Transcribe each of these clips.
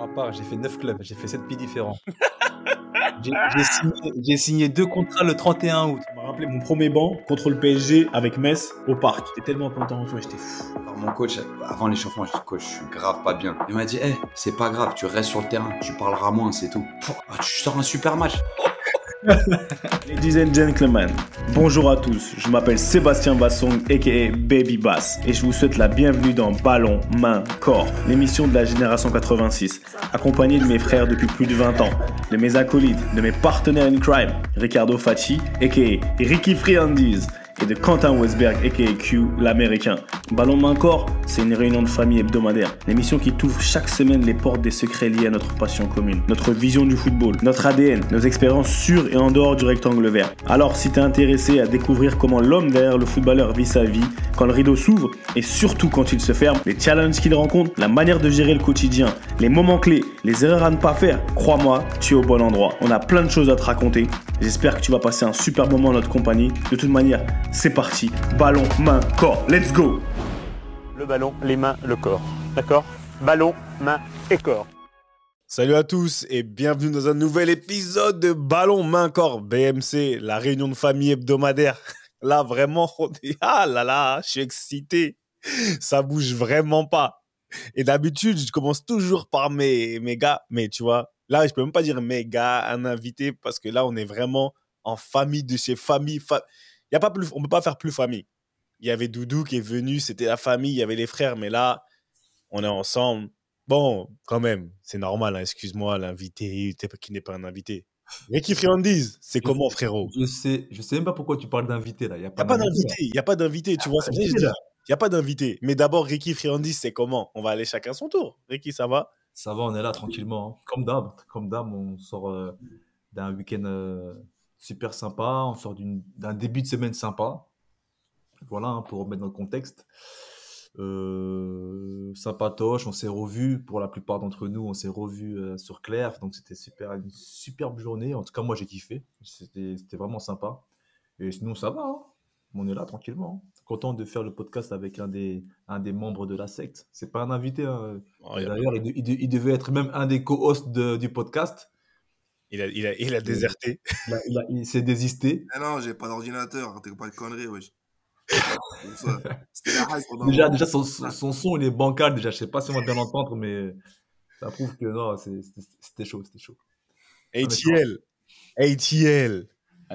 ma part, j'ai fait 9 clubs, j'ai fait 7 pays différents. J'ai signé, deux contrats le 31 août. Je me rappelé mon premier banc contre le PSG avec Metz au parc. J'étais tellement content, j'étais fou. mon coach, avant l'échauffement, je dit coach, je suis grave pas bien. Il m'a dit, hé, c'est pas grave, tu restes sur le terrain, tu parleras moins, c'est tout. Ah, tu sors un super match. Ladies and gentlemen, bonjour à tous. Je m'appelle Sébastien Bassong, aka Baby Bass, et je vous souhaite la bienvenue dans Ballon, Main, Corps, l'émission de la génération 86, accompagné de mes frères depuis plus de 20 ans, de mes acolytes, de mes partenaires in crime, Ricardo Facci, aka Ricky Friandiz, et de Quentin Westberg, aka Q, l'américain. Ballon main corps, c'est une réunion de famille hebdomadaire. L'émission qui t'ouvre chaque semaine les portes des secrets liés à notre passion commune, notre vision du football, notre ADN, nos expériences sur et en dehors du rectangle vert. Alors, si t'es intéressé à découvrir comment l'homme derrière le footballeur vit sa vie, quand le rideau s'ouvre et surtout quand il se ferme, les challenges qu'il rencontre, la manière de gérer le quotidien, les moments clés, les erreurs à ne pas faire, crois-moi, tu es au bon endroit. On a plein de choses à te raconter. J'espère que tu vas passer un super moment en notre compagnie. De toute manière, c'est parti. Ballon, main, corps. Let's go Le ballon, les mains, le corps. D'accord? Ballon, main et corps. Salut à tous et bienvenue dans un nouvel épisode de Ballon, main, corps. BMC, la réunion de famille hebdomadaire. Là, vraiment, on est... Ah là là, je suis excité. Ça bouge vraiment pas. Et d'habitude, je commence toujours par mes, mes gars. Mais tu vois, là, je peux même pas dire mes gars, un invité, parce que là, on est vraiment en famille de chez famille. Il y a pas plus, on peut pas faire plus famille. Il y avait Doudou qui est venu, c'était la famille, il y avait les frères, mais là, on est ensemble. Bon, quand même, c'est normal, hein, excuse-moi, l'invité qui n'est pas un invité. Ricky Friandise, c'est comment, frérot? Je sais, je sais même pas pourquoi tu parles d'invité là. Il n'y a pas d'invité. Il n'y a pas d'invité, tu vois. Il n'y a pas d'invité. Mais d'abord, Ricky Friandise, c'est comment? On va aller chacun son tour. Ricky, ça va? Ça va, on est là tranquillement. Hein. Comme d'hab. Comme d'hab, on sort euh, d'un week-end euh, super sympa. On sort d'un début de semaine sympa. Voilà, hein, pour remettre dans le contexte. Euh, sympatoche, on s'est revu pour la plupart d'entre nous, on s'est revu euh, sur Claire, donc c'était super, une superbe journée. En tout cas, moi j'ai kiffé, c'était vraiment sympa. Et sinon, ça va, hein. on est là tranquillement. Content de faire le podcast avec un des, un des membres de la secte. C'est pas un invité, hein. oh, d'ailleurs, il, devait être même un des co-hosts du podcast. Il a, il a, il a déserté. Il, s'est désisté. Ah non, j'ai pas d'ordinateur, t'es pas de conneries, wesh déjà, déjà son, son, son, il est bancal. Déjà, je sais pas si on va bien l'entendre, mais ça prouve que non, c'était chaud, c'était chaud. ATL, ATL,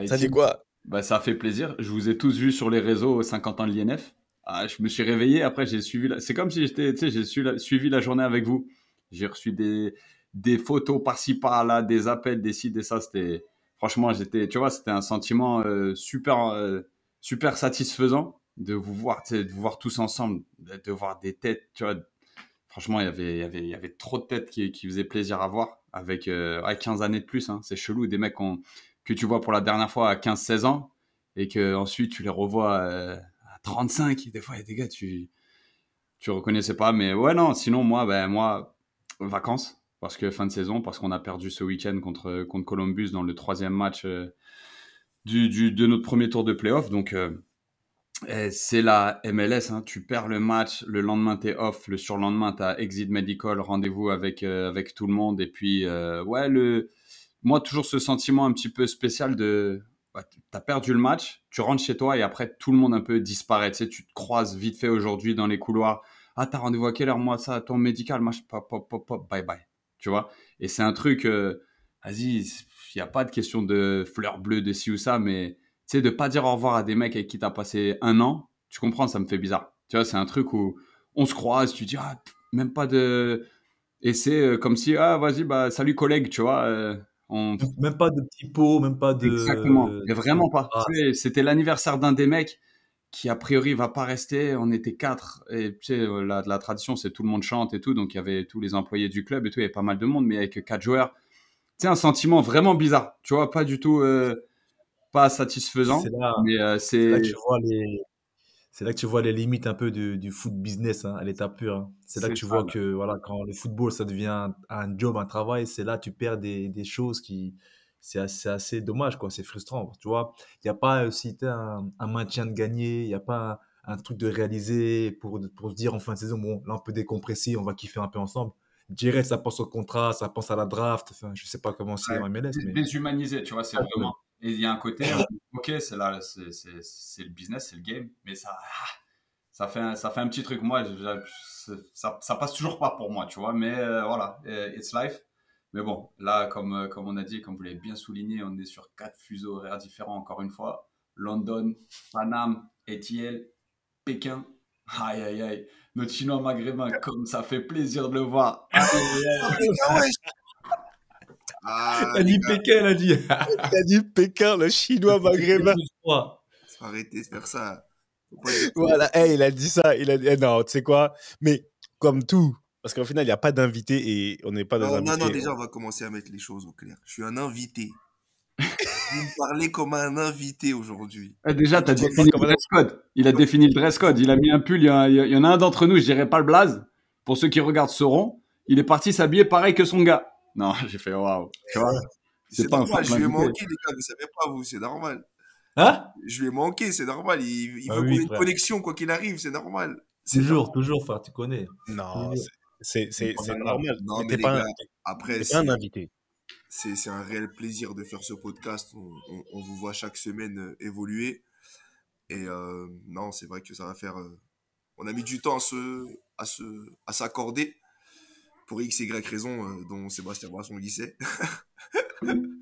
ça dit quoi? Bah, Ça fait plaisir. Je vous ai tous vus sur les réseaux Saint-Quentin de l'INF. Ah, je me suis réveillé, après j'ai suivi. C'est comme si j'étais, tu sais, j'ai suivi la journée avec vous. J'ai reçu des, des photos par-ci par-là, des appels, des sites, et ça. C'était franchement, j'étais, tu vois, c'était un sentiment euh, super. Euh, super satisfaisant de vous voir, de vous voir tous ensemble, de, voir des têtes, tu vois. Franchement, il y avait, y avait, trop de têtes qui, qui faisaient plaisir à voir avec, 15 euh, années de plus. Hein. C'est chelou, des mecs que tu vois pour la dernière fois à 15-16 ans et que ensuite tu les revois euh, à 35. Des fois, des gars, tu, tu reconnaissais pas. Mais ouais, non, sinon, moi, ben, moi, vacances parce que fin de saison, parce qu'on a perdu ce week-end contre, contre Columbus dans le troisième match euh, du, de notre premier tour de playoff. Donc, euh, eh, c'est la MLS. Hein. Tu perds le match, le lendemain, tu es off. Le surlendemain, tu as exit medical, rendez-vous avec, euh, avec tout le monde. Et puis, ouais, le... moi, toujours ce sentiment un petit peu spécial de. Bah, tu as perdu le match, tu rentres chez toi et après, tout le monde un peu disparaît. Tu te croises vite fait aujourd'hui dans les couloirs. Ah, t'as rendez-vous à quelle heure Moi, ça, ton médical, moi, pop, pop, pop, pop, bye bye. Tu vois Et c'est un truc. Vas-y, il n'y a pas de question de fleurs bleues, de ci ou ça, mais tu sais, de pas dire au revoir à des mecs avec qui tu as passé un an, tu comprends, ça me fait bizarre. Tu vois, c'est un truc où on se croise, tu dis, ah, même pas de. Et c'est euh, comme si, ah, vas-y, bah, salut collègue, tu vois. Euh, on... Même pas de petits pots, même pas de. Exactement, vraiment pas. C'était l'anniversaire d'un des mecs qui, a priori, va pas rester. On était quatre. Et tu sais, euh, la, la tradition, c'est tout le monde chante et tout. Donc, il y avait tous les employés du club et tout. Il y avait pas mal de monde, mais avec quatre joueurs c'est un sentiment vraiment bizarre. Tu vois, pas du tout, euh, pas satisfaisant. C'est là, mais euh, c'est. là que tu vois les. C'est là que tu vois les limites un peu du, du foot business hein, à l'état pur. Hein. C'est là que tu vois que voilà, quand le football ça devient un, job, un travail, c'est là que tu perds des, des choses qui. C'est assez, assez, dommage, quoi. C'est frustrant. Tu vois, il n'y a pas aussi un, un, maintien de gagner, il n'y a pas un, truc de réaliser pour, pour se dire en fin de saison, bon, là on peut décompresser, on va kiffer un peu ensemble direct, ça pense au contrat, ça pense à la draft. Enfin, je sais pas comment c'est Ouais. MLS, C'est mais déshumanisé, tu vois, c'est Ah, vraiment. Et il y a un côté, ok, c'est là, c'est le business, c'est le game, mais ça, ah, ça fait, un, ça fait un petit truc. Moi, je- je- ça, ça passe toujours pas pour moi, tu vois, mais euh, voilà, it's life. Mais bon, là, comme, euh, comme on a dit, comme vous l'avez bien souligné, on est sur quatre fuseaux horaires différents, encore une fois. London, Paname, ETL, Pékin. Aïe, aïe, aïe. Notre chinois maghrébin, comme ça fait plaisir de le voir. Aïe, aïe, aïe. Ah. Ah, dit gars, Pékin, elle a dit. Il a dit Pékin, le chinois maghrébin. Arrêter de faire ça. Voilà, hey, il a dit ça. Il a dit, eh non, tu sais quoi? Mais comme tout, parce qu'au final, il n'y a pas d'invité et on n'est pas dans Non, un non, non, déjà, on va commencer à mettre les choses au clair. Je suis un invité. Vous me parlez comme un invité aujourd'hui. Ah, Déjà, tu as défini le dress code. Il a défini le dress code. Il a mis un pull. Il y, a- il y en a un d'entre nous, je dirais pas le blaze. Pour ceux qui regardent sauront, il est parti s'habiller pareil que son gars. Non, j'ai fait waouh. Tu vois C'est pas un normal, je format lui ai manqué, les gars, vous savez pas, vous, c'est normal. Hein? Je lui ai manqué, c'est normal. Il, il Ah oui, qu'on ait une frère. connexion, quoi qu'il arrive, c'est normal. C'est Toujours, toujours, frère, tu connais. Non, c'est- normal. Non, Mais pas, gars, Après, c'est un invité. c'est un réel plaisir de faire ce podcast. On, on- on vous voit chaque semaine euh, évoluer. Et euh, non, c'est vrai que ça va faire. euh, on a mis du temps à se à se à s'accorder pour x y raison euh, dont Sébastien Brasson glissait.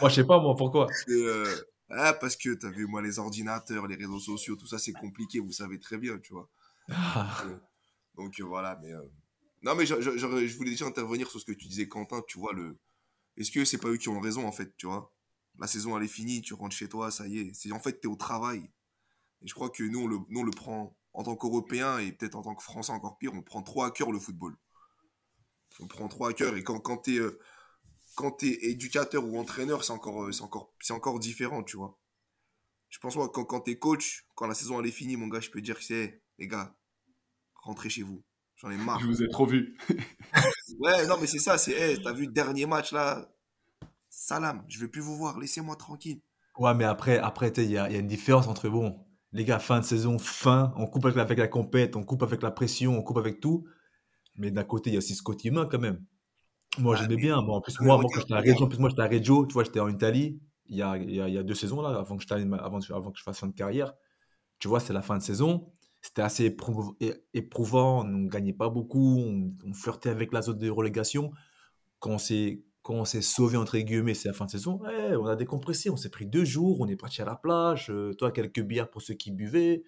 Moi, je sais pas, moi, pourquoi. Et, ah, parce que t'as vu moi les ordinateurs, les réseaux sociaux, tout ça c'est compliqué. Vous savez très bien, tu vois. Ah, Donc voilà, mais non, mais je, voulais déjà intervenir sur ce que tu disais, Quentin. Tu vois le, est-ce que c'est pas eux qui ont raison en fait, tu vois? La saison elle est finie, tu rentres chez toi, ça y est. En fait t'es au travail. Et je crois que nous on le, prend en tant qu'Européens et peut-être en tant que Français encore pire, on prend trop à cœur le football. On prend trop à cœur et quand quand t'es euh, quand t'es éducateur ou entraîneur, c'est encore euh, encore encore différent, tu vois. Je pense moi quand quand t'es coach, quand la saison elle est finie, mon gars, je peux dire que c'est les gars, rentrez chez vous. J'en ai marre. Je vous ai trop vu. Ouais, non, mais c'est ça, c'est, hey, t'as vu le dernier match là? Salam, je vais plus vous voir, laissez-moi tranquille. Ouais, mais après, après il y a, il y a une différence entre, bon, les gars, fin de saison, fin, on coupe avec la, avec la compète, on coupe avec la pression, on coupe avec tout. Mais d'un côté, il y a aussi ce côté humain quand même. Moi, Ah, j'aimais mais- bien. Bon, en plus, moi, moi, quand j'étais à. Reggio, en plus, moi, j'étais à Reggio, tu vois, j'étais en Italie, il y a, il y a, y a deux saisons là, avant que je, avant, que je- avant que je fasse fin de carrière. Tu vois, c'est la fin de saison. C'était assez éprou- éprouvant, on ne gagnait pas beaucoup, on, on flirtait avec la zone de relégation. Quand on s'est quand on s'est sauvé, entre guillemets, c'est la fin de saison, ouais, on a décompressé, on s'est pris deux jours, on est parti à la plage, euh, toi, quelques bières pour ceux qui buvaient,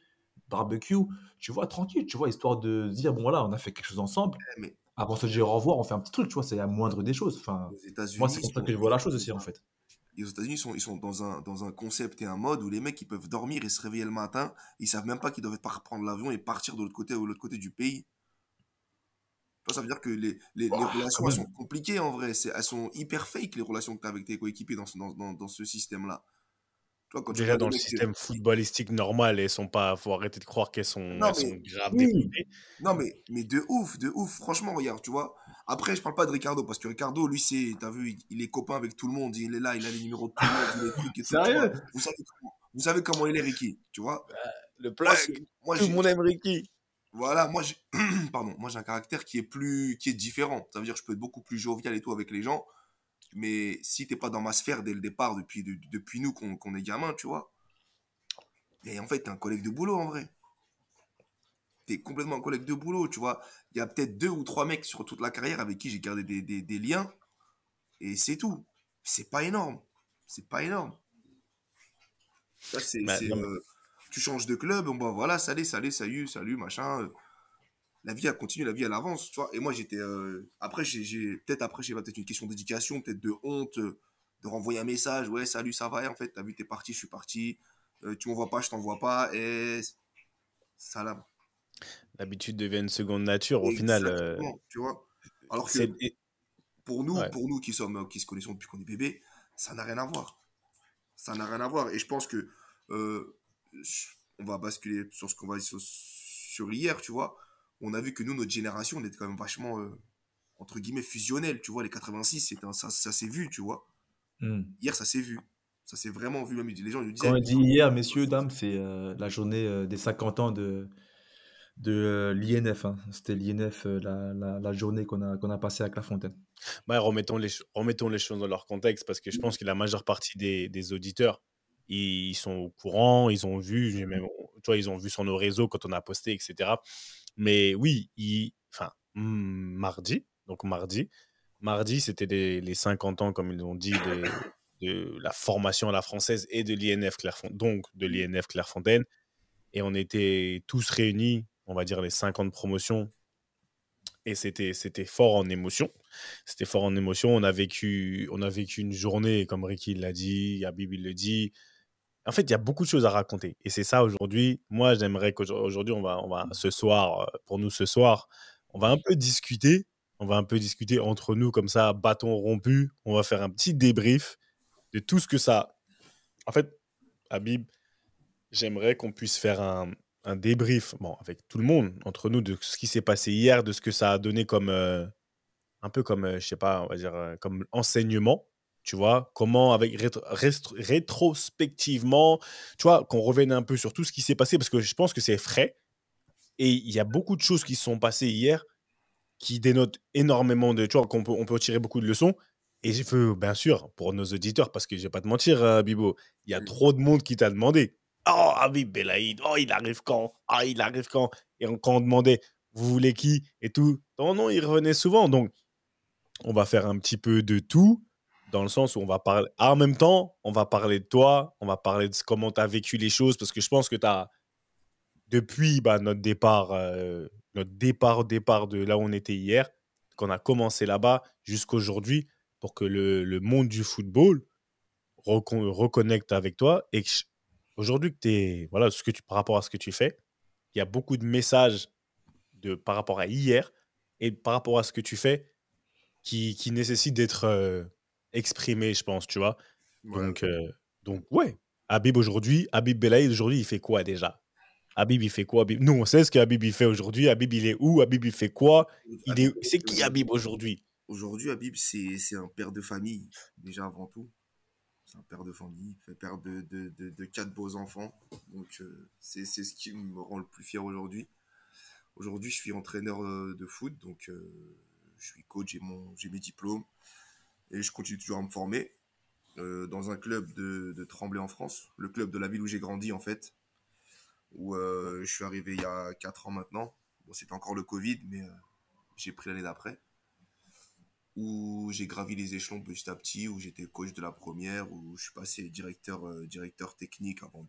barbecue, tu vois, tranquille, tu vois, histoire de dire, bon, voilà, on a fait quelque chose ensemble. Eh, Mais Avant de se dire au revoir, on fait un petit truc, tu vois, c'est la moindre des choses. Enfin, moi, c'est comme ça que je vois la chose aussi, en fait. Et aux États-Unis, ils sont, ils sont dans, un, dans un concept et un mode où les mecs, ils peuvent dormir et se réveiller le matin, ils savent même pas qu'ils doivent pas reprendre l'avion et partir de l'autre côté ou de l'autre côté du pays. Ça veut dire que les, les, les Ouah, relations, sont compliquées en vrai. C'est, elles sont hyper fake, les relations que tu as avec tes coéquipiers dans ce, dans, dans, dans ce système-là. Tu vois, quand Déjà dans le système footballistique normal, elles sont pas. Faut arrêter de croire qu'elles sont, Non, elles mais- sont grave Oui. Non, mais, mais de ouf, de ouf. Franchement, regarde, tu vois. Après, je parle pas de Ricardo, parce que Ricardo, lui, c'est, t'as vu, il, il est copain avec tout le monde, il est là, il a les numéros de tout le monde, il a les trucs et tout. Sérieux? Vous, savez comment, vous savez comment il est, Ricky, tu vois. Le Moi, c'est- moi, tout le monde aime Ricky. voilà, moi, j'ai, pardon, moi, j'ai un caractère qui est plus, qui est différent. Ça veut dire que je peux être beaucoup plus jovial et tout avec les gens. Mais si t'es pas dans ma sphère dès le départ, depuis, de- depuis nous qu'on, est gamin, tu vois. Et en fait, t'es un collègue de boulot, en vrai. T'es complètement un collègue de boulot, tu vois. Il y a peut-être deux ou trois mecs sur toute la carrière avec qui j'ai gardé des, des, des liens. Et c'est tout. C'est pas énorme. C'est pas énorme. Ça, c'est, Bah, euh, tu changes de club, bon, bah voilà, salut, salut, salut, salut, machin. euh, La vie, elle continue, la vie, elle avance, tu vois. Et moi, j'étais. euh, Après, j'ai, peut-être après, j'ai peut-être une question d'éducation, peut-être de honte, euh, de renvoyer un message. Ouais, salut, ça va. Et en fait, t'as vu, t'es parti, je suis parti. Euh, tu m'envoies pas, je t'envoie pas. Et. Salam. L'habitude devient une seconde nature. Au final, euh, Exactement, tu vois. Alors que pour nous, Ouais. pour nous qui sommes, qui se connaissons depuis qu'on est bébé, ça n'a rien à voir. Ça n'a rien à voir. Et je pense que on va basculer sur ce qu'on va sur, sur hier, tu vois. On a vu que nous, notre génération, on était quand même vachement euh, entre guillemets fusionnel, tu vois. Les 86, c'était un- ça, ça s'est vu, tu vois. Hmm. Hier, ça s'est vu. Ça s'est vraiment vu. Même les gens nous disaient. Quand on dit hier, messieurs, dames, c'est euh, la journée euh, des 50 ans de, de euh, l'INF. hein. C'était l'INF, euh, la, la, la journée qu'on a, qu'on a passée à Clairefontaine. Ouais, remettons, les, remettons les choses dans leur contexte parce que je pense que la majeure partie des, des auditeurs, ils, ils sont au courant, ils ont vu, j'ai même, tu vois, ils ont vu sur nos réseaux quand on a posté, etc. Mais oui, ils, enfin, mardi, donc mardi, mardi, c'était les, les 50 ans, comme ils ont dit, de, la formation à la française et de l'INF Clairefontaine, donc de l'INF. Et on était tous réunis, on va dire les 50 promotions, et c'était fort en émotion. C'était fort en émotion. On a vécu, on a vécu une journée, comme Ricky l'a dit, Habib il le dit. En fait, il y a beaucoup de choses à raconter. Et c'est ça aujourd'hui. Moi, j'aimerais qu'aujourd'hui, on va, on va, ce soir, euh, pour nous ce soir, on va un peu discuter. On va un peu discuter entre nous, comme ça, bâton rompu. On va faire un petit débrief de tout ce que ça. En fait, Habib, j'aimerais qu'on puisse faire un, débrief, bon, avec tout le monde, entre nous, de ce qui s'est passé hier, de ce que ça a donné comme, euh, un peu comme, euh, je sais pas, on va dire, euh, comme enseignement, tu vois, comment, avec rétro- rétrospectivement, tu vois, qu'on revienne un peu sur tout ce qui s'est passé, parce que je pense que c'est frais, et il y a beaucoup de choses qui se sont passées hier qui dénotent énormément de, tu vois, qu'on peut, on peut tirer beaucoup de leçons, et je veux, bien sûr, pour nos auditeurs, parce que je vais pas te mentir, euh, Bibo, il y a trop de monde qui t'a demandé. Oh, Habib Belaïd, oh, il arrive quand? Ah, il arrive quand Et quand on demandait, vous voulez qui Et tout. Non, non, il revenait souvent. Donc, on va faire un petit peu de tout, dans le sens où on va parler. Ah, en même temps, on va parler de toi, on va parler de comment tu as vécu les choses, parce que je pense que tu as, depuis bah, notre départ, euh, notre départ, départ de là où on était hier, qu'on a commencé là-bas jusqu'à aujourd'hui, pour que le, monde du football recon- reconnecte avec toi et que aujourd'hui voilà par rapport à ce que tu fais il y a beaucoup de messages de par rapport à hier et par rapport à ce que tu fais qui, qui nécessitent d'être euh, exprimés je pense tu vois? Donc euh, donc ouais Habib aujourd'hui Habib Belaïd aujourd'hui il fait quoi déjà? Habib il fait quoi Habib? Nous on sait ce qu'Habib il fait aujourd'hui. Habib il est où? Habib il fait quoi? Il est c'est qui Habib aujourd'hui? Aujourd'hui, Habib, c'est c'est un père de famille, déjà avant tout. C'est un père de famille, père de, de, de, de quatre beaux enfants. Donc, euh, c'est c'est ce qui me rend le plus fier aujourd'hui. Aujourd'hui, je suis entraîneur euh, de foot, donc euh, je suis coach, j'ai mon- j'ai mes diplômes et je continue toujours à me former euh, dans un club de, de Tremblay en France, le club de la ville où j'ai grandi en fait, où euh, je suis arrivé il y a 4 ans maintenant. Bon, c'était encore le Covid, mais euh, j'ai pris l'année d'après où j'ai gravi les échelons petit à petit, où j'étais coach de la première, où je suis passé directeur, directeur technique avant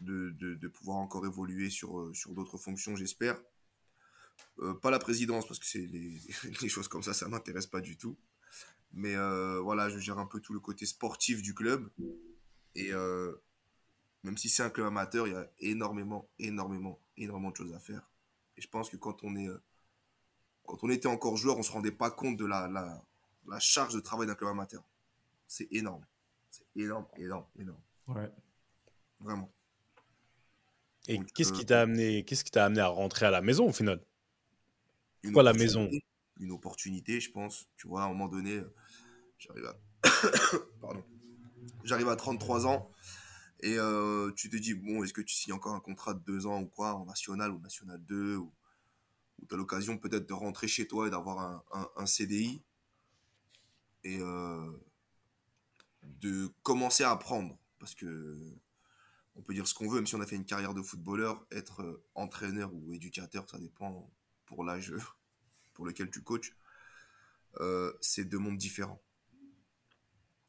de, de, de, pouvoir encore évoluer sur, sur d'autres fonctions, j'espère. Pas la présidence, parce que c'est les, les choses comme ça, ça m'intéresse pas du tout. Mais euh, voilà, je gère un peu tout le côté sportif du club. Et euh, même si c'est un club amateur, il y a énormément, énormément, énormément de choses à faire. Et je pense que quand on est euh, quand on était encore joueur, on se rendait pas compte de la, la, la charge de travail d'un club amateur. C'est énorme. C'est énorme, énorme, énorme. Ouais. Vraiment. et Donc, qu'est-ce euh, qui t'a amené qu'est-ce qui t'a amené à rentrer à la maison au final? Une Quoi, la opportunité- Une opportunité, je pense. Tu vois, à un moment donné, euh, j'arrive à... Pardon. J'arrive à 33 ans et euh, tu te dis, bon, est-ce que tu signes encore un contrat de deux ans ou quoi, en national ou national 2 ou, tu as l'occasion peut-être de rentrer chez toi et d'avoir un, un- CDI et euh, de commencer à apprendre. Parce que on peut dire ce qu'on veut, même si on a fait une carrière de footballeur, être euh, entraîneur ou éducateur, ça dépend pour l'âge pour lequel tu coaches, c'est deux mondes différents.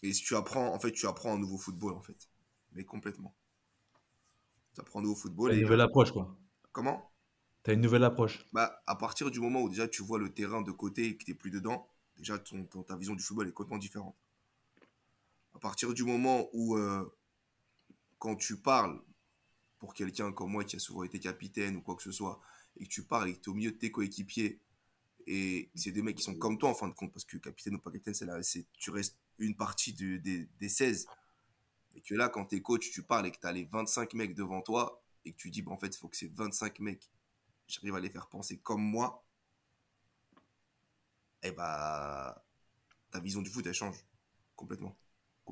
Et si tu apprends, en fait, tu apprends un nouveau football, en fait. Mais complètement. Tu apprends un nouveau football et... une nouvelle approche, quoi. Comment? T'as une nouvelle approche. bah, à partir du moment où déjà tu vois le terrain de côté et que t'es plus dedans, déjà ton, ton- ta vision du football est complètement différente. À partir du moment où, euh, quand tu parles pour quelqu'un comme moi qui a souvent été capitaine ou quoi que ce soit, et que tu parles et que tu es au milieu de tes coéquipiers, et c'est des mecs qui sont comme toi en fin de compte, parce que capitaine ou pas capitaine, c'est là, c'est, tu restes une partie du- des, des 16. Et que là, quand tu es coach, tu parles et que tu as les 25 mecs devant toi, et que tu dis, bah, en fait, il faut que ces 25 mecs j'arrive à les faire penser comme moi, et bah, ta vision du foot, elle change complètement.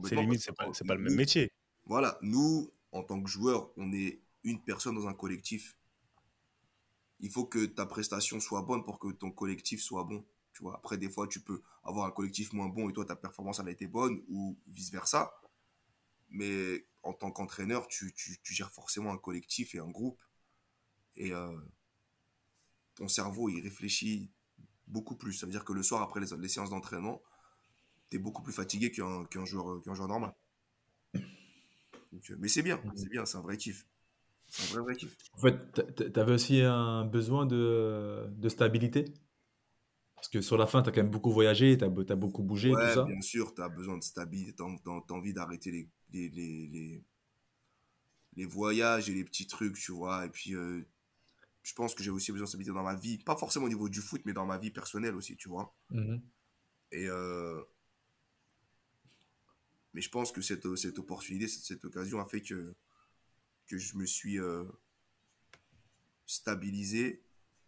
C'est limite, c'est pas, pas le même métier. Voilà, nous, en tant que joueurs, on est une personne dans un collectif. il faut que ta prestation soit bonne pour que ton collectif soit bon. Tu vois, après, des fois, tu peux avoir un collectif moins bon et toi, ta performance, elle a été bonne ou vice-versa. Mais en tant qu'entraîneur, tu, tu, tu, gères forcément un collectif et un groupe. Et euh, ton cerveau, il réfléchit beaucoup plus. Ça veut dire que le soir, après les, les séances d'entraînement, tu es beaucoup plus fatigué qu'un qu'un joueur, qu'un joueur normal. Donc, euh, mais c'est bien, c'est bien, c'est un vrai kiff. C'est un vrai, vrai kiff. En fait, tu avais aussi un besoin de, de stabilité? Parce que sur la fin, tu as quand même beaucoup voyagé, tu as, as, beaucoup bougé, ouais, tout ça. bien sûr, tu as besoin de stabilité, tu as, envie d'arrêter les, les, les, les, les, voyages et les petits trucs, tu vois. Et puis, euh, je pense que j'ai aussi besoin de stabilité dans ma vie, pas forcément au niveau du foot, mais dans ma vie personnelle aussi, tu vois. Mmh. Et. Euh, mais je pense que cette, cette opportunité, cette, cette occasion a fait que, que je me suis euh, stabilisé,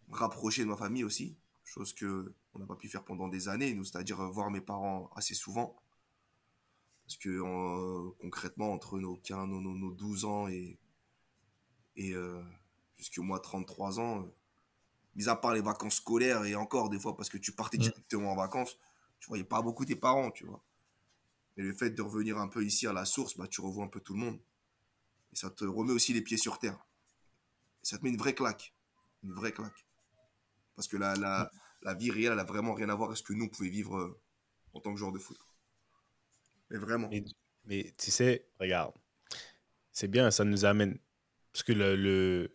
rapproché de ma famille aussi, chose que on n'a pas pu faire pendant des années, nous, c'est-à-dire voir mes parents assez souvent. Parce que euh, concrètement, entre nos, 15, nos, nos, nos 12 ans et, et euh, jusqu'au mois 33 ans, euh, mis à part les vacances scolaires et encore des fois parce que tu partais directement en vacances, tu voyais pas beaucoup tes parents, tu vois. Mais le fait de revenir un peu ici à la source, bah, tu revois un peu tout le monde. Et ça te remet aussi les pieds sur terre. Et ça te met une vraie claque. Une vraie claque. Parce que la, la, la vie réelle, elle a vraiment rien à voir avec ce que nous, on pouvait vivre euh, en tant que joueur de foot. Mais vraiment. Mais, tu sais, regarde, c'est bien, ça nous amène. Parce que,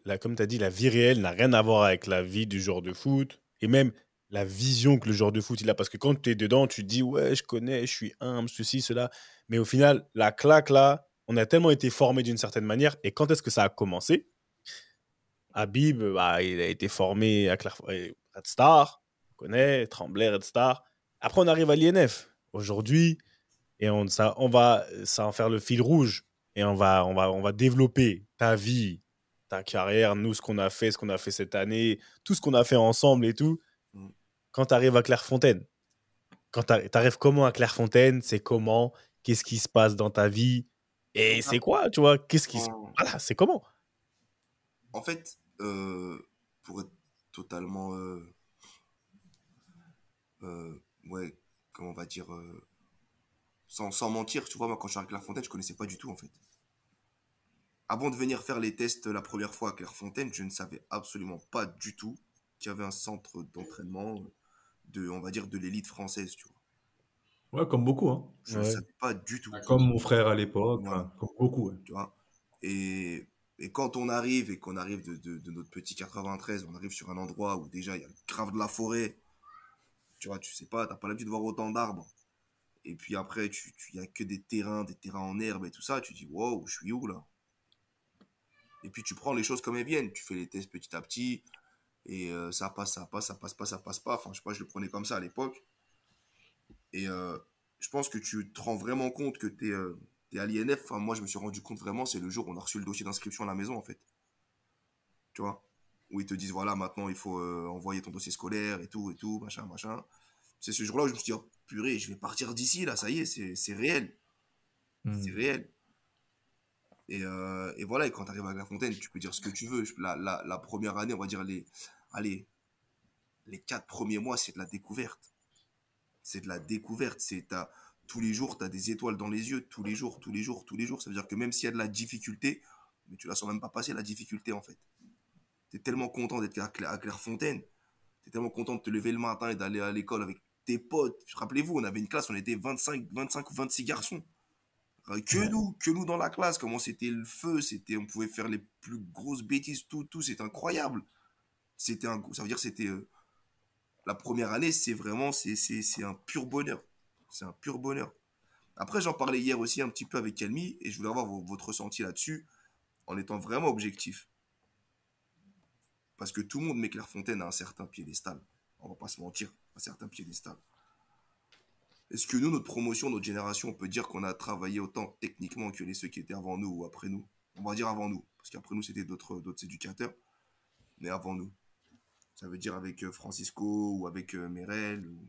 la, comme tu as dit, la vie réelle n'a rien à voir avec la vie du joueur de foot. Et même la vision que le joueur de foot il a. Parce que quand tu es dedans, tu te dis, ouais, je connais, je suis humble, ceci, cela. Mais au final, la claque là, on a tellement été formé d'une certaine manière. Et quand est-ce que ça a commencé? Habib, bah, il a été formé à Red Star, connaît, Tremblay, Red Star. Après, on arrive à l'INF aujourd'hui et on, ça, on va ça en faire le fil rouge et on va, on va, on va développer ta vie, ta carrière, nous, ce qu'on a fait, ce qu'on a fait cette année, tout ce qu'on a fait ensemble et tout. Quand tu arrives à Clairefontaine, quand tu arrives comment à Clairefontaine, c'est comment, qu'est-ce qui se passe dans ta vie? Et c'est quoi, tu vois, qu'est-ce qui se... Voilà, c'est comment? En fait, euh, pour être totalement... Euh, euh, ouais, comment on va dire... euh, sans, sans mentir, tu vois, moi, quand je suis à Clairefontaine, je connaissais pas du tout, en fait. Avant de venir faire les tests la première fois à Clairefontaine, je ne savais absolument pas du tout qu'il y avait un centre d'entraînement de, on va dire, de l'élite française, tu vois. Ouais, comme beaucoup. Hein. Je ne Ouais. savais pas du tout. Comme mon frère à l'époque, Ouais. enfin, comme beaucoup. ouais. tu vois. Et, et quand on arrive et qu'on arrive de, de, de notre petit 93, on arrive sur un endroit où déjà il y a grave de la forêt. Tu vois, tu sais pas, t'as pas l'habitude de voir autant d'arbres. Et puis après, tu, tu, y a que des terrains, des terrains en herbe et tout ça. Tu dis, wow, je suis où là? Et puis tu prends les choses comme elles viennent. Tu fais les tests petit à petit. Et euh, ça passe, ça passe, ça passe pas, ça passe pas. Enfin, je sais pas, je le prenais comme ça à l'époque. Et euh, je pense que tu te rends vraiment compte que tu es, à l'INF. Enfin, moi, je me suis rendu compte vraiment, c'est le jour où on a reçu le dossier d'inscription à la maison, en fait. Tu vois? Où ils te disent, voilà, maintenant, il faut euh, envoyer ton dossier scolaire et tout, et tout, machin, machin. C'est ce jour-là où je me suis dit, oh, purée, je vais partir d'ici, là, ça y est, c'est c'est réel. Hmm. C'est réel. Et, euh, et voilà, et quand tu arrives à la fontaine, tu peux dire ce que tu veux. La, la, la première année, on va dire les, allez, les quatre premiers mois, c'est de la découverte. C'est de la découverte. C'est t'as- tous les jours, tu as des étoiles dans les yeux, tous les jours, tous les jours, tous les jours. Ça veut dire que même s'il y a de la difficulté, mais tu la sens même pas passer, la difficulté, en fait. Tu es tellement content d'être à, Claire- à Clairefontaine. Tu es tellement content de te lever le matin et d'aller à l'école avec tes potes. Rappelez-vous, on avait une classe, on était 25, 25 ou 26 garçons. Euh, Que nous, que nous dans la classe, comment c'était le feu, c'était, on pouvait faire les plus grosses bêtises, tout, tout, c'était incroyable. C'était un, ça veut dire que c'était euh, la première année, c'est vraiment, c'est, c'est, c'est un pur bonheur. C'est un pur bonheur. Après, j'en parlais hier aussi un petit peu avec Elmi et je voulais avoir vo- votre ressenti là-dessus en étant vraiment objectif. Parce que tout le monde met Clairefontaine à un certain piédestal. On va pas se mentir, un certain piédestal. Est-ce que nous, notre promotion, notre génération, on peut dire qu'on a travaillé autant techniquement que les ceux qui étaient avant nous ou après nous? On va dire avant nous, parce qu'après nous, c'était d'autres éducateurs, mais avant nous. Ça veut dire avec euh, Francisco ou avec euh, Merel. ou-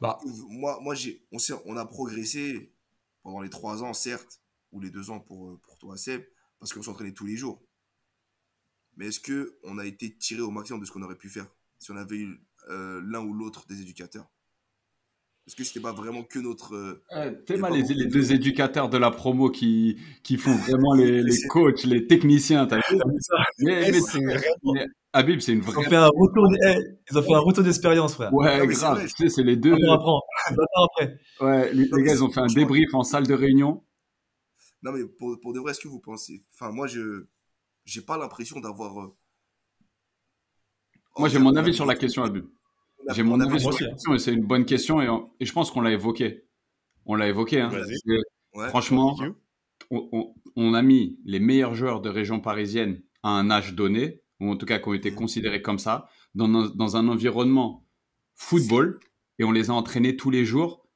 Bah, Moi, moi j'ai, on, on a progressé pendant les trois ans, certes, ou les deux ans pour, euh, pour toi, Seb, parce qu'on s'entraînait tous les jours. Mais est-ce que on a été tiré au maximum de ce qu'on aurait pu faire si on avait eu euh, l'un ou l'autre des éducateurs? Est-ce que c'était pas vraiment que notre. euh, T'es c'est mal pas les, deux éducateurs de la promo qui, qui font vraiment les, coachs, les techniciens. T'as vu? Mais, Eh, mais- c'est vraiment- mais Habib, c'est une Ils ont vraie. fait un retour, d- ils ont fait un retour d'expérience, frère. Ouais, Non, mais c'est grave. vrai. Tu sais, c'est les deux. On apprend. Après. Ouais, les, Non, les mais gars, ils ont fait un débrief en salle de réunion. Non, mais pour, pour de vrai, est-ce que vous pensez. Enfin, moi, je. J'ai pas l'impression d'avoir. euh, Moi, j'ai on mon a- avis sur la question, Habib. on a- J'ai mon avis sur la question et c'est une bonne question et, on- et je pense qu'on l'a évoqué. On l'a évoqué. Hein. Ouais. Franchement, on, on- on a mis les meilleurs joueurs de région parisienne à un âge donné, ou en tout cas qui ont été Mhm. considérés comme ça, dans un, dans un environnement football, et on les a entraînés tous les jours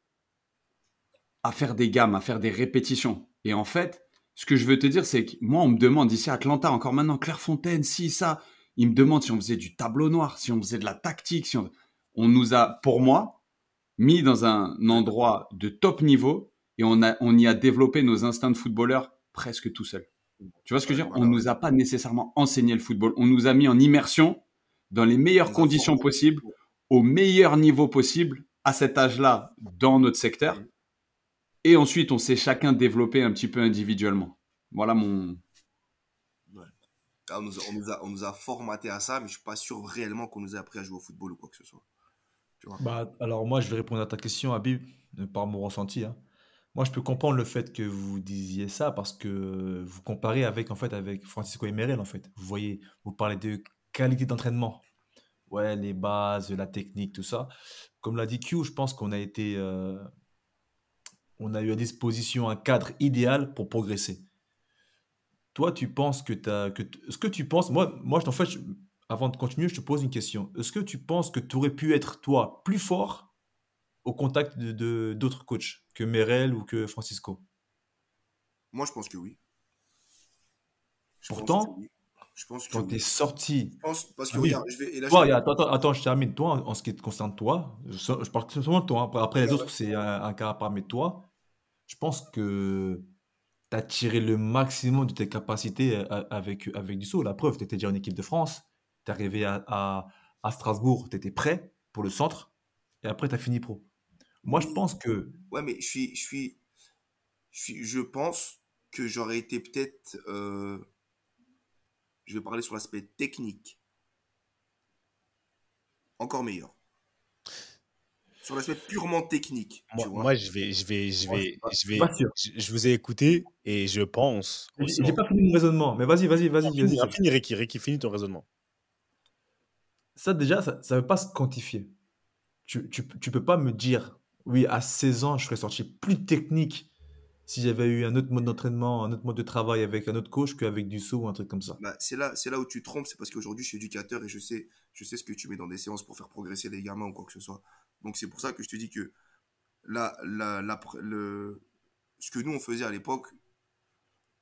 à faire des gammes, à faire des répétitions. Et en fait, ce que je veux te dire, c'est que moi, on me demande ici à Atlanta, encore maintenant, Clairefontaine, si, ça, ils me demandent si on faisait du tableau noir, si on faisait de la tactique, si on, on nous a, pour moi, mis dans un endroit de top niveau et on, a, on y a développé nos instincts de footballeur presque tout seul. Tu vois ce que je veux dire? On nous a pas nécessairement enseigné le football. On nous a mis en immersion dans les meilleures conditions possibles, au meilleur niveau possible, à cet âge-là, dans notre secteur. Et ensuite, on s'est chacun développé un petit peu individuellement. Voilà mon. On, nous a, on, nous a, on nous a formaté à ça, mais je suis pas sûr réellement qu'on nous a appris à jouer au football ou quoi que ce soit. Tu vois Bah, alors moi, je vais répondre à ta question, Habib, euh, par mon ressenti. hein. Moi, je peux comprendre le fait que vous disiez ça parce que vous comparez avec, en fait, avec Francisco Emerel, en fait. Vous voyez, vous parlez de qualité d'entraînement. Ouais, les bases, la technique, tout ça. Comme l'a dit Q, je pense qu'on a été, euh, on a eu à disposition un cadre idéal pour progresser. Toi, tu penses que tu as, que est-ce que tu penses, moi, moi, en fait, je- avant de continuer, je te pose une question. Est-ce que tu penses que tu aurais pu être, toi, plus fort au contact de, d'autres coachs que Merel ou que Francisco? Moi, je pense que oui. Je pense Pourtant, que oui. je pense que Quand tu es sorti, Je pense, parce que Ah oui. regarde, je vais. Et là, toi, attends, attends, attends, je termine. Toi, en ce qui te concerne, toi, je, je parle seulement de toi. Après, après, les autres, c'est un, un cas à part. Mais toi, je pense que tu as tiré le maximum de tes capacités euh, avec, avec du saut. La preuve, tu étais déjà en équipe de France. Tu es arrivé à, à, Strasbourg, tu étais prêt pour le centre. Et après, tu as fini pro. Moi, je pense que. Ouais, mais je suis, je suis, je suis, je pense que j'aurais été peut-être, euh, je vais parler sur l'aspect technique, encore meilleur. Sur l'aspect purement technique, Moi, tu vois. moi, je vais, je vais, je Moi, je vais, pas- je vais, je, je vous ai écouté et je pense J'ai pas fini mon raisonnement. Mais vas-y, vas-y, vas-y. Vas-y. fini, Ricky, Ricky, finis ton raisonnement. Ça, déjà, ça ne veut pas se quantifier. Tu, tu, tu peux pas me dire, oui, à 16 ans, je serais sorti plus technique si j'avais eu un autre mode d'entraînement, un autre mode de travail avec un autre coach qu'avec du saut ou un truc comme ça. Bah, c'est là, c'est là où tu te trompes, c'est parce qu'aujourd'hui je suis éducateur et je sais, je sais ce que tu mets dans des séances pour faire progresser les gamins ou quoi que ce soit. Donc c'est pour ça que je te dis que là, la, la, le, ce que nous on faisait à l'époque,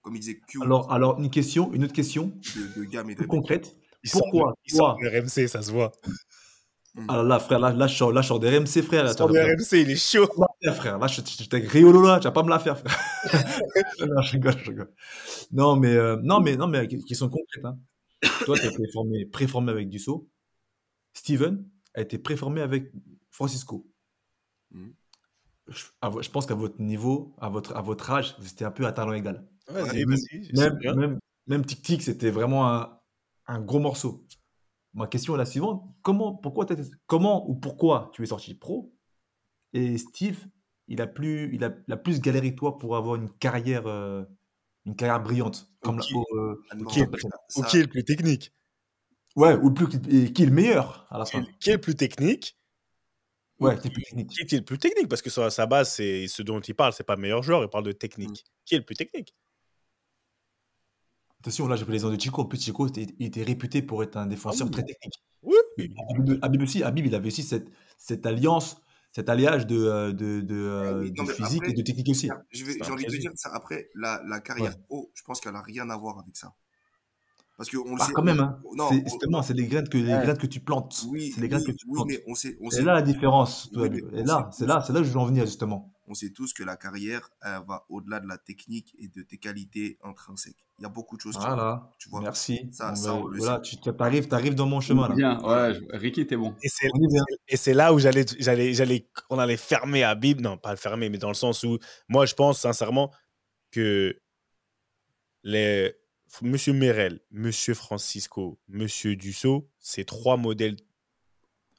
comme il disait Q, Alors, alors une question, une autre question, de, de gamme et de concrète. Ils Pourquoi de- ils de RMC, ça se voit. Ah là, là, frère, là, là, je sors, là, je sors des RMC, frère. Là, Ils tu sortent de vas pas RMC, il est chaud. me la faire, frère. Là, je je- je t'ai riolo, là, tu vas pas me la faire, frère. non, je rigole, je rigole. Non, mais, euh, non, mais, non, mais, question concrète. Hein. Toi, tu as été formé, préformé avec du saut. Steven a été préformé avec Francisco. Mhm. Je, à vo- je pense qu'à votre niveau, à votre, à votre âge, vous étiez un peu à talent égal. Même- Même, bien. même, même Tic Tic, c'était vraiment un, un gros morceau. Ma question est la suivante. Comment, pourquoi comment ou pourquoi tu es sorti pro et Steve, il a plus, il a, il a plus galéré que toi pour avoir une carrière, euh, une carrière brillante. Comme la- euh, Ah non, Qui est, ça- ou ça- qui est le plus technique ouais, ou le plus, et qui est le meilleur à la fin. qui est le plus technique Ouais, c'est plus technique. Qui est le plus technique? Parce que sur sa base, c'est ce dont il parle, c'est pas meilleur joueur, il parle de technique. Qui est le plus technique? Attention, là, j'ai pris les de Chico. En plus, Chico, était- il était réputé pour être un défenseur oui. très technique. Oui. Habib, Habib aussi, Habib, il avait aussi cette, cette alliance, cet alliage de, euh, de, de, euh, oui, non, de mais physique après, et de technique aussi. J'ai envie de dire ça. Après, la, la carrière haut, je pense qu'elle n'a rien à voir avec ça. Parce qu'on le Ah, sait. quand même, hein. Non, c'est on- justement, c'est les graines que, les Ouais. graines que tu plantes. Oui, c'est les graines oui, que tu oui, plantes. mais on sait. On C'est sait là la différence. Oui, toi, mais et on là, c'est là, c'est là où je veux en venir justement. on sait tous que la carrière, elle va au-delà de la technique et de tes qualités intrinsèques. Il y a beaucoup de choses. qui- Voilà. Tu vois. Merci. Ça- On ça, va- on le voilà, sait. tu t'arrives, t'arrives dans mon chemin là. Bien, ouais, je- Ricky, t'es bon. Et c'est On là où j'allais, j'allais, j'allais, on allait fermer Habib. Non, pas le fermer, mais dans le sens où moi, je pense sincèrement que les Monsieur Merel, Monsieur Francisco, Monsieur Dussault, c'est trois modèles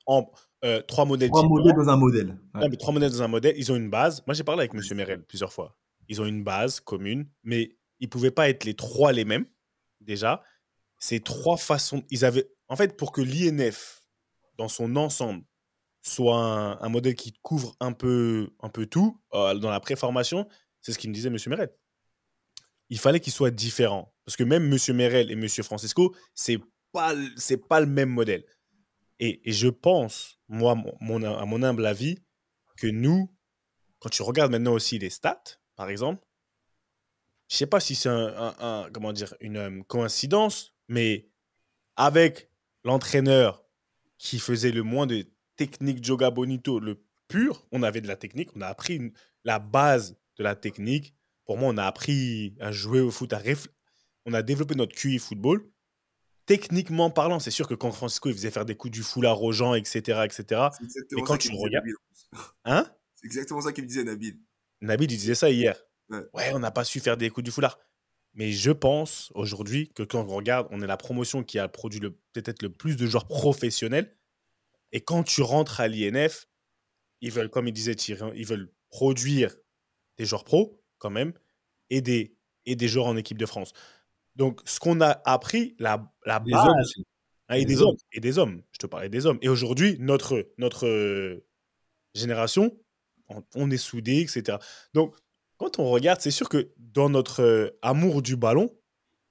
en euh, trois modèles Trois modèles dans un modèle. Ouais. Ouais, mais trois modèles dans un modèle, ils ont une base. Moi, j'ai parlé avec Monsieur Merel plusieurs fois. Ils ont une base commune, mais ils pouvaient pas être les trois les mêmes. Déjà, c'est trois façons. Ils avaient, en fait, pour que l'INF dans son ensemble soit un, un modèle qui couvre un peu, un peu tout euh, dans la préformation, c'est ce qu'il me disait Monsieur Merel. Il fallait qu'ils soient différents parce que même Monsieur Merel et Monsieur Francisco, c'est pas, pas le même modèle. Et, je pense, moi, à mon humble avis, que nous, quand tu regardes maintenant aussi les stats, par exemple, je sais pas si c'est un, comment dire, une euh, coïncidence, mais avec l'entraîneur qui faisait le moins de technique Joga Bonito, le pur, on avait de la technique, on a appris la base de la technique. Pour moi, on a appris à jouer au foot, à réfl- on a développé notre QI football. Techniquement parlant, c'est sûr que quand Francisco il faisait faire des coups du foulard aux gens, etc., etc. C'est exactement quand ça tu qu'il le me disait regardes- Nabil. Hein? C'est exactement ça qu'il me disait Nabil. Nabil, il disait ça hier. Ouais. Ouais, on n'a pas su faire des coups du foulard. Mais je pense aujourd'hui que quand on regarde, on est la promotion qui a produit peut-être le plus de joueurs professionnels. Et quand tu rentres à l'INF, ils veulent, comme il disait Thierry, ils veulent produire des joueurs pros quand même et des, et des joueurs en équipe de France. Donc, ce qu'on a appris, la, la base, hommes aussi. Hein, et des hommes. hommes. Et des hommes. Je te parlais des hommes. Et aujourd'hui, notre, notre euh, génération, on, on est soudés, etc. Donc, quand on regarde, c'est sûr que dans notre euh, amour du ballon,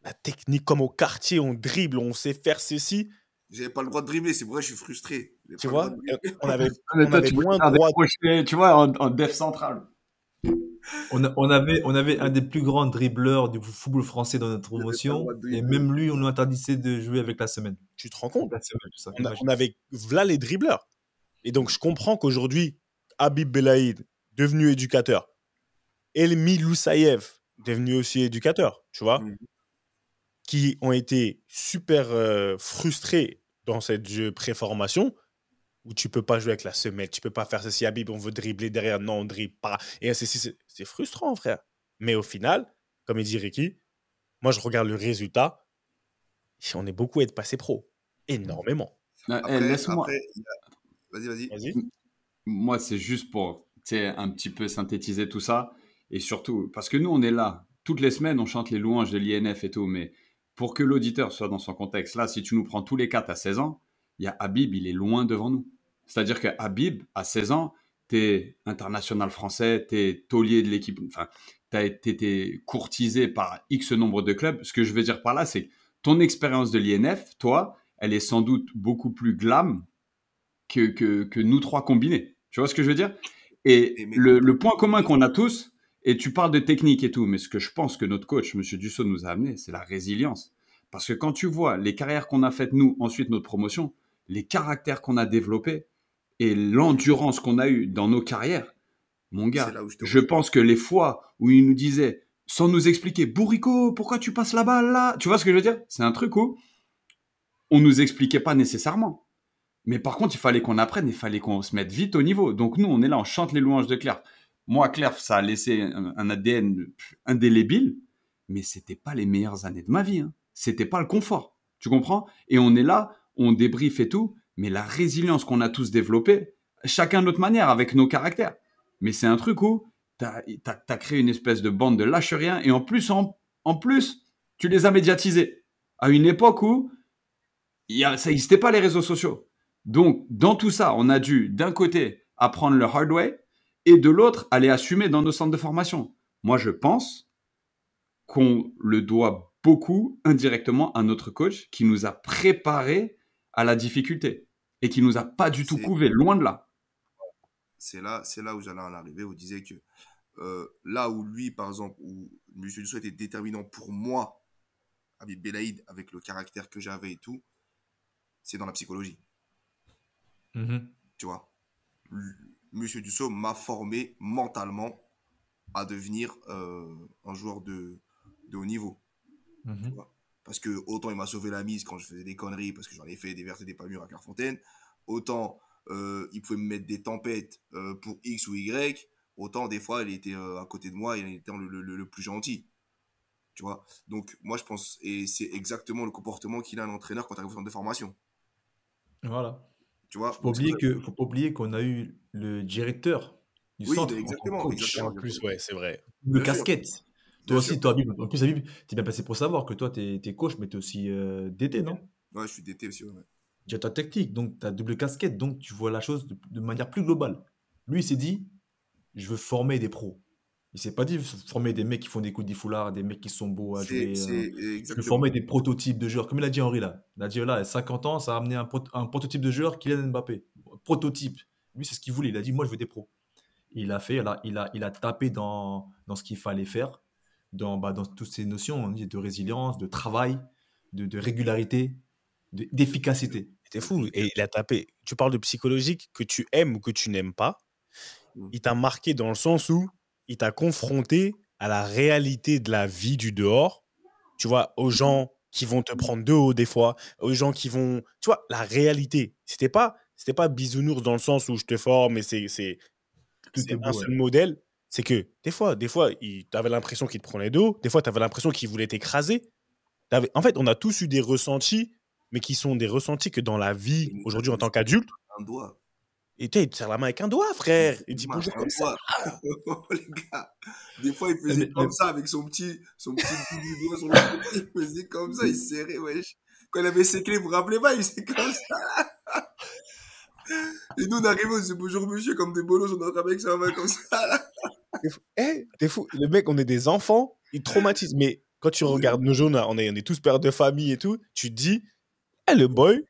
la technique, comme au quartier, on dribble, on sait faire ceci. J'avais pas le droit de dribbler, c'est pour ça que je suis frustré. Tu vois, on avait, Mais on toi, avait tu moins droit. tu vois, en, en def central. On, a- on avait, on avait un des plus grands dribbleurs du football français dans notre promotion. Et même lui, on nous interdisait de jouer avec la semaine. Tu te rends compte? La semaine, tout ça. on, a- on avait là les dribbleurs. Et donc, je comprends qu'aujourd'hui, Habib Belaïd, devenu éducateur, Elmi Loussaïev, devenu aussi éducateur, tu vois, Mhm. qui ont été super euh, frustrés dans cette préformation où tu peux pas jouer avec la semelle, tu peux pas faire ceci, Habib, on veut dribbler derrière, non, on dribble pas. Et c'est- frustrant, frère. Mais au final, comme il dit Ricky, moi, je regarde le résultat, on est beaucoup à être passé pro. Énormément. Eh, Laisse-moi. Vas-y, vas-y. Moi, c'est juste pour un petit peu synthétiser tout ça. Et surtout, parce que nous, on est là. Toutes les semaines, on chante les louanges de l'INF et tout. Mais pour que l'auditeur soit dans son contexte, là, si tu nous prends tous les quatre à 16 ans, il y a Habib, il est loin devant nous. C'est-à-dire que Habib, à 16 ans, t'es international français, t'es taulier de l'équipe. Enfin, t'as été courtisé par X nombre de clubs. Ce que je veux dire par là, c'est que ton expérience de l'INF, toi, elle est sans doute beaucoup plus glam que, que, que nous trois combinés. Tu vois ce que je veux dire? Et le, le point commun qu'on a tous, et tu parles de technique et tout, mais ce que je pense que notre coach, M. Dussault, nous a amené, c'est la résilience. Parce que quand tu vois les carrières qu'on a faites, nous, ensuite notre promotion, les caractères qu'on a développés et l'endurance qu'on a eue dans nos carrières, mon gars, je je pense que les fois où il nous disait, sans nous expliquer, Bourrico, pourquoi tu passes la balle là? Tu vois ce que je veux dire? C'est un truc où on nous expliquait pas nécessairement. Mais par contre, il fallait qu'on apprenne, il fallait qu'on se mette vite au niveau. Donc nous, on est là, on chante les louanges de Clerf. Moi, Clerf, ça a laissé un, ADN indélébile, mais c'était pas les meilleures années de ma vie. Hein. C'était pas le confort. Tu comprends? Et on est là, on débriefe et tout, mais la résilience qu'on a tous développée, chacun de notre manière, avec nos caractères. Mais c'est un truc où t'as as, créé une espèce de bande de lâche rien, et en plus, en, en plus, tu les as médiatisés. À une époque où y a, ça n'existait pas les réseaux sociaux. Donc, dans tout ça, on a dû, d'un côté, apprendre le hard way, et de l'autre, aller assumer dans nos centres de formation. Moi, je pense qu'on le doit beaucoup indirectement à notre coach qui nous a préparé à la difficulté et qui nous a pas du tout couvé, loin de là. c'est là, c'est là où j'allais en arriver. Vous disiez que euh, là où lui, par exemple, où M. Dussault était déterminant pour moi, Habib Belaïd, avec le caractère que j'avais et tout, c'est dans la psychologie. Mhm. Tu vois? M. Monsieur Dussault m'a formé mentalement à devenir euh, un joueur de, de haut niveau. Mhm. tu vois? Parce que autant il m'a sauvé la mise quand je faisais des conneries, parce que j'en ai fait des vertes et des pas mûres à Carfontaine, autant euh, il pouvait me mettre des tempêtes euh, pour X ou Y, autant des fois il était euh, à côté de moi, il était le, le- le- le plus gentil. Tu vois? Donc moi je pense, et c'est exactement le comportement qu'il a un entraîneur quand il arrive au centre de formation. Voilà. Tu vois? Faut pas oublier vrai. que, faut pas oublier qu'on a eu le directeur du Oui, centre en- en exactement, coach. exactement. En plus, ouais, c'est vrai. Le casquette. Toi aussi, sûr. toi, Habib, en plus, Habib, t'es bien passé pour savoir que toi, t'es es coach, mais t'es aussi euh, DT, non? Ouais, je suis DT aussi. ouais. Tu as ta technique, donc tu as double casquette, donc tu vois la chose de, de manière plus globale. Lui, il s'est dit, je veux former des pros. Il s'est pas dit, je veux former des mecs qui font des coups de foulard, des mecs qui sont beaux à jouer. euh, je veux former des prototypes de joueurs. Comme il a dit Henri là. Il a dit là, à 50 ans, ça a amené un, pro- un prototype de joueur, Kylian Mbappé. Prototype. Lui, c'est ce qu'il voulait. Il a dit, moi, je veux des pros. Il a fait, là, il a, il a tapé dans, dans ce qu'il fallait faire, dans, bah, dans toutes ces notions on dit, de résilience, de travail, de, de régularité, de- d'efficacité. C'était fou. Et il a tapé. Tu parles de psychologique, que tu aimes ou que tu n'aimes pas. Mm. Il t'a marqué dans le sens où il t'a confronté à la réalité de la vie du dehors. Tu vois, aux gens qui vont te prendre de haut des fois, aux gens qui vont. Tu vois, la réalité. C'était pas, c'était pas bisounours dans le sens où je te forme et c'est, un beau. seul ouais. modèle. C'est que des fois, des fois, tu avais l'impression qu'il te prenait de haut. Des fois, tu avais l'impression qu'il voulait t'écraser. En fait, on a tous eu des ressentis, mais qui sont des ressentis que dans la vie, aujourd'hui, en tant qu'adulte, Un doigt. et tu te serre la main avec un doigt, frère. Il dit bonjour comme ça. doigt. Les gars. Des fois, il faisait Mais- comme mais- ça avec son petit, son petit doigt sur le côté. Il faisait comme ça, il serrait, wesh. Quand il avait ses clés, vous vous rappelez pas, il faisait comme ça. Et nous, on arrivait, on disait bonjour monsieur, comme des bolos, on entre avec sa main comme ça. là. Fou. Eh, t'es fou. Le mec, on est des enfants, il traumatise. Mais quand tu regardes nos jeunes, on est, on est tous pères de famille et tout, tu te dis, eh, le boy,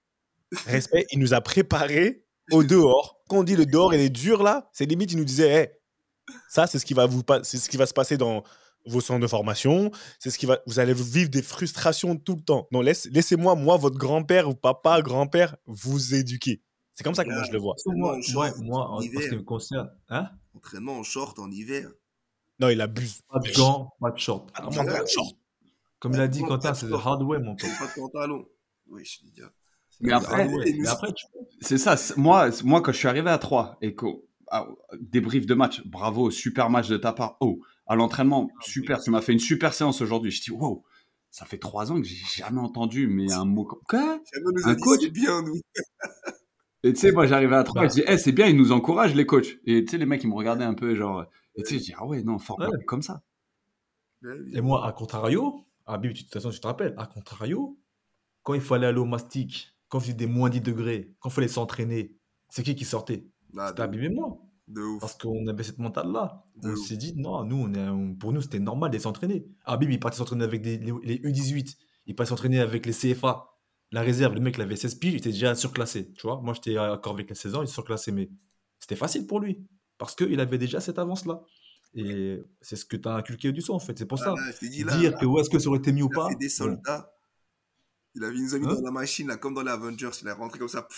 respect, il nous a préparé au dehors. Quand on dit le dehors, il est dur là, c'est limite, il nous disait, eh, ça, c'est ce qui va vous c'est ce qui va se passer dans vos centres de formation, c'est ce qui va, vous allez vivre des frustrations tout le temps. Non, laisse, laissez-moi, moi, votre grand-père ou papa, grand-père, vous éduquer. C'est comme ça que moi je le vois. Moi, en moi, ce qui me concerne, hein? Entraînement en short en hiver. Non, il abuse. pas de gants, pas de short. Ah, comment pas de short Comme il a dit Quentin, c'est le de hard way, mon pote. Pas de pantalon. Wesh, les gars. Mais C'est le après, Mais après, tu- C'est ça. Moi, moi, quand je suis arrivé à 3 et que ah, débrief de match, bravo, super match de ta part. Oh, à l'entraînement, super. Tu m'as fait une super séance aujourd'hui. Je dis, wow, ça fait trois ans que j'ai jamais entendu, mais un mot comme quoi? Un coach? bien, nous. Et tu sais, moi, j'arrivais à 3 et je dis, eh, c'est bien, ils nous encouragent, les coachs. Et tu sais, les mecs, ils me regardaient un peu, genre, et tu sais, je dis, ah ouais, non, fort Ouais. comme ça. Oui. Et moi, à contrario, ah, Bibi, de toute façon, tu te rappelles, à contrario, quand il fallait aller au mastic, quand il faisait des moins 10 degrés, quand il fallait s'entraîner, c'est qui qui sortait? Ah, C'était de, Habib et moi. de ouf. Parce qu'on avait cette mentale-là. On ouf. s'est dit, non, nous, on est, on- pour nous, c'était normal de s'entraîner. Habib, il partait s'entraîner avec des- les, les U18, il partait s'entraîner avec les CFA. La réserve, le mec, il avait 16 piges, il était déjà surclassé. Tu vois, moi, j'étais encore avec les 16 ans, il surclassé, mais c'était facile pour lui. Parce qu'il avait déjà cette avance-là. Et c'est ce que tu as inculqué du son, en fait. C'est pour ça. dit, là, Dire là, que où est-ce que ça aurait été mieux ou pas. des soldats. Il avait, il nous a mis Hein dans la machine, là, comme dans les Avengers. Il est rentré comme ça.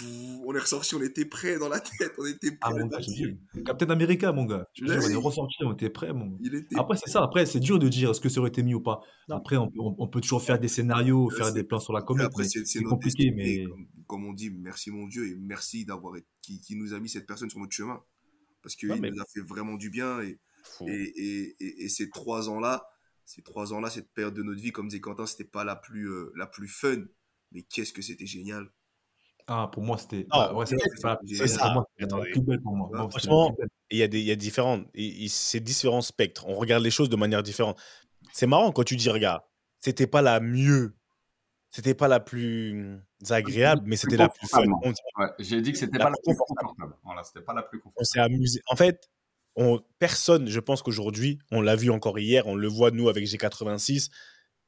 on est ressorti, on était prêts dans la tête. On était prêts. Ah, mon gars, dis. Captain America, mon gars. Je Ouais. on est ressorti, on était prêts, mon gars. Il était Après, c'est ça. Après, c'est dur de dire est-ce que ça aurait été mieux ou pas. Après, on, on- on peut toujours faire des scénarios, Ouais, faire des plans sur la comète, c'est compliqué. Mais comme, comme on dit, merci mon Dieu et merci d'avoir qui, qui nous a mis cette personne sur notre chemin. Parce qu'il mais- nous a fait vraiment du bien. Et, Fou. et, et, et- et ces trois ans-là, ces trois ans-là, cette période de notre vie, comme disait Quentin, c'était pas la plus, euh, la plus fun. Mais qu'est-ce que c'était génial. ah, pour moi, c'était. Ah, bah, ouais, c'est ça. plus belle pour moi. Ouais, Moi, c'était la franchement, Il y a des, il y a différentes, c'est différents spectres. On regarde les choses de manière différente. C'est marrant quand tu dis, regarde, c'était pas la mieux, c'était pas la plus agréable, mais c'était la plus fun. On, Ouais, j'ai dit que c'était pas la plus plus confortable. Voilà, c'était pas la plus on confortable. s'est amusé. En fait, on, personne, je pense qu'aujourd'hui, on l'a vu encore hier, on le voit nous avec G86,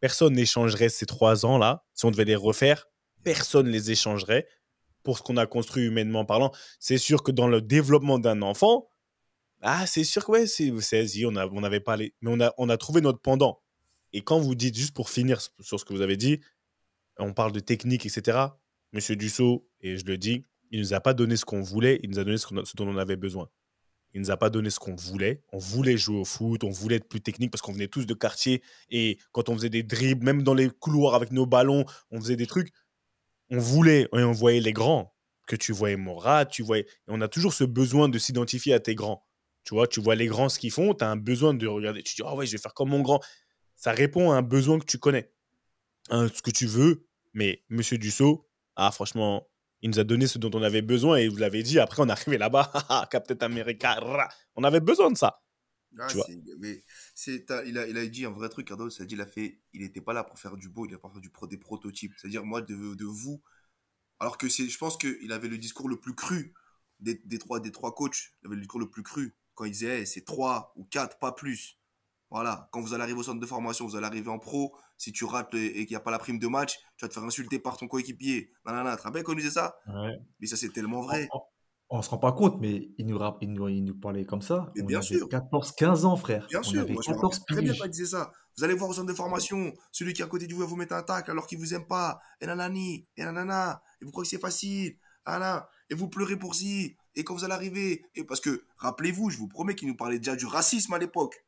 personne n'échangerait ces trois ans-là. Si on devait les refaire, personne les échangerait pour ce qu'on a construit humainement parlant. C'est sûr que dans le développement d'un enfant, ah, c'est sûr que ouais, c'est si, on a- on n'avait pas les, mais on a, on a trouvé notre pendant. Et quand vous dites, juste pour finir sur ce que vous avez dit, on parle de technique, etc. Monsieur Dussault, et je le dis, il nous a pas donné ce qu'on voulait, il nous a donné ce dont on avait besoin. Il nous a pas donné ce qu'on voulait. On voulait jouer au foot, on voulait être plus technique parce qu'on venait tous de quartier. Et quand on faisait des dribbles, même dans les couloirs avec nos ballons, on faisait des trucs. On voulait et on voyait les grands. Que tu voyais Morat, tu voyais. Et on a toujours ce besoin de s'identifier à tes grands. Tu vois, tu vois les grands ce qu'ils font, tu as un besoin de regarder. Tu dis, ah ouais, je vais faire comme mon grand. Ça répond à un besoin que tu connais, à ce que tu veux. Mais Monsieur Dussault, ah franchement, il nous a donné ce dont on avait besoin et vous l'avez dit. Après, on est arrivé là-bas, Captain America, rah. on avait besoin de ça. Ah, Tu vois. mais il, a, il a dit un vrai truc, Cardo, il a fait, il n'était pas là pour faire du beau, il a pour faire du pro, des prototypes. C'est-à-dire moi de, de vous, alors que je pense qu'il avait le discours le plus cru des, des trois, des trois coachs, il avait le discours le plus cru quand il disait hey, c'est trois ou quatre, pas plus. Voilà, quand vous allez arriver au centre de formation, vous allez arriver en pro, si tu rates et qu'il n'y a pas la prime de match, tu vas te faire insulter par ton coéquipier. Non, tu te rappelles qu'on disait ça? Mais ça c'est tellement vrai. On, on se rend pas compte, mais il nous, rap- il nous, il nous parlait comme ça. Mais on bien avait sûr. 14-15 ans, frère. Bien on sûr, avait moi je me 14 rappelle très bien il disait ça. Vous allez voir au centre de formation, celui qui est à côté de vous va vous mettre un tac alors qu'il vous aime pas. Et nanani, et nanana. Et vous croyez que c'est facile. Ah là. Et vous pleurez pour si. Et quand vous allez arriver. Et parce que, rappelez-vous, je vous promets qu'il nous parlait déjà du racisme à l'époque.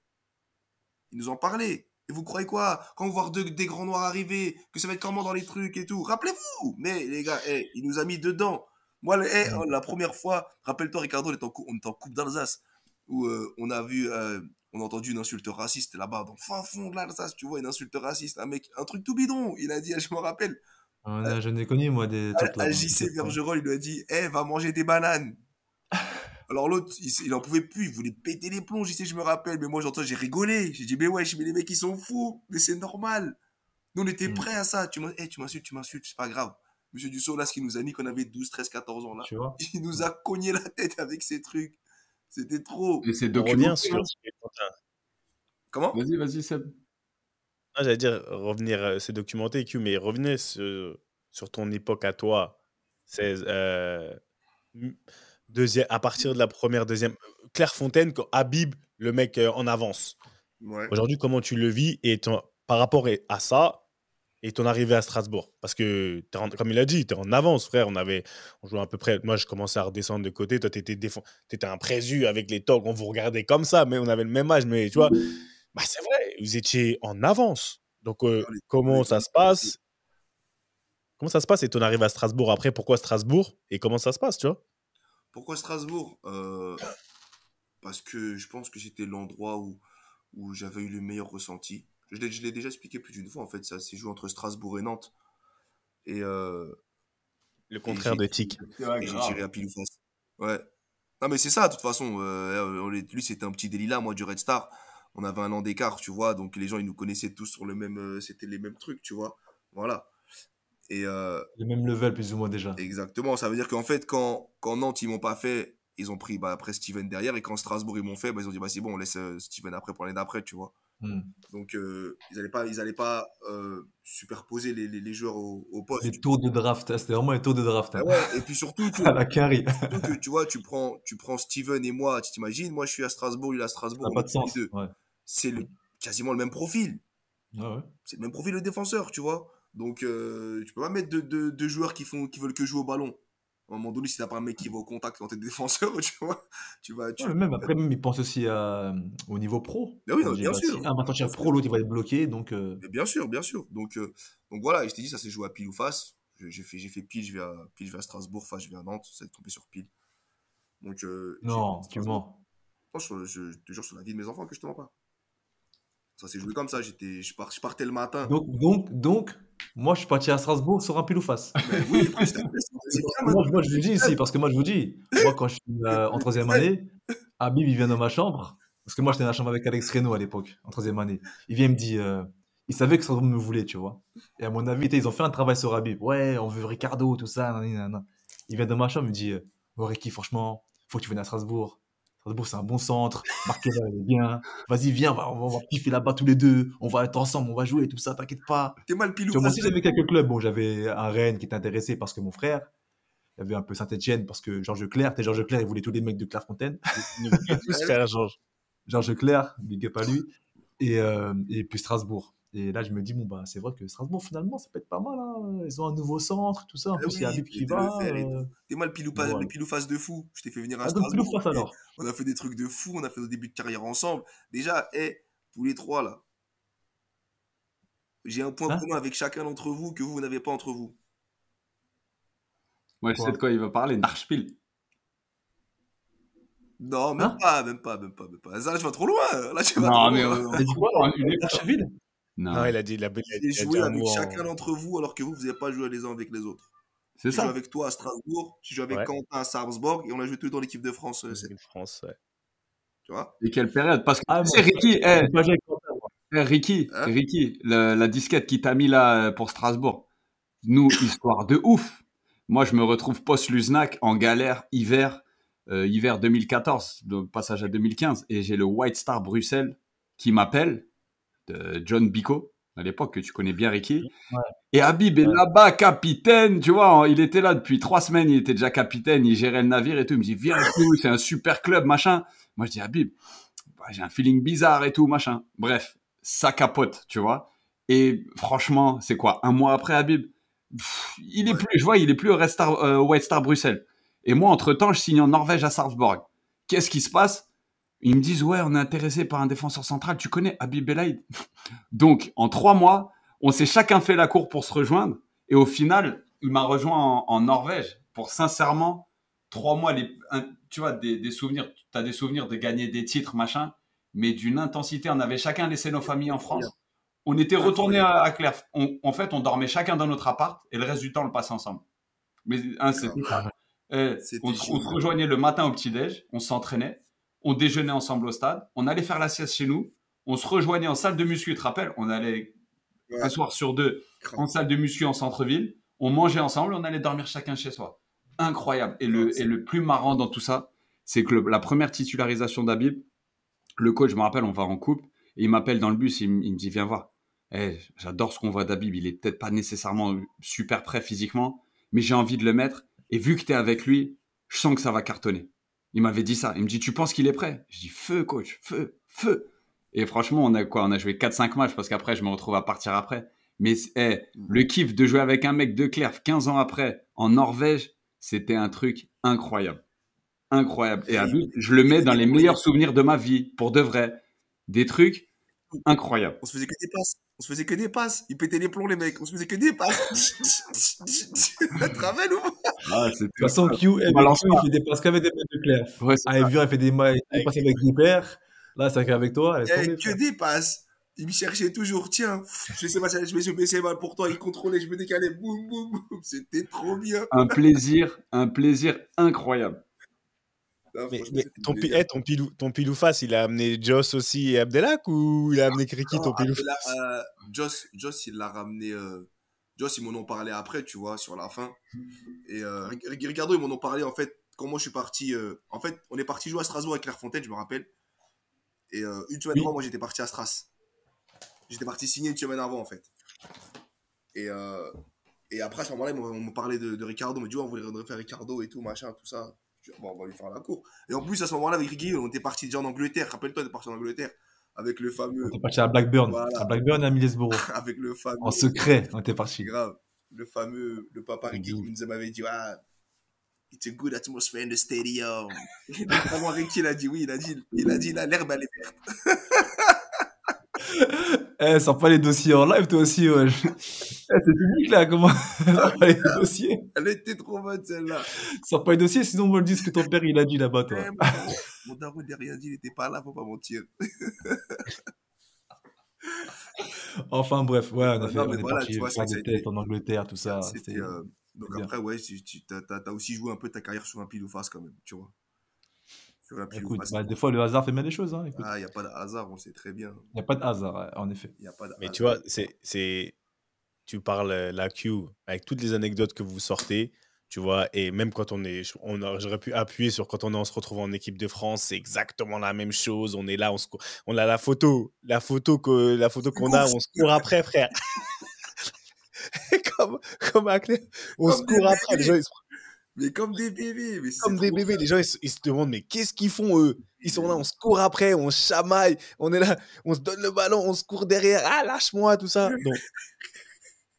Il nous en parlait. Et vous croyez quoi? Quand vous voir de- des grands noirs arriver, que ça va être comment dans les trucs et tout. Rappelez-vous Mais les gars, eh, il nous a mis dedans. Moi, le- Mm. la première fois, rappelle-toi Ricardo, on était en, cou- on était en Coupe d'Alsace, où euh, on a vu, euh, on a entendu une insulte raciste là-bas, dans le fin fond de l'Alsace, tu vois, une insulte raciste, un mec, un truc tout bidon. Il a dit, je me rappelle, On a- je n'ai connu, moi, des trucs à, à JC Bergerol, il lui a dit, eh, va manger des bananes. Alors l'autre, il, il en pouvait plus, il voulait péter les plombs, JC, je me rappelle, mais moi j'entends, j'ai rigolé. J'ai dit, mais wesh, mais les mecs, ils sont fous, mais c'est normal. Nous, on était Mm. prêts à ça. Tu eh, tu m'insultes, tu m'insultes, c'est pas grave. Monsieur Dussault, là, ce qu'il nous a mis quand on avait 12, 13, 14 ans, là, Tu vois il nous a cogné la tête avec ces trucs. C'était trop. Et c'est documenté. sur. hein. Comment? Vas-y, vas-y, Seb. Ah, J'allais dire, revenir, euh, c'est documenté, Q, mais revenez sur, sur ton époque à toi. C'est euh, m- deuxième, à partir de la première, deuxième. Clairefontaine, quand Habib, le mec euh, en avance. Ouais. Aujourd'hui, comment tu le vis et ton- par rapport à ça et ton arrivée à Strasbourg? Parce que, en- comme il a dit, tu es en avance, frère. On, avait, on jouait à peu près. Moi, je commençais à redescendre de côté. Toi, tu étais, un présu avec les togs. On vous regardait comme ça, mais on avait le même âge. Mais tu vois, bah, c'est vrai, vous étiez en avance. Donc, euh, comment ça se passe? Comment ça se passe et ton arrivée à Strasbourg après? Pourquoi Strasbourg Et comment ça se passe, tu vois? Pourquoi Strasbourg? Euh, Parce que je pense que c'était l'endroit où, où j'avais eu le meilleur ressenti. Je l'ai je l'ai déjà expliqué plus d'une fois, en fait, ça s'est joué entre Strasbourg et Nantes. Et, euh, Le contraire de Tic. Et j'ai tiré à pile ou face. Ouais. Non, mais c'est ça, de toute façon. euh, on est- lui, c'était un petit Delilah, moi, du Red Star. On avait un an d'écart, tu vois, donc les gens, ils nous connaissaient tous sur le même. euh, c'était les mêmes trucs, tu vois. Voilà. Et. euh, Le même level, plus ou moins, déjà. Exactement, ça veut dire qu'en fait, quand, quand Nantes, ils m'ont pas fait, ils ont pris bah, après Steven derrière, et quand Strasbourg, ils m'ont fait, bah, ils ont dit, bah, c'est bon, on laisse euh, Steven après pour l'année d'après, tu vois. Hmm. Donc, euh, ils allaient pas, ils allaient pas euh, superposer les, les, les joueurs au, au poste. Les tours de draft, hein, c'était vraiment les tours de draft. Ah hein. ouais, et puis surtout À la carry. surtout que, tu vois, tu prends, tu prends Steven et moi, tu t'imagines, moi, je suis à Strasbourg, il est à Ça Strasbourg, on pas de sens. Ouais. C'est le, quasiment le même profil. Ouais. C'est le même profil de défenseur, tu vois. Donc, euh, tu peux pas mettre deux de, de joueurs qui, font, qui veulent que jouer au ballon. À un moment donné, si t'as pas un mec qui va au contact quand t'es défenseur, tu vois, tu vas. Tu... Ouais, mais même après, même, ils pensent aussi à, euh, au niveau pro. Mais oui, bien bah, sûr. si un maintenant tu es pro, l'autre il va être bloqué, donc euh, Mais bien sûr, bien sûr. Donc, euh, donc voilà, et je t'ai dit, ça s'est joué à pile ou face. J'ai fait, fait pile, je vais à, pile, je vais à Strasbourg, face, je vais à Nantes, ça s'est tombé sur pile. Donc, non, tu mens. Non, je, je- te jure sur la vie de mes enfants que je te mens pas. Ça s'est joué comme ça, j'étais, je partais le matin. Donc, donc, donc, moi je suis parti à Strasbourg sur un pile ou face. Mais oui, après, j'étais- c'est bien, moi, moi, je vous dis ici, parce que moi je vous dis, moi quand je suis euh, en troisième année, Habib il vient dans ma chambre, parce que moi j'étais dans la chambre avec Alex Reno à l'époque, en troisième année. Il vient il me dit, euh, il savait que Strasbourg me voulait, tu vois. Et à mon avis, ils ont fait un travail sur Habib. Ouais, on veut Ricardo, tout ça, nanana. Il vient dans ma chambre, il me dit, oh Ricky, franchement, faut que tu viennes à Strasbourg. Strasbourg, c'est un bon centre. Marquez il est bien. Vas-y, viens, on va, on va kiffer là-bas tous les deux. On va être ensemble, on va jouer, tout ça, t'inquiète pas. T'es mal pile Tu ou vois, moi aussi, j'avais quelques clubs. Bon, j'avais un Rennes qui était intéressé parce que mon frère, il y avait un peu Saint-Etienne parce que Georges Clerc, t'es Georges Clerc, il voulait tous les mecs de Clairefontaine. Tous faire Georges. Georges Clerc, big up à lui. Et, euh, et puis Strasbourg. Et là, je me dis, bon, bah, c'est vrai que Strasbourg, finalement, ça peut être pas mal. hein. Ils ont un nouveau centre, tout ça. En Ah plus, il y a Habib qui va. T'es mal pile ou pas, voilà. pile ou face de fou. Je t'ai fait venir à Ah, Strasbourg. face alors On a fait des trucs de fou, on a fait nos débuts de carrière ensemble. Déjà, hé, tous les trois là. J'ai un point Hein? commun avec chacun d'entre vous que vous, vous n'avez pas entre vous. Moi, je sais de quoi il va parler. Narchpil. Non, même Hein? pas, même pas, même pas, même pas. Là, je vais trop loin. Là, tu vas Non, trop mais loin. euh, dit quoi une Non, Non, il a dit, il a, il a- J'ai il a joué dit avec mot chacun d'entre vous alors que vous, vous n'avez pas joué les uns avec les autres. c'est J'ai joué ça. avec toi à Strasbourg, j'ai joué avec Ouais. Quentin à Sarpsborg et on a joué tous dans l'équipe de France. euh, c'est- France, ouais. Tu vois? Et quelle période? Parce que Ah, c'est Ricky, eh, avec Quentin, moi. eh, Ricky, Hein? Ricky, le- la disquette qui t'a mis là euh, pour Strasbourg. Nous, histoire de ouf. Moi, je me retrouve post-Luznac en galère hiver, euh, hiver 2014, le passage à 2015, et j'ai le White Star Bruxelles qui m'appelle, de John Bico, à l'époque que tu connais bien, Ricky. Ouais. Et Habib est Ouais. là-bas, capitaine, tu vois, il était là depuis trois semaines, il était déjà capitaine, il gérait le navire et tout. Il me dit, viens avec nous, c'est un super club, machin. Moi, je dis, Habib, bah, j'ai un feeling bizarre et tout, machin. Bref, ça capote, tu vois. Et franchement, c'est quoi Un mois après, Habib? Pff, Il est Ouais. plus, je vois, il est plus au Red Star, euh, White Star Bruxelles. Et moi, entre-temps, je signe en Norvège à Sarpsborg. Qu'est-ce qui se passe? Ils me disent, ouais, on est intéressé par un défenseur central. Tu connais Habib Belaïd Donc, en trois mois, on s'est chacun fait la cour pour se rejoindre. Et au final, il m'a rejoint en, en Norvège pour sincèrement trois mois. Les, un- tu vois, des, des souvenirs. Tu as des souvenirs de gagner des titres, machin, mais d'une intensité. On avait chacun laissé nos familles en France. On était retournés à, à Clerf. On- en fait, on dormait chacun dans notre appart et le reste du temps, on le passait ensemble. Mais hein, ça. Euh, on, se- on rejoignait le matin au petit-déj, on s'entraînait, on déjeunait ensemble au stade, on allait faire la sieste chez nous, on se rejoignait en salle de muscu, tu te rappelles? On allait Ouais. un soir sur deux en salle de muscu en centre-ville, on mangeait ensemble, on allait dormir chacun chez soi. Incroyable. Et le, et le plus marrant dans tout ça, c'est que le- la première titularisation d'Habib, le coach, je me rappelle, on va en coupe, et il m'appelle dans le bus, il, me- il me dit, viens voir. Eh, J'adore ce qu'on voit d'Habib, il est peut-être pas nécessairement super prêt physiquement, mais j'ai envie de le mettre. Et vu que tu es avec lui, je sens que ça va cartonner. Il m'avait dit ça. Il me dit, tu penses qu'il est prêt? Je dis, feu, coach, feu, feu. Et franchement, on a quoi? On a joué 4-5 matchs parce qu'après, je me retrouve à partir après. Mais eh, le kiff de jouer avec un mec de Clerf 15 ans après en Norvège, c'était un truc incroyable. Incroyable. Et à but, je le mets dans les meilleurs souvenirs de ma vie, pour de vrai. Des trucs incroyables. On se faisait que des passes. On se faisait que des passes. Ils pétaient les plombs, les mecs. On se faisait que des passes. rappelles ou pas? Ah, De toute façon, Q, il fait des passes qu'avec des de clair. Ouais, c'est Ah, il fait des mailles, il passe avec des pères. Là, c'est qu'avec toi, laisse tomber, Que frère. des passes. Il me cherchait toujours. Tiens, je sais pas, je me suis baissé mal pour toi. Il contrôlait, je me décalais. Boum, boum, boum. C'était trop bien. un plaisir, un plaisir incroyable. Non, Mais, ton, pi- plaisir. eh, ton, pilou, ton pilou face, il a amené Joss aussi et Abdelak ou il a amené Kriki, ton pilou là, euh, Joss, Joss, il l'a ramené. euh, Joss, ils m'en ont parlé après, tu vois, sur la fin. Et euh, Ric- Ricardo, ils m'en ont parlé, en fait, quand moi je suis parti. euh, en fait, on est parti jouer à Strasbourg avec Clairefontaine, je me rappelle. Et euh, une semaine Oui. avant, moi j'étais parti à Stras. J'étais parti signer une semaine avant, en fait. Et, euh, et après, à ce moment-là, ils m'ont- on me parlait de, de Ricardo. On me dit, on voulait faire Ricardo et tout, machin, tout ça. Je dis, bon, on va lui faire la cour. Et en plus, à ce moment-là, avec Ricky, on était parti déjà en Angleterre. Rappelle-toi, on était parti en Angleterre. Avec le fameux. On était parti à Blackburn. Voilà. À Blackburn, à Middlesbrough. avec le fameux. En secret, on était parti. grave. Le fameux, le papa Ricky qui nous avait dit, ah, it's a good atmosphere in the stadium. Vraiment, Ricky, il a dit oui, il a dit, il a dit, l'herbe, elle est verte. Eh, sors pas les dossiers en live, toi aussi, ouais. Eh, c'est public, là, comment Sors pas les dossiers. Elle était trop bonne, celle-là. Sors pas les dossiers, sinon on me le dit ce que ton père, il a dit là-bas, toi. Eh, mon- daron, il n'a rien dit, il était pas là, faut pas mentir. Enfin, bref, ouais, on a fait, Non, on est voilà, parti tu vois, des tests en Angleterre, tout ça. C'était, euh, donc après, ouais, tu, tu as, aussi joué un peu ta carrière sur un pile ou face quand même, tu vois. Sur un pile ou Écoute, bah, des fois, le hasard fait bien des choses. Hein. Ah, il n'y a pas de hasard, on le sait très bien. il n'y a pas de hasard, en effet. N'y a pas de Mais hasard. tu vois, c'est, c'est, tu parles euh, la Q avec toutes les anecdotes que vous sortez, tu vois, et même quand on est, on j'aurais pu appuyer sur quand on, est, on se retrouve en équipe de France, c'est exactement la même chose. On est là, on, se, on a la photo, la photo que, la photo qu'on a, on se court après, frère. comme, comme à Clé- on Comme se court après. Les gens, ils se- Mais comme des bébés. Mais Comme des bébés, les gens ils, se- ils se demandent mais qu'est-ce qu'ils font eux? Ils sont là, on se court après, on se chamaille, on est là, on se donne le ballon, on se court derrière, ah lâche-moi tout ça. Donc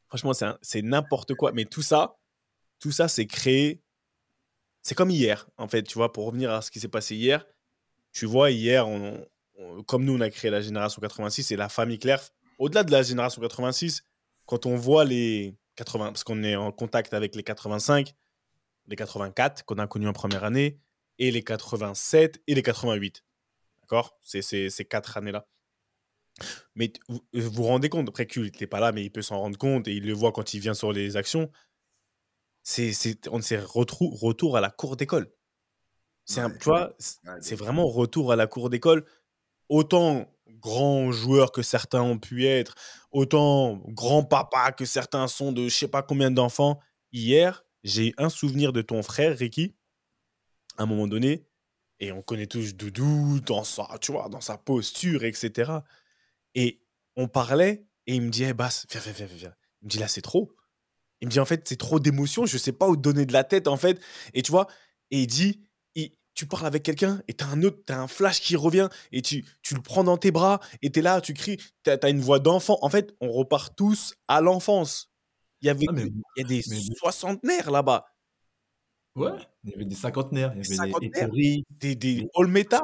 franchement c'est n'importe quoi, mais tout ça, tout ça c'est créé, c'est comme hier en fait, tu vois, pour revenir à ce qui s'est passé hier. Tu vois hier, on- on- comme nous on a créé la génération 86 et la famille Clerf. Au-delà de la génération 86, quand on voit les 80, parce qu'on est en contact avec les 85, les 84 qu'on a connus en première année, et les 87 et les 88. D'accord? C'est ces quatre années-là. Mais vous vous vous rendez compte, après qu'il n'était pas là, mais il peut s'en rendre compte et il le voit quand il vient sur les actions. C'est on s'est retour à la cour d'école. C'est Ouais. tu vois, Ouais, c'est vraiment retour à la cour d'école. Autant grands joueurs que certains ont pu être, autant grands papas que certains sont de je sais pas combien d'enfants. Hier, j'ai un souvenir de ton frère, Ricky, à un moment donné, et on connaît tous Doudou dans sa, tu vois, dans sa posture, etc. Et on parlait, et il me dit, hey, Bass, viens, viens, viens, viens, viens. Il me dit, là, c'est trop. Il me dit, en fait, c'est trop d'émotions, je sais pas où donner de la tête, en fait. Et tu vois, et il dit, tu parles avec quelqu'un, et t'as un autre, t'as un flash qui revient, et tu, tu le prends dans tes bras, et t'es là, tu cries, t'as as une voix d'enfant. En fait, on repart tous à l'enfance. Il y avait, Ah, mais- il y a des mais- soixantenaires là-bas, Ouais, il y avait des cinquantenaires, il y avait des. Ettori, des, des Olmeta.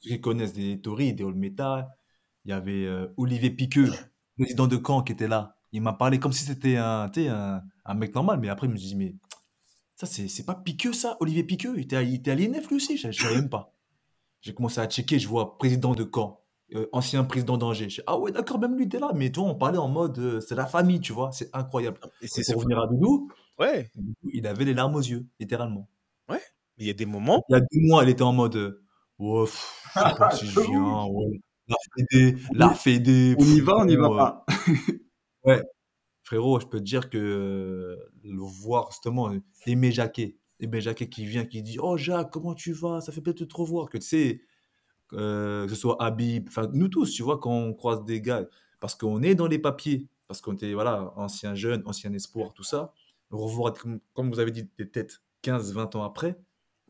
ceux qui connaissent des Ettori, des Olmeta. Il y avait euh, Olivier Piqueux, président de Caen, qui était là. Il m'a parlé comme si c'était un, un, un mec normal, mais après, il me dit, mais ça, c'est pas Piqueux, ça, Olivier Piqueux? Il était, à- il était à l'INF, lui aussi, je ne même pas. J'ai commencé à checker, je vois président de Caen, euh, ancien président d'Angers. Ah ouais, d'accord, même lui était là, mais toi, on parlait en mode, euh, c'est la famille, tu vois, c'est incroyable. Et Et c'est pour revenir à Doudou, Ouais, il avait les larmes aux yeux, littéralement. il y a des moments. Il y a deux mois, elle était en mode, euh, ouais, sais pas si je viens, ouais, la Fédé, la Fédé. On y va, on n'y va pas. Frérot, je peux te dire que euh, le voir justement, Aimé Jacquet, Aimé Jacquet qui vient, qui dit Oh Jacques, comment tu vas? Ça fait plaisir de te revoir. Que tu sais, euh, que ce soit Habib, enfin nous tous, tu vois, quand on croise des gars, parce qu'on est dans les papiers, parce qu'on était, voilà, ancien jeune, ancien espoir, tout ça, revoir, comme, comme vous avez dit, des têtes 15, 20 ans après.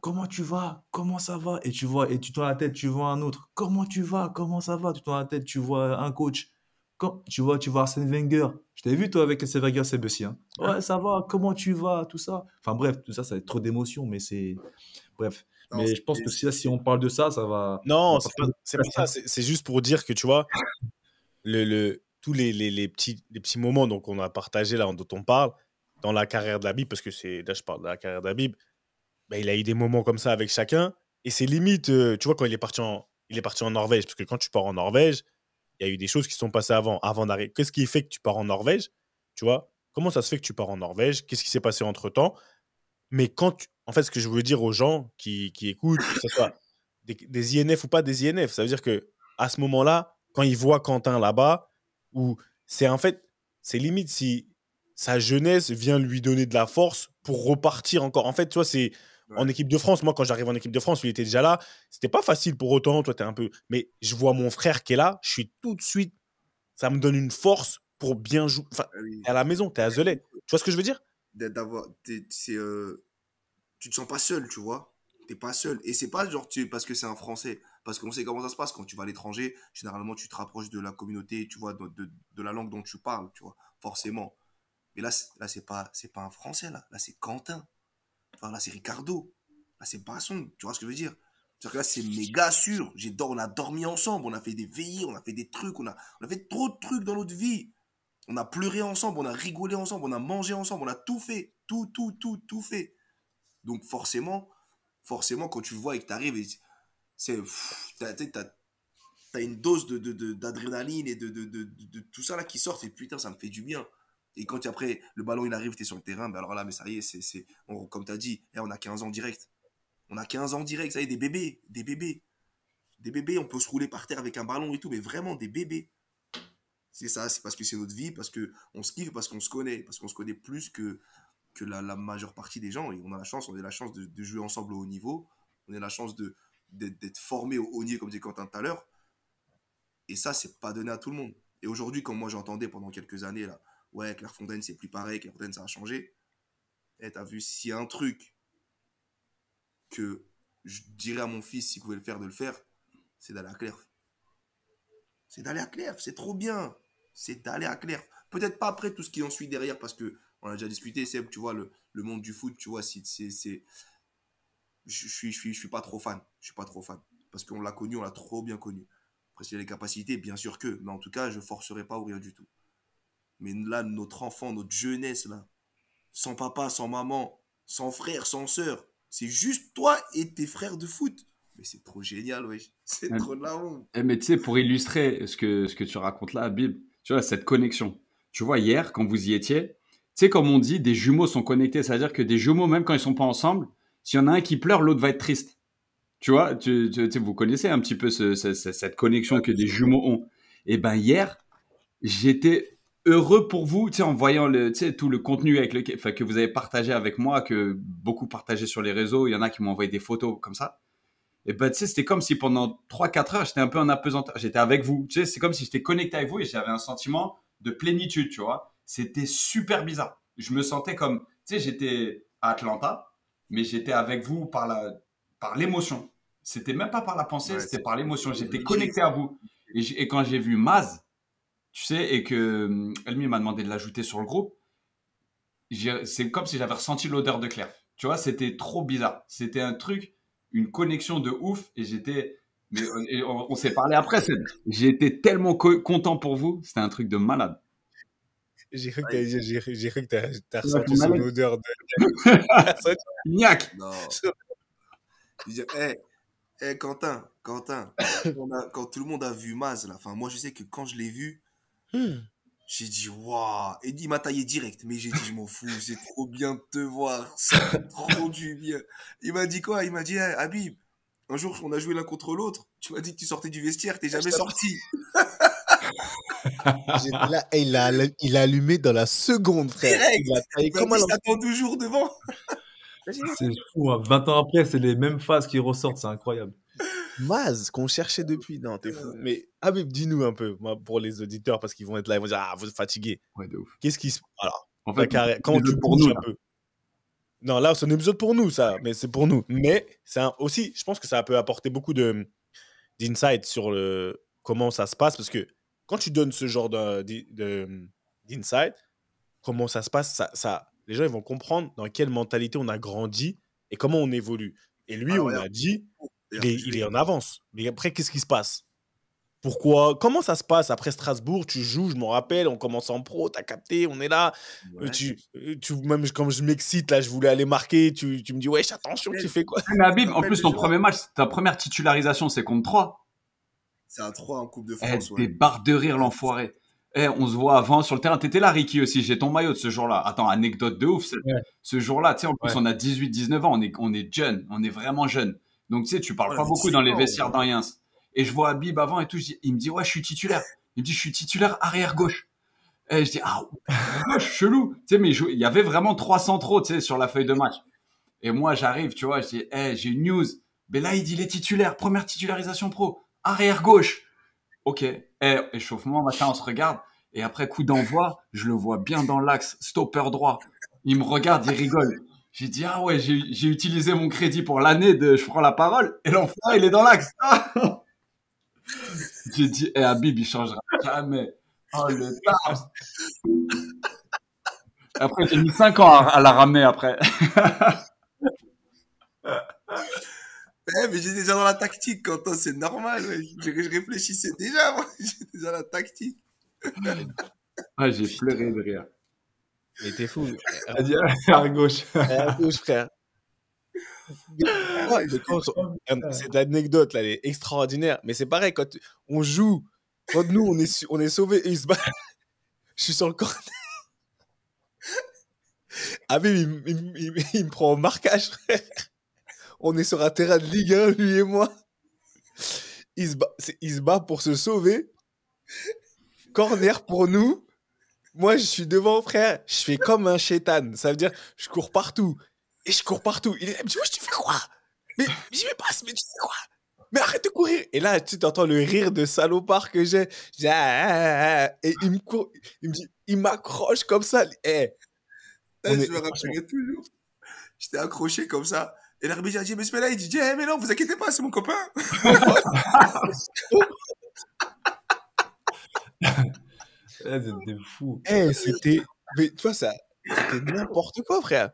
Comment tu vas? Comment ça va? Et tu vois, et tu tournes la tête, tu vois un autre. Comment tu vas? Comment ça va? Tu tournes la tête, tu vois un coach. Quand, tu vois, tu vois Arsène Wenger. Je t'ai vu, toi, avec Arsène Wenger, c'est Bessien. Ouais, ça va, comment tu vas, tout ça. Enfin, bref, tout ça, ça va être trop d'émotions, mais c'est. Bref. Non, mais je pense que si, si on parle de ça, ça va. Non, on c'est pas, ça. C'est juste pour dire que tu vois, le, le, tous les, les, les petits, les petits moments donc, qu'on a partagés là, dont on parle, dans la carrière de Habib, parce que c'est là, je parle de la carrière d'Habib, ben, il a eu des moments comme ça avec chacun. Et c'est limite, euh, tu vois, quand il est, parti en, il est parti en Norvège, parce que quand tu pars en Norvège, il y a eu des choses qui sont passées avant, avant d'arriver. Qu'est-ce qui fait que tu pars en Norvège Tu vois? Comment ça se fait que tu pars en Norvège? Qu'est-ce qui s'est passé entre temps Mais quand tu... En fait, ce que je veux dire aux gens qui, qui écoutent, que ce soit des, des INF ou pas des INF, ça veut dire que à ce moment-là, quand ils voient Quentin là-bas, ou c'est en fait, c'est limite si sa jeunesse vient lui donner de la force pour repartir encore. En fait, tu vois, c'est en équipe de France. Moi, quand j'arrive en équipe de France, il était déjà là. C'était pas facile pour autant. Toi, t'es un peu. Mais je vois mon frère qui est là. Je suis tout de suite. Ça me donne une force pour bien jouer. Enfin, Ah oui. à la maison, t'es à Zelay. Tu vois ce que je veux dire? D'avoir c'est euh, tu te sens pas seul tu vois. T'es pas seul. Et c'est pas genre tu parce que c'est un français. Parce qu'on sait comment ça se passe quand tu vas à l'étranger. Généralement tu te rapproches de la communauté tu vois de, de, la langue dont tu parles tu vois forcément. Mais là c'est- là c'est pas c'est pas un français là. Là c'est Quentin. Là c'est Ricardo. Là c'est Basson. Tu vois ce que je veux dire? Que là c'est méga sûr. On a dormi ensemble. On a fait des veillées on a fait des trucs on a on a fait trop de trucs dans notre vie. On a pleuré ensemble, on a rigolé ensemble, on a mangé ensemble, on a tout fait. Tout, tout, tout, tout fait. Donc forcément, forcément, quand tu vois et que tu arrives, c'est. T'as une dose de, d'adrénaline et de, tout ça qui sort et putain, ça me fait du bien. Et quand après, le ballon il arrive, t'es sur le terrain, ben alors là, mais ça y est, c'est, c'est, on- comme t'as dit, eh, on a 15 ans direct. On a 15 ans direct, ça y est, des bébés, des bébés. Des bébés, on peut se rouler par terre avec un ballon et tout, mais vraiment des bébés. C'est ça, c'est parce que c'est notre vie, parce que on se kiffe, parce qu'on se connaît, parce qu'on se connaît plus que, que la, majeure partie des gens. Et on a la chance, on a la chance de, jouer ensemble au haut niveau. On a la chance de, d'être, formé au haut niveau, comme disait Quentin tout à l'heure. Et ça, c'est pas donné à tout le monde. Et aujourd'hui, comme moi j'entendais pendant quelques années, là, ouais, Clairefontaine, c'est plus pareil, Clairefontaine, ça a changé. Eh, t'as vu, s'il y a un truc que je dirais à mon fils, s'il pouvait le faire, de le faire, c'est d'aller à Clerf. C'est d'aller à Clerf, c'est trop bien. C'est d'aller à Clerf. Peut-être pas après tout ce qui en suit derrière, parce que on a déjà discuté, Seb, tu vois, le, le monde du foot, tu vois, c'est. c'est- c'est- Je, suis, je, suis, je suis pas trop fan. Je suis pas trop fan. Parce qu'on l'a connu, on l'a trop bien connu. Après, s'il y a les capacités, bien sûr que. Mais en tout cas, je forcerai pas ou rien du tout. Mais là, notre enfant, notre jeunesse, là, sans papa, sans maman, sans frère, sans sœur, c'est juste toi et tes frères de foot. Mais c'est trop génial, wesh. C'est Ouais. trop de la honte. Eh, mais tu sais, pour illustrer ce que, ce que tu racontes là, Bib, tu vois, cette connexion. Tu vois, hier, quand vous y étiez, sais, comme on dit, des jumeaux sont connectés. C'est-à-dire que des jumeaux, même quand ils sont pas ensemble, s'il y en a un qui pleure, l'autre va être triste. Tu vois, tu, tu- tu vous connaissez un petit peu ce- ce- ce- cette connexion que des jumeaux ont. Et ben hier, j'étais heureux pour vous, tu sais, en voyant le, tu tout le contenu avec lequel, que vous avez partagé avec moi, que beaucoup partagé sur les réseaux. Il y en a qui m'ont envoyé des photos comme ça. Et ben, tu sais, c'était comme si pendant 3-4 heures, j'étais un peu en apesanteur. J'étais avec vous. Tu sais, c'est comme si j'étais connecté avec vous et j'avais un sentiment de plénitude, tu vois. C'était super bizarre. Je me sentais comme, tu sais, j'étais à Atlanta, mais j'étais avec vous par la, par l'émotion. C'était même pas par la pensée, Ouais, c'était par l'émotion. J'étais connecté à vous. Et, quand j'ai vu Maz, tu sais, et que hum, Elmi m'a demandé de l'ajouter sur le groupe, c'est comme si j'avais ressenti l'odeur de Claire. Tu vois, c'était trop bizarre. C'était un truc, une connexion de ouf, et j'étais. Mais on, s'est parlé après. été tellement co- content pour vous. C'était un truc de malade. J'ai cru que j'ai- cru que t'as ressenti son odeur de. Niac Non. Je hé, hé, Quentin, Quentin, on a- quand tout le monde a vu Maz, là, enfin, moi, je sais que quand je l'ai vu, Hmm. j'ai dit, waouh. Et il m'a taillé direct, mais j'ai dit, je m'en fous, c'est trop bien de te voir. Fait trop du bien. Il m'a dit quoi? Il m'a dit, hey, Habib, un jour, on a joué l'un contre l'autre. Tu m'as dit que tu sortais du vestiaire, t'es jamais sorti. J'étais là, et il a, il a allumé dans la seconde, frère. Direct. Il a taillé comme un je t'attends toujours devant. C'est fou, hein. 20 ans après, c'est les mêmes phases qui ressortent, c'est incroyable. Maz qu'on cherchait depuis. Non, t'es fou. Mais Habib, dis-nous un peu, moi, pour les auditeurs, parce qu'ils vont être là, ils vont dire Ah, vous êtes fatigués. Ouais, de ouf. Qu'est-ce qui se. Alors, En fait, carrière- comment tu pour nous, un peu? Non, là, c'est un épisode pour nous, ça, mais c'est pour nous. Mais c'est un- aussi, je pense que ça peut apporter beaucoup de d'insight sur le, comment ça se passe, parce que quand tu donnes ce genre d'insight, comment ça se passe, ça, ça, les gens ils vont comprendre dans quelle mentalité on a grandi et comment on évolue. Et lui, Alors, on a dit, il est, il en avance. Mais après, qu'est-ce qui se passe? Pourquoi Comment ça se passe après Strasbourg? Tu joues, je m'en rappelle, on commence en pro, t'as capté, on est là. Euh, Ouais. Tu, euh, tu, même comme je m'excite, là, je voulais aller marquer, tu, tu me dis, wesh, attention, tu fais quoi? Mais en plus, ton premier match, ta première titularisation, c'est contre 3. C'est un 3 en Coupe de Eh, France. des ouais. barres de rire, l'enfoiré. Eh, on se voit avant sur le terrain. T'étais là, Ricky aussi. J'ai ton maillot de ce jour-là. Attends, anecdote de ouf. Ouais. Ce jour-là, tu sais, en plus, Ouais. on a 18, 19 ans. On est, on est jeune. On est vraiment jeune. Donc, tu sais, tu parles Ouais, pas beaucoup dans les vestiaires ouais. d'Ariens. Et je vois Habib avant et tout. je dis- il me dit, ouais, je suis titulaire. Il me dit, je suis titulaire arrière gauche. Et je dis, ah, gauche, chelou. Tu sais, mais je- il y avait vraiment trois centraux, tu sais, sur la feuille de match. Et moi, j'arrive, tu vois, je dis, eh, j'ai une news. Mais là, il dit les titulaires. Première titularisation pro. Arrière gauche. Ok. Eh, échauffement, machin, on se regarde. Et après, coup d'envoi, je le vois bien dans l'axe, stopper droit. Il me regarde, il rigole. J'ai dit, ah ouais, j'ai utilisé mon crédit pour l'année de je prends la parole. Et l'enfant, il est dans l'axe. j'ai dit, eh, Habib, il changera jamais. Oh, le. Après, j'ai mis 5 ans à, à la ramener après. Mais j'étais déjà dans la tactique, Quentin, c'est normal. ouais. Je, je réfléchissais déjà, moi. J'étais dans la tactique. Ah, j'ai pleuré de rire. Mais t'es fou. Elle dit, à gauche. À gauche, frère. Cette anecdote là, elle est extraordinaire. Mais c'est pareil, quand on joue, quand nous on est, on est sauvés et ils se battent, je suis sur le corner. Ah, mais il, il- il- il me prend au marquage, frère. On est sur un terrain de Ligue 1, lui et moi. Il se bat, il se bat pour se sauver. Corner pour nous. Moi, je suis devant, frère. Je fais comme un chétan. Ça veut dire, je cours partout. Et je cours partout. Il est là, il me dit, wesh, tu fais quoi? Mais je dis, mais passe, mais tu fais quoi? Mais arrête de courir. Et là, tu entends le rire de salopard que j'ai. Ah, ah, ah. Et il me court, il me dit, il m'accroche comme ça. Eh, Eh, est- je me rappellerai toujours. J'étais accroché comme ça. Et l'RBG a dit, mais ce mec-là, il dit, eh, mais non, vous inquiétez pas, c'est mon copain. Eh, C'était fou. Eh, c'était. Mais tu vois, ça. C'était n'importe quoi, frère.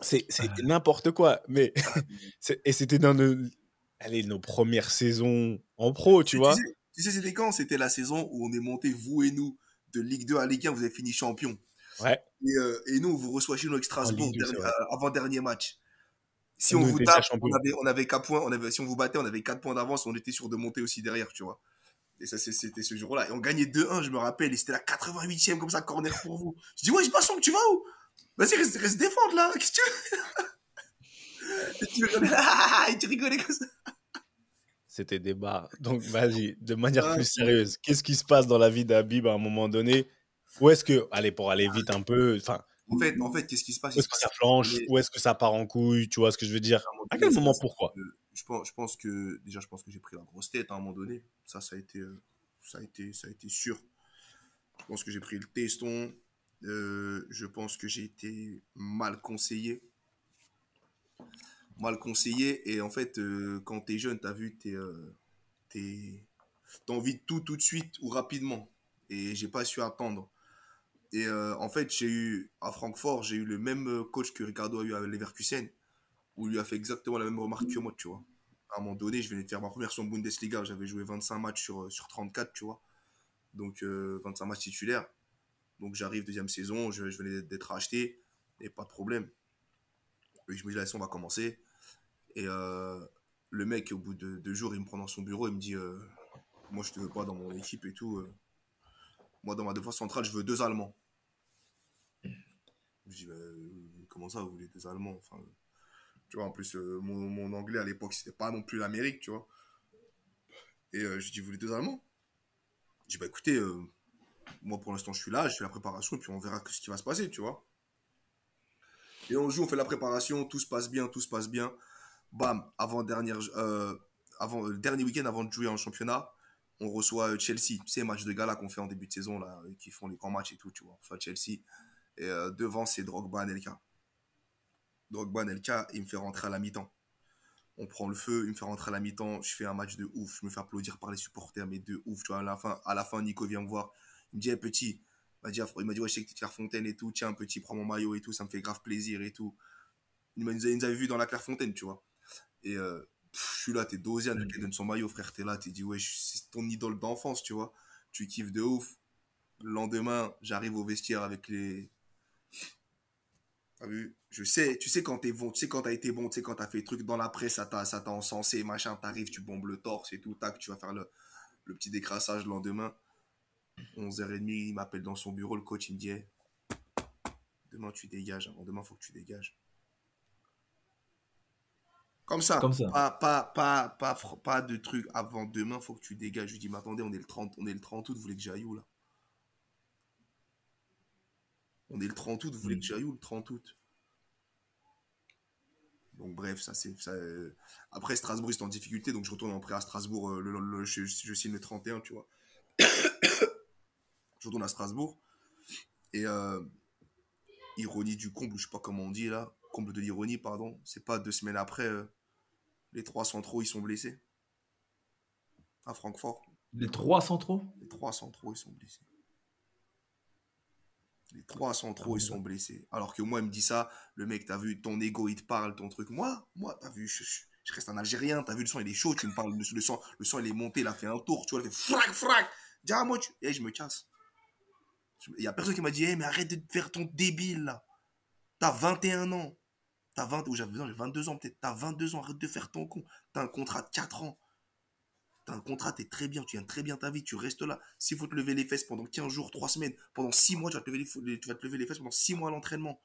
C'est c'est n'importe quoi. Mais. c'est- Et c'était dans nos. Allez, nos premières saisons en pro, tu vois. sais, tu sais, c'était quand? C'était la saison où on est monté, vous et nous, de Ligue 2 à Ligue 1, vous avez fini champion. Ouais. Et, euh, et nous, on vous reçoit chez nous avec Strasbourg, En Ligue 2, c'est dernier- vrai. euh, avant-dernier match. Si on on vous tape, on avait, on avait 4 points, on avait, si on vous battait, on avait 4 points d'avance, on était sûr de monter aussi derrière, tu vois. Et ça, c'est- c'était ce jour-là. Et on gagnait 2-1, je me rappelle, et c'était la 88e, comme ça, corner pour vous. Je dis, ouais, je passe, tu vas où? Vas-y, reste, reste défendre, là. Qu'est-ce que tu veux? Et tu rigolais, comme ça. C'était des bars. Donc, vas-y, de manière Ouais. plus sérieuse, qu'est-ce qui se passe dans la vie d'Habib à un moment donné? Où est-ce que, allez, pour aller vite un peu, enfin, En fait, en fait, qu'est-ce qui se passe? Où est-ce que ça flanche? Où est-ce que ça part en couille? Tu vois ce que je veux dire? À quel moment, pourquoi? je pense, je pense que déjà, je pense que j'ai pris la grosse tête à un moment donné. Ça, ça a été, euh, ça a été, ça a été sûr. Je pense que j'ai pris le teston. Euh, je pense que j'ai été mal conseillé. Mal conseillé. Et en fait, euh, quand t'es jeune, t'as vu, t'es, euh, t'es, t'as envie de tout, tout de suite ou rapidement. Et j'ai pas su attendre. Et euh, en fait, j'ai eu à Francfort, j'ai eu le même euh, coach que Ricardo a eu à Leverkusen où il lui a fait exactement la même remarque que moi, tu vois. À un moment donné, je venais de faire ma première saison Bundesliga, j'avais joué 25 matchs sur, euh, sur 34, tu vois. Donc, euh, 25 matchs titulaires. Donc, j'arrive deuxième saison, je, je venais d'être acheté, et pas de problème. Et je me dis, la saison va commencer. Et le mec, au bout de deux jours, il me prend dans son bureau, il me dit, moi, je te veux pas dans mon équipe et tout. Moi, dans ma défense centrale, je veux deux Allemands. Je dis, bah, comment ça, vous voulez deux Allemands enfin, tu vois, en plus, euh, mon, anglais à l'époque, c'était pas non plus l'Amérique, tu vois. Et euh, je dis, vous voulez deux Allemands? Je dis, bah écoutez, euh, moi pour l'instant, je suis là, je fais la préparation, et puis on verra ce qui va se passer, tu vois. Et on joue, on fait la préparation, tout se passe bien, tout se passe bien. Bam, avant dernière, avant le dernier week-end avant de jouer en championnat, on reçoit Chelsea. Tu sais, match de gala qu'on fait en début de saison, là, qui font les grands matchs et tout, tu vois. On reçoit Chelsea. Et euh, devant, c'est Drogba, Nelka. Drogba, Nelka, il me fait rentrer à la mi-temps. On prend le feu, il me fait rentrer à la mi-temps, je fais un match de ouf, je me fais applaudir par les supporters, mais de ouf, tu vois, à la fin, à la fin Nico vient me voir, il me dit, hey, petit, il m'a dit, il m'a dit, ouais, je sais que t'es Clairefontaine et tout, tiens, petit, prends mon maillot et tout, ça me fait grave plaisir et tout. Il il nous avait- il avait vu dans la Clairefontaine, tu vois. Et euh, pff, je suis là, t'es Dosian, le gars donne son maillot, frère, t'es là, t'es dit, ouais, c'est ton idole d'enfance, tu vois. Tu kiffes de ouf. Le lendemain, j'arrive au vestiaire avec les, Je sais, tu sais quand t'es bon, tu sais quand t'as été bon, tu sais quand t'as fait des trucs dans la presse, ça t'a, ça t'a encensé, machin, t'arrives, tu bombes le torse et tout, tac, tu vas faire le, le petit décrassage le lendemain. 11h30, il m'appelle dans son bureau, le coach, il me dit, Hey, demain tu dégages, avant demain faut que tu dégages. Comme ça, Comme ça. Pas, pas, pas, pas, de truc avant demain, faut que tu dégages. Je lui dis, mais attendez, on est le 30, on est le 30 août, vous voulez que j'aille où là? On est le 30 août, vous voulez que j'aille où le 30 août Donc bref, ça c'est. ça, euh, Après Strasbourg, ils sont en difficulté, donc je retourne en prêt à Strasbourg, euh, le, le- je, je signe le 31, tu vois. je retourne à Strasbourg. Et euh, ironie du comble, je sais pas comment on dit là, comble de l'ironie, pardon, c'est pas deux semaines après, euh, les trois centraux, ils sont blessés. À Francfort. Les trois centraux? Les trois centraux, ils sont blessés. Les trois centraux, ils sont blessés. Alors que moi, il me dit ça, le mec, t'as vu, ton ego, il te parle, ton truc. Moi, moi, t'as vu, je, je- je reste un Algérien, t'as vu, le sang, il est chaud, tu me parles, le, sang, le sang, il est monté, il a fait un tour, tu vois, il fait frac, frac. Dis, ah, moi, tu... Et je me casse. Il y a personne qui m'a dit, Eh, mais arrête de faire ton débile, là. T'as 21 ans. T'as 20, ou j'avais non, j'ai 22 ans peut-être. T'as 22 ans, arrête de faire ton con. T'as un contrat de 4 ans. T'as un contrat, t'es très bien, tu gagnes très bien ta vie, tu restes là. S'il faut te lever les fesses pendant 15 jours, 3 semaines, pendant 6 mois, tu vas te lever les, tu vas te lever les fesses pendant 6 mois à l'entraînement.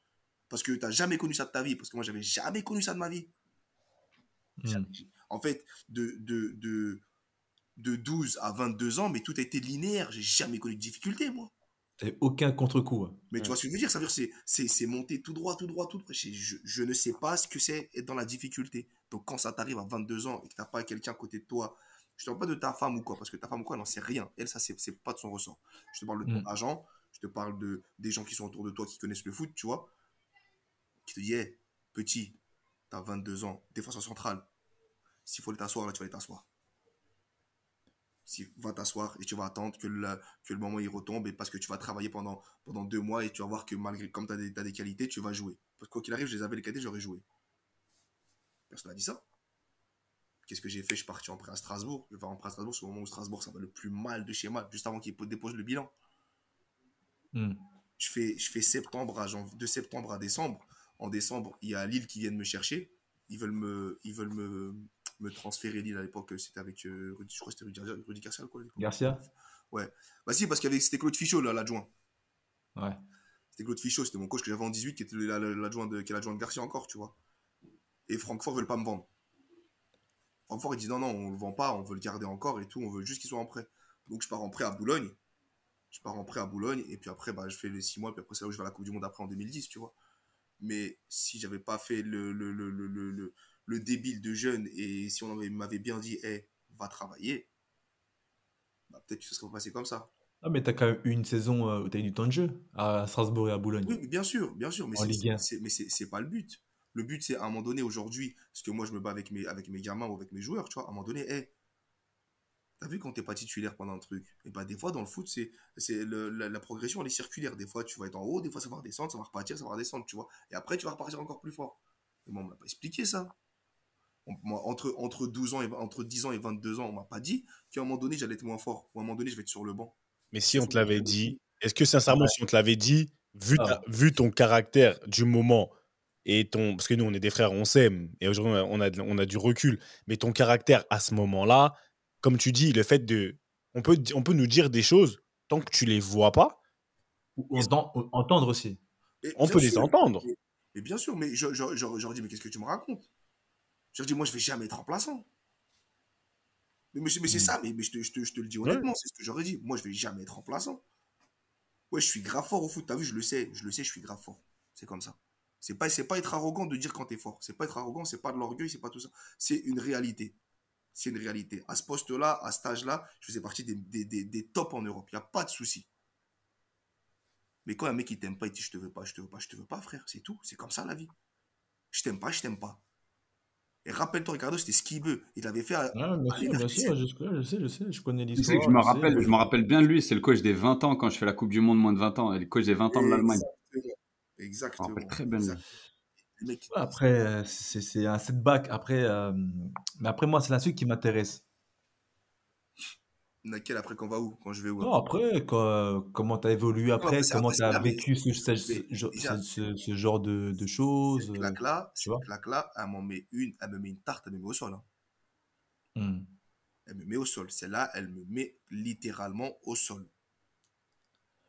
Parce que t'as jamais connu ça de ta vie, parce que moi j'avais jamais connu ça de ma vie. Hmm. En fait, de, de, de, de 12 à 22 ans, mais tout a été linéaire. J'ai jamais connu de difficulté, moi. T'avais aucun contre-coup. hein. Mais tu vois ce que je veux dire? Ça veut dire c'est- c'est c'est monter tout droit, tout droit, tout droit. Je, je- je ne sais pas ce que c'est être dans la difficulté. Donc quand ça t'arrive à 22 ans et que t'as pas quelqu'un à côté de toi, je te parle pas de ta femme ou quoi, parce que ta femme ou quoi, elle n'en sait rien. Elle, ça, c'est c'est pas de son ressort. Je te parle de ton Mm. agent, je te parle de des gens qui sont autour de toi, qui connaissent le foot, tu vois, qui te disent, Hey, petit, t'as 22 ans, défenseur central. S'il faut aller t'asseoir, là, tu vas aller t'asseoir. Si, va t'asseoir et tu vas attendre que le, que le moment il retombe et parce que tu vas travailler pendant, pendant deux mois et tu vas voir que malgré, comme tu as, des qualités, tu vas jouer. Parce que quoi qu'il arrive, je les avais les qualités, j'aurais joué. Personne n'a dit ça. Qu'est-ce que j'ai fait? Je suis parti en prêt à Strasbourg. Je vais en prêt à Strasbourg, c'est au moment où Strasbourg, ça va le plus mal de chez mal, juste avant qu'il dépose le bilan. Hmm. Je, fais, je fais septembre à janvier, de septembre à décembre. En décembre, il y a Lille qui viennent me chercher. Ils veulent me, ils veulent me, me transférer Lille à l'époque. C'était avec, euh, Rudy- je crois que c'était Rudy, Rudy Garcia. Quoi. Garcia Ouais. Bah si, parce avait- c'était Claude Fichot, là, l'adjoint. Ouais. C'était Claude Fichot, c'était mon coach que j'avais en 18, qui était la- la- l'adjoint de, qui est l'adjoint de Garcia encore, tu vois. Et Francfort veulent pas me vendre. Francfort, il dit non, non, on le vend pas, on veut le garder encore et tout, on veut juste qu'il soit en prêt. Donc je pars en prêt à Boulogne. Je pars en prêt à Boulogne, et puis après, bah, je fais les 6 mois, puis après, c'est là où je vais à la Coupe du Monde après en 2010, tu vois. Mais si j'avais pas fait le, le, le, le, le, le- le débile de jeune, et si on avait- m'avait bien dit, hé, va travailler, bah, peut-être que ce serait pas passé comme ça. Ah, mais t'as quand même eu une saison euh, où t'as eu du temps de jeu à Strasbourg et à Boulogne. Oui, bien sûr, bien sûr, mais En c'est- Ligue 1. c'est mais c'est pas le but. Le but, c'est à un moment donné, aujourd'hui, parce que moi, je me bats avec mes, avec mes gamins ou avec mes joueurs, tu vois, à un moment donné, hé, t'as vu quand t'es pas titulaire pendant un truc? Et bah, des fois, dans le foot, c'est c'est le- la, la progression, elle est circulaire. Des fois, tu vas être en haut, des fois, ça va redescendre, ça va repartir, ça va redescendre, tu vois. Et après, tu vas repartir encore plus fort. Mais moi, on m'a pas expliqué ça. On- moi, entre, entre, 12 ans et, entre 10 ans et 22 ans, on m'a pas dit qu'à un moment donné, j'allais être moins fort, ou à un moment donné, je vais être sur le banc. Mais si on te l'avait dit, est-ce que sincèrement, si on te l'avait dit, vu, Ah. ta- vu ton caractère du moment et ton. Parce que nous, on est des frères, on s'aime, et aujourd'hui, on a, on a, du recul, mais ton caractère à ce moment-là, comme tu dis, le fait de. On peut, on peut nous dire des choses tant que tu les vois pas, Ou entend- ou entendre aussi. Et on peut les entendre. Mais, mais bien sûr, mais je, je, je, je leur dis, mais qu'est-ce que tu me racontes? Je leur dis, moi, je vais jamais être remplaçant. Mais, mais, c'est- mais c'est Mm. ça, mais, mais je, te, je, te, je te le dis Ouais. honnêtement, c'est ce que j'aurais dit. Moi, je vais jamais être remplaçant. Ouais, je suis grave fort au foot, t'as vu, je le sais, je le sais, je suis grave fort. C'est comme ça. C'est pas, c'est pas être arrogant de dire quand t'es fort. C'est pas être arrogant, c'est pas de l'orgueil, c'est pas tout ça. C'est une réalité. C'est une réalité. À ce poste-là, à cet âge-là, je faisais partie des, des, des, des tops en Europe. Il n'y a pas de souci. Mais quand un mec il t'aime pas, il dit je te veux pas, je te veux pas, je te veux pas, frère, c'est tout. C'est comme ça la vie. Je t'aime pas, je t'aime pas. Et rappelle-toi, Ricardo, c'était ce qu'il veut. Il avait fait. à- Ouais, bien sûr, bien sûr, je sais, je sais, je connais Tu l'histoire. sais je me sais, rappelle, je me rappelle bien de lui, c'est le coach des 20 ans quand je fais la Coupe du Monde moins de 20 ans, et le coach des 20 ans de l'Allemagne. Exactement. Rappelle très Ouais, Après, euh, c'est un setback. Après, euh, mais après, moi, c'est la suite qui m'intéresse. Laquelle après quand on va où? Quand je vais où Non, après, comment tu as évolué après, après, comment après, tu as vécu ce, genre de, de choses. Cette euh, claque-là, cette claque-là, elle m'en met une, elle me met une tarte, elle me met au sol. hein. hmm. Elle me met au sol. Celle-là, elle me met littéralement au sol.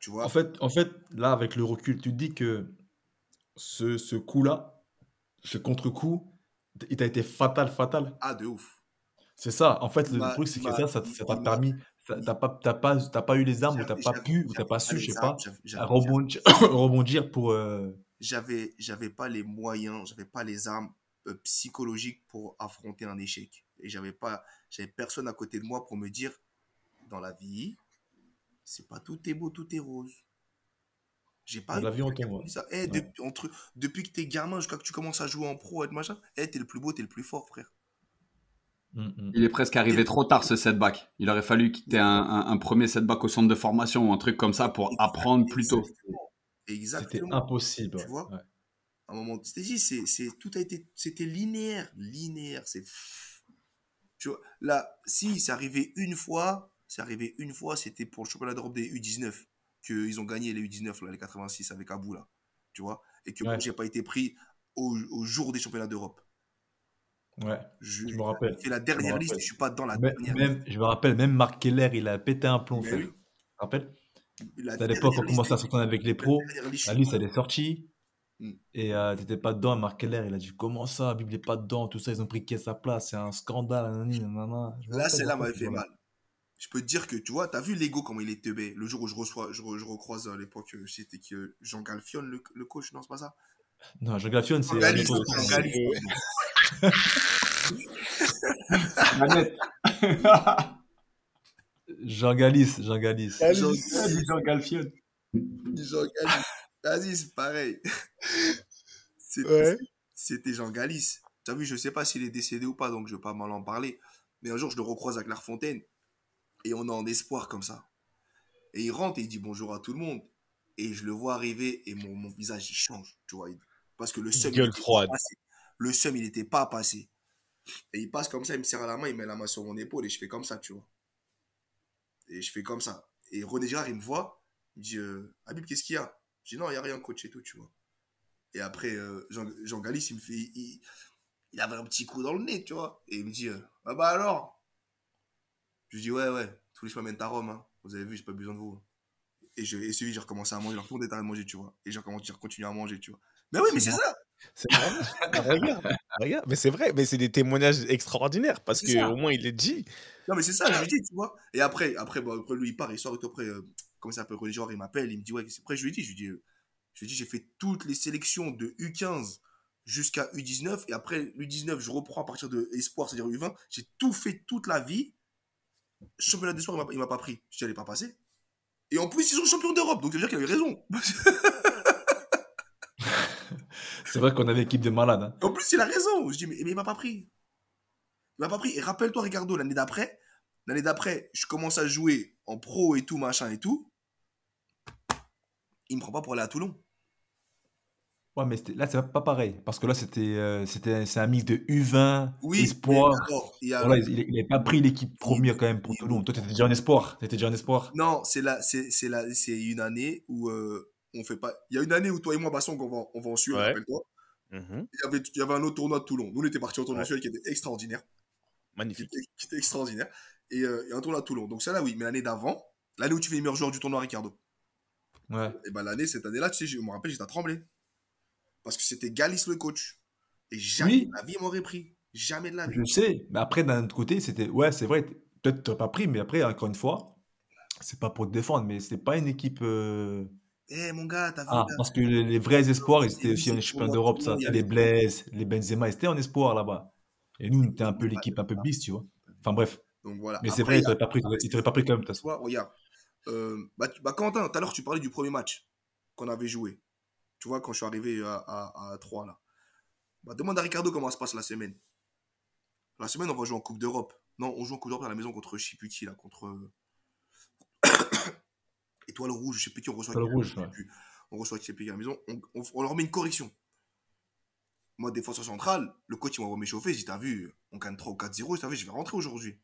Tu vois? En fait, en fait, là, avec le recul, tu te dis que ce, ce coup-là, ce contre-coup, il t'a été fatal, fatal. Ah, de ouf. C'est ça. En fait, le truc, c'est que ça, ça t'a permis. T'as pas, t'as pas, t'as pas eu les armes, ou t'as pas pu, ou t'as pas su, je sais armes, pas, rebondir pour. euh, j'avais j'avais pas les moyens j'avais pas les armes euh, psychologiques pour affronter un échec et j'avais pas j'avais personne à côté de moi pour me dire dans la vie c'est pas tout est beau tout est rose j'ai pas la me dit ça. Eh, Ouais. depuis, entre, depuis que t'es gamin jusqu'à que tu commences à jouer en pro et machin eh, t'es le plus beau t'es le plus fort frère hmm, hmm. Il est presque arrivé trop tard ce setback. Il aurait fallu qu'il ait un, un- un premier setback au centre de formation ou un truc comme ça pour apprendre plus tôt. Exactement. C'était impossible. Tu vois? Ouais. à un moment c'était dit c'est c'est tout a été c'était linéaire linéaire c'est tu vois là si c'est arrivé une fois c'est arrivé une fois c'était pour le championnat d'Europe des U19 que ils ont gagné les U19 là les 86 avec Abou là tu vois et que moi Ouais. j'ai pas été pris au, au jour des championnats d'Europe Ouais, je, je me rappelle. fait la dernière liste je suis pas dans la Même, dernière même- je me rappelle, même Marc Keller, il a pété un plomb, oui. Tu te rappelles? À l'époque, on commençait à s'entendre avec les pros. liste, La liste, elle est sortie. Mm. Et euh, t'étais pas dedans. Marc Keller, il a dit Comment ça, Bible est pas dedans Tout ça, ils ont pris qui à sa place C'est un scandale. nanana. Là, celle-là m'avait fait mal. Je peux te dire que, tu vois, t'as vu l'ego comment il est teubé? Le jour où je reçois, je, re- je recroise à l'époque, euh, c'était que Jean Galfion, le, le coach, non, c'est pas ça? Non, Jean Galfion, c'est. Jean un Galis, Jean Galis. Manette. Jean Galis. Jean Galis. Jean Jean Galfion. Jean Galis. Vas-y, c'est pareil. C'était Ouais. Jean Galis. T'as vu, je sais pas s'il est décédé ou pas, donc je vais pas mal en parler. Mais un jour, je le recroise à Clairefontaine et on est en espoir comme ça. Et il rentre et il dit bonjour à tout le monde. Et je le vois arriver et mon, mon visage, il change, tu vois. Parce que le seum, il Gueule froide. passé. Le seum, il était pas passé. Et il passe comme ça, il me serre la main, il met la main sur mon épaule et je fais comme ça, tu vois. Et je fais comme ça. Et René Girard, il me voit, il me dit euh, Habib, qu'est-ce qu'il y a? Je dis non, il n'y a rien, coach et tout, tu vois. Et après, euh, Jean, Jean Galis, il me fait. Il, il avait un petit coup dans le nez, tu vois. Et il me dit euh, Ah bah alors? Je lui dis Ouais, ouais, tous les chemins mènent à Rome, hein. Vous avez vu, j'ai pas besoin de vous. Et, je, et celui, j'ai recommencé à manger, tour d'état de manger, tu vois. Et j'ai recommencé- j'ai continué à manger, tu vois. Mais oui, mais c'est ça C'est regarde, regarde. Mais c'est vrai, mais c'est des témoignages extraordinaires parce ça. qu'au moins il est dit. Non, mais c'est ça, je lui dis, tu vois. Et après, après, bah, après lui, il part, il sort, et tout après, euh, comment ça s'appelle, René il m'appelle, il me dit, ouais, que- après, je lui dis, je lui dis, euh, je lui dis, j'ai fait toutes les sélections de U15 jusqu'à U19, et après, U19, je reprends à partir de Espoir, c'est-à-dire U20, j'ai tout fait toute la vie. Championnat d'Espoir, il m'a- il m'a pas pris. Je est pas passée. Et en plus, ils sont champions d'Europe, donc ça veut dire qu'il avait raison. C'est vrai qu'on avait équipe de malades. hein. En plus, il a raison. Je dis, mais, mais il m'a pas pris. Il m'a pas pris. Et rappelle-toi, Ricardo, l'année d'après, l'année d'après, je commence à jouer en pro et tout, machin et tout. Il me prend pas pour aller à Toulon. Ouais, mais c'était- là, c'est pas pareil. Parce que là, c'était, euh, c'était, c'est un mix de U20, Oui, espoir. il y a- Voilà, il n'avait pas pris l'équipe première quand même pour Toulon. Toi, tu étais déjà en espoir. Étais déjà en espoir. Non, c'est là, c'est, c'est là, c'est une année où euh, on fait pas. Il y a une année où toi et moi, Basson, on va, on va en Suède, Ouais. rappelle-toi. Mhm. Il y avait, il y avait un autre tournoi de Toulon. Nous, on était partis en tournoi Ouais. qui était extraordinaire. Qui Magnifique. était, qui était extraordinaire. Et, euh, et un tournoi de Toulon. Donc, ça là, oui. Mais l'année d'avant, l'année où tu fais les meilleurs joueurs du tournoi, Ricardo. Ouais. Et ben l'année, cette année-là, tu sais, je me rappelle, j'étais à trembler. Parce que c'était Galis le coach. Et jamais Oui. de la vie m'aurait pris. Jamais de la vie. Je sais. Mais après, d'un autre côté, c'était. Ouais, c'est vrai. Peut-être tu pas pris, mais après, encore une fois, c'est pas pour te défendre, mais c'est pas une équipe. euh, Eh mon gars, t'as vu Ah, parce que les, les vrais espoirs, ils étaient aussi en championnat d'Europe, ça. Les Blaise, les Benzema, ils étaient en espoir là-bas. Et nous, on était un peu l'équipe un peu bis, tu vois. Enfin bref. Donc voilà. Mais c'est vrai, il ils t'auraient pas pris. Ils t'auraient pas pris quand même. Toi, regarde. Euh, bah, tu- bah, Quentin, tout à l'heure, tu parlais du premier match qu'on avait joué. Tu vois, quand je suis arrivé à, à, à 3, là. Bah, demande à Ricardo comment se passe la semaine. La semaine, on va jouer en Coupe d'Europe. Non, on joue en Coupe d'Europe à la maison contre Chiputi, là, contre. Étoile Rouge, je sais plus qui on reçoit. Étoile qui- Rouge, je sais ouais. plus. On reçoit Chiputi à la maison. On, on- on leur met une correction. Moi, défenseur central, le coach, il m'envoie m'échauffer. Je dis, t'as vu, on gagne 3 ou 4-0. T'as vu, je vais rentrer aujourd'hui.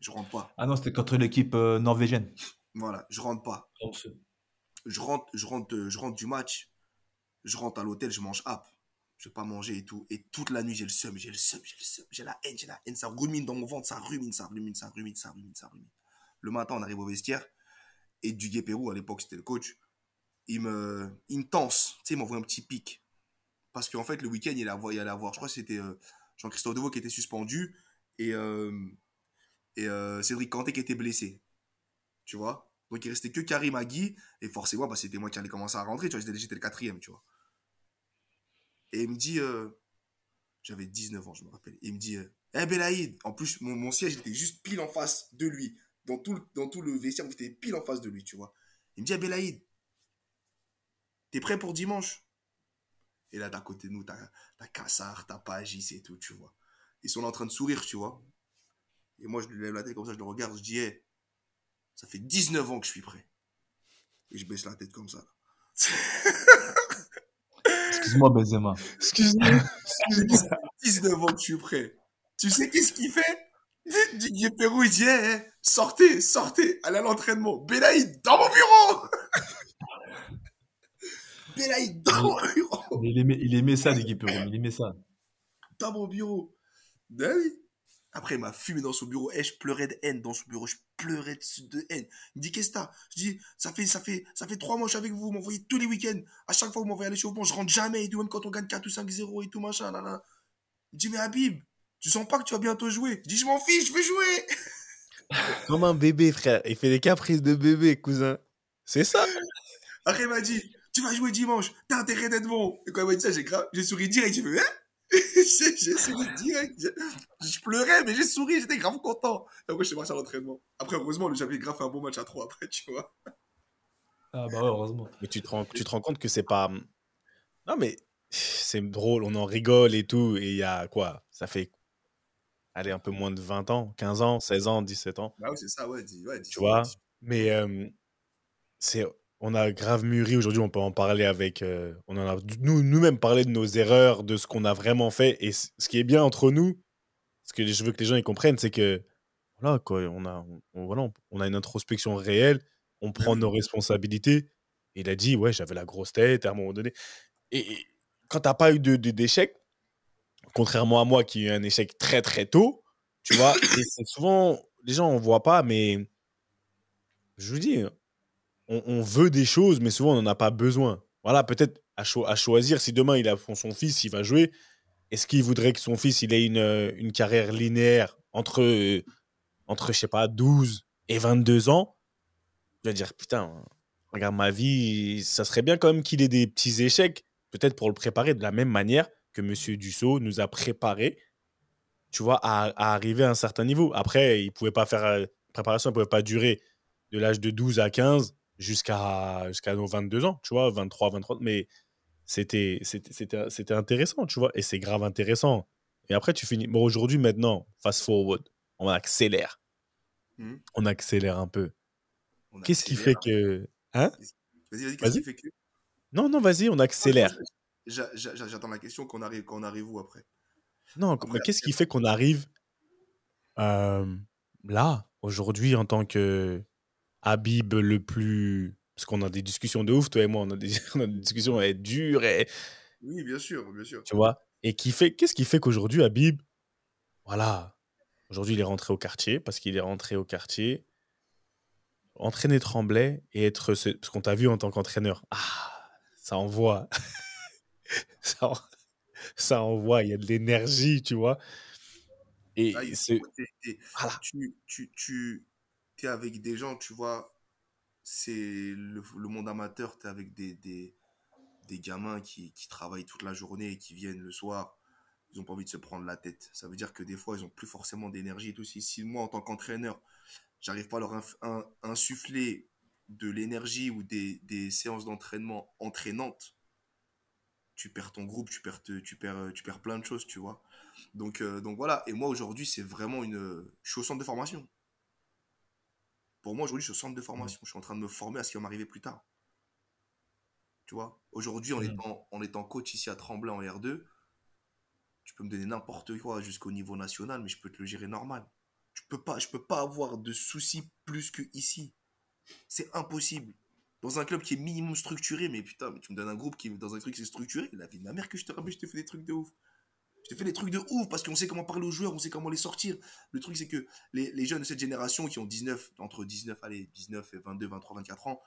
Je rentre pas. Ah non, c'était contre l'équipe euh, norvégienne. Voilà, je rentre pas. Je rentre, je rentre, euh, je rentre du match, je rentre à l'hôtel, je mange app. Je vais pas manger et tout. Et toute la nuit, j'ai le seum, j'ai le seum, j'ai le seum, j'ai la haine, j'ai la haine. Ça rumine dans mon ventre, ça rumine, ça rumine, ça rumine, ça rumine, ça rumine. Le matin, on arrive au vestiaire. Et Duguay Pérou, à l'époque, c'était le coach. Il me, il tense. Tu sais, il m'envoie un petit pic. Parce qu'en fait, le week-end, il allait avoir, je crois que c'était euh, Jean-Christophe Deveau qui était suspendu. Et, euh, et Cédric Canté qui était blessé. Tu vois? Donc, restait que Karim Agui. Et forcément, bah, c'était moi qui allais commencer à rentrer. Tu vois, j'étais le quatrième, tu vois. Et il me dit, euh, j'avais 19 ans, je me rappelle. Il me dit, euh, eh Belaïd, en plus, mon, siège était juste pile en face de lui. Dans tout, le- dans tout le vestiaire, j'étais pile en face de lui, tu vois. Il me dit, eh Belaïd, t'es prêt pour dimanche? Et là, d'à côté de nous, t'as Kassar, t'as Pagis et tout, tu vois. Ils sont là en train de sourire, tu vois. Et moi, je lui lève la tête comme ça, je le regarde, je dis, eh, ça fait 19 ans que je suis prêt. Et je baisse la tête comme ça. Excuse-moi, Benzema. Excuse-moi. Ça fait 19 ans que je suis prêt. Tu sais qu'est-ce qu'il fait? Didier Pérou, il dit, eh, sortez, sortez, allez à l'entraînement. Belaïd, dans mon bureau Belaïd, dans mon bureau Il aimait, il aimait ça, l'équipe Euro. Il aimait ça. Dans mon bureau. Ben oui. Après, il m'a fumé dans son bureau. Eh, je pleurais de haine dans son bureau. Je pleurais de, haine. Il me dit, qu'est-ce que t'as? Je dis, ça fait, ça fait, ça fait trois mois que je suis avec vous. Vous m'envoyez tous les week-ends. À chaque fois, vous m'envoyez à l'échauffement. Je rentre jamais et tout, même quand on gagne 4 ou 5-0 et tout, machin. Là, là. Il me dit, mais Habib, tu sens pas que tu vas bientôt jouer? Je dis, je m'en fiche, je vais jouer. Comme un bébé, frère. Il fait des caprices de bébé, cousin. C'est ça. Après, il m'a dit, tu vas jouer dimanche. T'as intérêt d'être bon. Et quand il m'a dit ça, j'ai grave, j'ai souri direct. J'ai fait, hein? j'ai souri direct. Je pleurais, mais j'ai souri, j'étais grave content. Et après, je suis parti à l'entraînement. Après, heureusement, j'avais grave fait un bon match à 3 après, tu vois. Ah bah ouais, heureusement. Mais tu te rends, tu te rends compte que c'est pas. Non, mais c'est drôle, on en rigole et tout. Et il y a quoi? Ça fait, allez, un peu moins de 20 ans, 15 ans, 16 ans, 17 ans. Bah oui, c'est ça, ouais. dis- ouais dis- Tu vois? dis- Mais euh, c'est, on a grave mûri aujourd'hui, on peut en parler avec. euh, on en a nous, nous-mêmes parlé de nos erreurs, de ce qu'on a vraiment fait. Et ce qui est bien entre nous, ce que je veux que les gens ils comprennent, c'est que voilà, quoi, on a, on, voilà, on- a une introspection réelle, on prend oui. nos responsabilités. Et il a dit, ouais, j'avais la grosse tête à un moment donné. Et, et quand t'as pas eu de, de- d'échec, contrairement à moi qui ai eu un échec très très tôt, tu vois, et c'est souvent, les gens on voit pas, mais je vous dis, on, veut des choses, mais souvent on n'en a pas besoin. Voilà, peut-être à, à choisir, si demain il a son, fils, il va jouer, est-ce qu'il voudrait que son fils il ait une, euh, une carrière linéaire entre, euh, entre, je sais pas, 12 et 22 ans? Je vais dire, putain, regarde ma vie, ça serait bien quand même qu'il ait des petits échecs, peut-être pour le préparer de la même manière que Monsieur Dussault nous a préparé, tu vois, à, à arriver à un certain niveau. Après, il pouvait pas faire, euh, préparation ne pouvait pas durer de l'âge de 12 à 15 jusqu'à jusqu'à nos 22 ans, tu vois, 23, 23, mais c'était c'était- intéressant, tu vois, et c'est grave intéressant. Et après, tu finis. Bon, aujourd'hui, maintenant, fast forward, on accélère. Mhm. On accélère un peu. Qu'est-ce qui fait que. Hein? Vas-y, vas-y, qu'est-ce qui fait que. Non, non, vas-y, on accélère. J'a- j'a- j'a- J'attends la question qu'on arrive, qu'on arrive où après? Non, qu'est-ce qui fait qu'on arrive euh, là, aujourd'hui, en tant que Habib le plus. Parce qu'on a des discussions de ouf, toi et moi, on a des, on a des discussions eh, dures, et, Oui, bien sûr, bien sûr. tu vois. Et qui fait, qu'est-ce qui fait qu'aujourd'hui, Habib, voilà, aujourd'hui, il est rentré au quartier, parce qu'il est rentré au quartier, entraîner Tremblay et être. ce- Parce qu'on t'a vu en tant qu'entraîneur. Ah, ça envoie. ça, en- ça envoie, il y a de l'énergie, tu vois. Et t'es- Voilà. tu, tu, tu avec des gens, tu vois, c'est le, monde amateur, tu es avec des, des, gamins qui, qui travaillent toute la journée et qui viennent le soir, ils n'ont pas envie de se prendre la tête. Ça veut dire que des fois, ils n'ont plus forcément d'énergie et tout. Si, moi, en tant qu'entraîneur, j'arrive pas à leur insuffler de l'énergie ou des, des séances d'entraînement entraînantes, tu perds ton groupe, tu perds, tu perds, tu perds plein de choses, tu vois. Donc, euh, donc voilà, et moi aujourd'hui, c'est vraiment une. Je suis au centre de formation. Pour moi, aujourd'hui, je suis au centre de formation. Je suis en train de me former à ce qui va m'arriver plus tard. Tu vois, aujourd'hui, en, Mm. étant, en étant coach ici à Tremblay en R2, tu peux me donner n'importe quoi jusqu'au niveau national, mais je peux te le gérer normal. Tu peux pas, je peux pas avoir de soucis plus que ici. C'est impossible. Dans un club qui est minimum structuré, mais putain, mais tu me donnes un groupe qui est dans un truc qui est structuré, la vie de ma mère que je te rappelle, je te fais des trucs de ouf. Je te fais des trucs de ouf parce qu'on sait comment parler aux joueurs, on sait comment les sortir. Le truc, c'est que les, les jeunes de cette génération qui ont 19, entre 19, allez, 19 et 22, 23, 24 ans,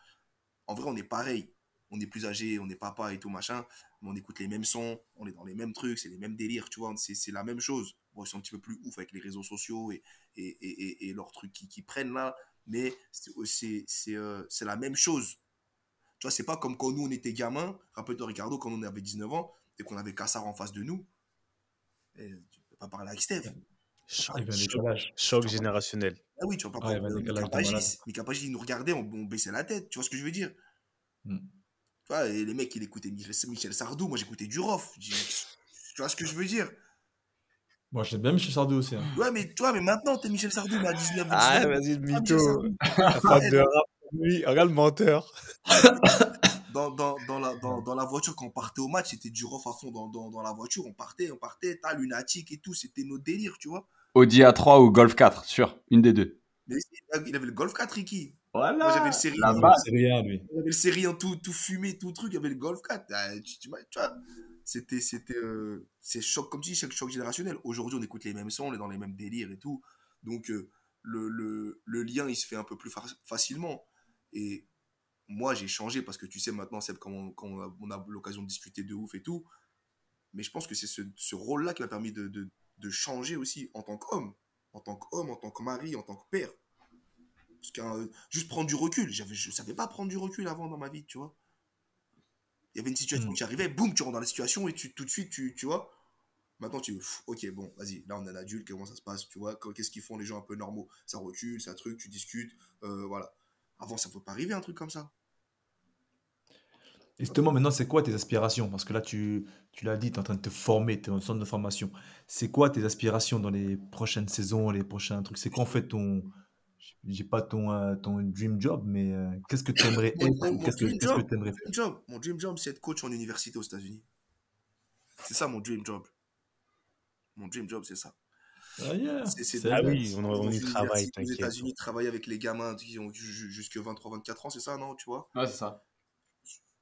en vrai, on est pareil. On est plus âgé, on est papa et tout machin, mais on écoute les mêmes sons, on est dans les mêmes trucs, c'est les mêmes délires, tu vois, c'est la même chose. Bon, ils sont un petit peu plus ouf avec les réseaux sociaux et, et, et, et- leurs trucs qui, qui prennent là, mais c'est euh, la même chose. Tu vois, c'est pas comme quand nous on était gamins, rappelle-toi Ricardo, quand on avait 19 ans et qu'on avait Kassar en face de nous, et tu peux pas parler avec. Choc, Ah, choc- générationnel. Ah oui, tu vas pas Ah, parler décalage Mika. Pagis. Mika Pagis, il nous regardait, on, on baissait la tête, tu vois ce que je veux dire? Mm. Tu vois, et les mecs, ils écoutaient Michel, Sardou, moi j'écoutais Duroff. Tu vois ce que je veux dire? Moi, j'aime bien Michel Sardou aussi. hein. Ouais, mais tu vois, mais maintenant, t'es Michel Sardou, mais à 19 Ah, 19, vas-y, le Ah, mytho. Fan de rap, lui, regarde le menteur. dans, dans, dans, la, dans, dans la voiture, quand on partait au match, c'était Duroff à fond dans, dans, dans la voiture. On partait, on partait, t'as lunatique et tout, c'était nos délires, tu vois. Audi A3 ou Golf 4, sûr, une des deux. Mais il avait le Golf 4, Ricky. Voilà. Moi, j'avais le série. Avait le série en tout, tout fumé, tout truc, il y avait le Golf 4. Ah, tu, tu vois, tu vois, c'était, c'était, euh, c'est choc, comme tu dis, choc, choc générationnel. Aujourd'hui, on écoute les mêmes sons, on est dans les mêmes délires et tout. Donc, euh, le, le, le lien, il se fait un peu plus fa- facilement. Et moi, j'ai changé parce que tu sais maintenant, c'est quand, on, quand on a, on a l'occasion de discuter de ouf et tout. Mais je pense que c'est ce, ce rôle-là qui m'a permis de, de, de changer aussi en tant qu'homme, en tant qu'homme, en tant que mari, en tant que père. Parce euh, juste prendre du recul, je savais pas prendre du recul avant dans ma vie, tu vois. Il y avait une situation Mm. qui arrivait, boum, tu rentres dans la situation et tu, tout de suite, tu, tu vois. Maintenant, tu pff, ok, bon, vas-y, là on est un adulte, comment ça se passe, tu vois, que- qu'est-ce qu'ils font les gens un peu normaux? Ça recule, ça truc, tu discutes, euh, voilà. Avant, ça ne peut pas arriver un truc comme ça. Et justement, maintenant, c'est quoi tes aspirations? Parce que là, tu, tu l'as dit, tu es en train de te former, tu es en centre de formation. C'est quoi tes aspirations dans les prochaines saisons, les prochains trucs? C'est quoi en fait ton, j'ai pas ton, euh, ton dream job, mais euh, qu'est-ce que tu aimerais être? mon- ou mon qu'est-ce que dream que job, tu aimerais mon faire? dream job, mon dream job, c'est être coach en université aux États-Unis. C'est ça mon dream job. Mon dream job, c'est ça. Ah, yeah, C'est Ah oui, on, on y travaille, aux. États-Unis, travailler avec les gamins qui ont ju- ju- jusque 23-24 ans, c'est ça, non, tu vois? Ouais, c'est ça.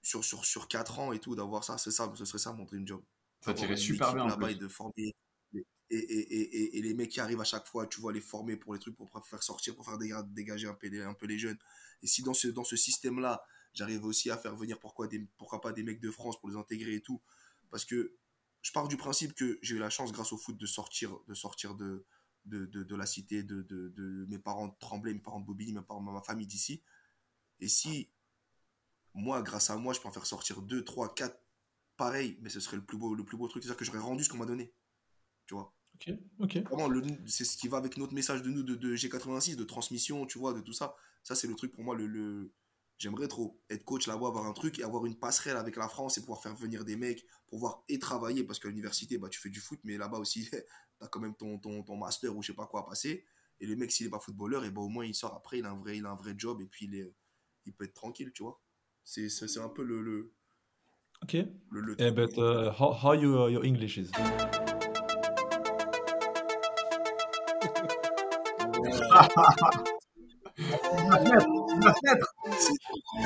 Sur, sur, sur 4 ans et tout, d'avoir ça, c'est ça, ce serait ça mon dream job. Ça tirait super bien en là-bas et de former. Et, et, et, et, les mecs qui arrivent à chaque fois, tu vois, les former pour les trucs, pour faire sortir, pour faire déga- dégager un peu les, un peu les jeunes. Et si dans ce, dans ce système-là, j'arrive aussi à faire venir pourquoi, des, pourquoi pas des mecs de France pour les intégrer et tout, parce que je pars du principe que j'ai eu la chance, grâce au foot, de sortir de, sortir de, de, de, de la cité, de, de, de mes parents de Tremblay, mes parents de Bobigny, mes parents, ma famille d'ici. Et si moi, grâce à moi, je peux en faire sortir 2, 3, 4 pareil, mais ce serait le plus beau, le plus beau truc, c'est-à-dire que j'aurais rendu ce qu'on m'a donné. Tu vois. Ok, ok. Vraiment, le- c'est ce qui va avec notre message de nous de, de G86, de transmission, tu vois, de tout ça. Ça, c'est le truc pour moi, le, le- j'aimerais trop être coach là-bas, avoir un truc et avoir une passerelle avec la France et pouvoir faire venir des mecs, pouvoir et travailler, parce qu'à l'université, bah, tu fais du foot, mais là-bas aussi, tu as quand même ton, ton, ton master ou je sais pas quoi à passer. Et le mec, s'il est pas footballeur, et bah, au moins, il sort après, il a un vrai, il a un vrai job et puis il, est, il peut être tranquille, tu vois. C'est c'est- un peu le, le, Ok. le, le Eh, but uh, how, how your, your English is?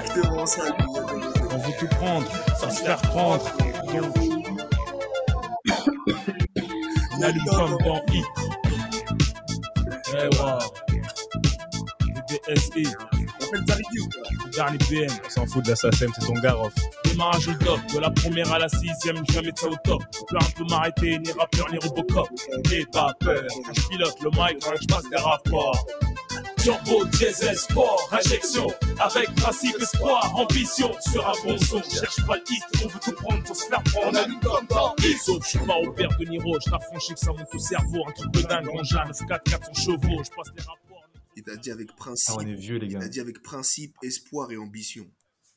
C'est vraiment ça. On veut tout prendre, sans se faire prendre. Donc, on allume comme dans Hit. Eh ouais. Le DSI, BM. On s'en fout de l'assassin, c'est ton garof. Démarrage au top, de la première à la sixième, jamais de ça au top. Plus un peu m'arrêter, ni rappeur, ni Robocop. N'aie pas peur, je pilote le mic, quand je passe des rapports. Turbo, diesel, sport, injection, avec principe, espoir, ambition, sur un bon son, cherche pas le hit, on veut tout prendre pour se faire prendre, on allume comme dans Hit. Sauf, je suis pas au père de Niro, je t'affranchis que ça monte au cerveau, un truc de dingue, mon 944 son chevaux, je passe les rapports. Il t'a dit avec Ah, principe. on est vieux, les Il gars. t'a dit avec principe, espoir et ambition.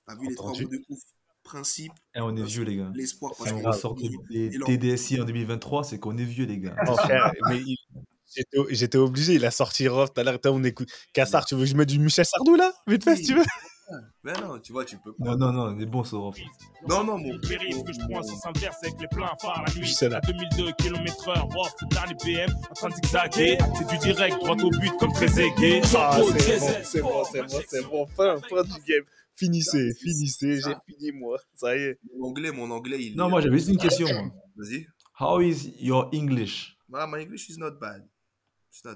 T'as vu les trois mots de ouf? Principe, Eh, on est vieux, les gars. l'espoir. Si parce on ressort des, Et TDSI en 2023, c'est qu'on est vieux, les gars. Oh, frère, mais il- j'étais, j'étais obligé, il a sorti Rof tout à l'heure, on écoute. Cassard, tu veux que je mette du Michel Sardou là? Vite fait, si tu veux. Mais non, tu vois, tu peux pas. Non, non, non, on est bon, Sorov. Non, non, mon. Le périph' que je prends sans s'inverse avec les pleins phares la nuit. C'est là. À 2002 km/h, Rof, le dernier BM, en train de zigzaguer. C'est du direct, droit au but comme très aigué. Ah, c'est bon, c'est bon, c'est bon, c'est injection, bon. Fin, fin du game. Finissez, finissez, j'ai fini moi. Ça y est. Mon anglais, mon anglais, il. Non, moi, j'avais juste une question. moi. Vas-y. How is your English? Voilà, my English is not bad.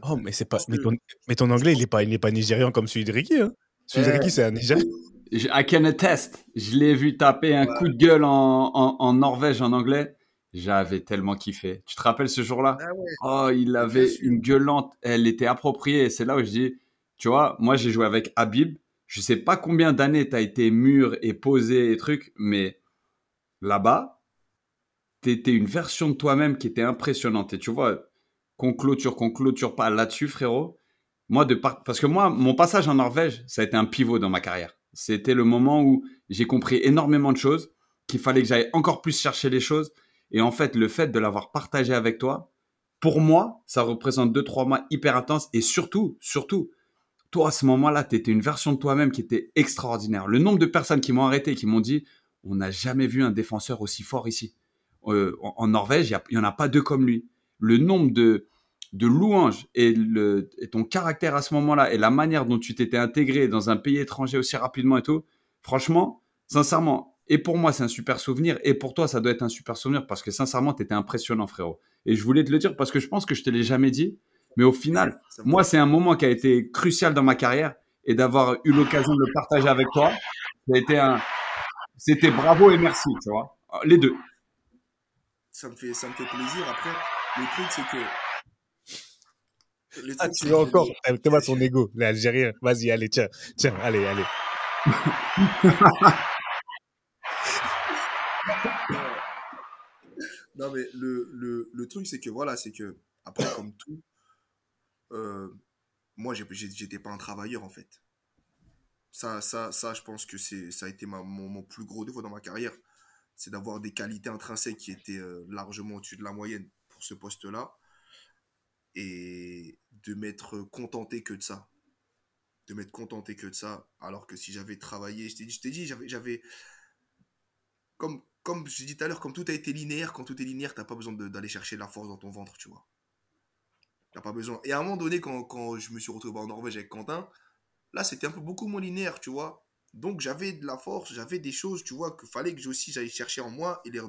Oh, mais c'est pas. Mais ton, mais ton anglais, il est pas, il est pas nigérian comme celui de Ricky. Hein. C'est un Nigérien. Je- I can attest. Je l'ai vu taper un Ouais. coup de gueule en, en, en Norvège en anglais. J'avais tellement kiffé. Tu te rappelles ce jour-là? Ah ouais. Oh, il avait une gueulante. Elle était appropriée. Et C'est là où je dis, tu vois, moi j'ai joué avec Habib. Je sais pas combien d'années tu as été mûr et posé et trucs, mais là-bas, t'étais une version de toi-même qui était impressionnante. Et tu vois, qu'on clôture, qu'on clôture pas là-dessus, frérot. Moi, de par- parce que moi, mon passage en Norvège, ça a été un pivot dans ma carrière. C'était le moment où j'ai compris énormément de choses, qu'il fallait que j'aille encore plus chercher les choses. Et en fait, le fait de l'avoir partagé avec toi, pour moi, ça représente deux, trois mois hyper intenses. Et surtout, surtout, toi, à ce moment-là, tu étais une version de toi-même qui était extraordinaire. Le nombre de personnes qui m'ont arrêté, qui m'ont dit, on n'a jamais vu un défenseur aussi fort ici. Euh, en, en Norvège, il n'y en a pas deux comme lui. Le nombre de, de louanges et, le, et ton caractère à ce moment-là et la manière dont tu t'étais intégré dans un pays étranger aussi rapidement et tout, franchement, sincèrement, et pour moi, c'est un super souvenir. Et pour toi, ça doit être un super souvenir parce que sincèrement, tu étais impressionnant, frérot. Et je voulais te le dire parce que je pense que je te l'ai jamais dit. Mais au final, moi, c'est un moment qui a été crucial dans ma carrière et d'avoir eu l'occasion de le partager avec toi. Ça a été un, c'était bravo et merci, tu vois. Les deux. ça me fait, ça me fait plaisir. Après, le truc, c'est que. Ah, tu veux encore T'es pas ton ego, l'Algérien. Vas-y, allez, tiens, tiens, allez, allez. Non, mais le, le, le truc, c'est que voilà, c'est que, après, comme tout, euh, moi, j'étais pas un travailleur, en fait. Ça, ça, ça, je pense que ça a été ma, mon, mon plus gros défaut dans ma carrière. C'est d'avoir des qualités intrinsèques qui étaient euh, largement au-dessus de la moyenne pour ce poste-là. Et de m'être contenté que de ça. De m'être contenté que de ça. Alors que si j'avais travaillé, je t'ai dit, dit, j'avais, comme, comme je dit tout à l'heure, comme tout a été linéaire, quand tout est linéaire, t'as pas besoin de- d'aller chercher la force dans ton ventre, tu vois. T'as pas besoin. Et à un moment donné, quand, quand je me suis retrouvé en Norvège avec Quentin, là, c'était un peu beaucoup moins linéaire, tu vois. Donc, j'avais de la force, j'avais des choses, tu vois, qu'il fallait que aussi j'aille chercher en moi et les,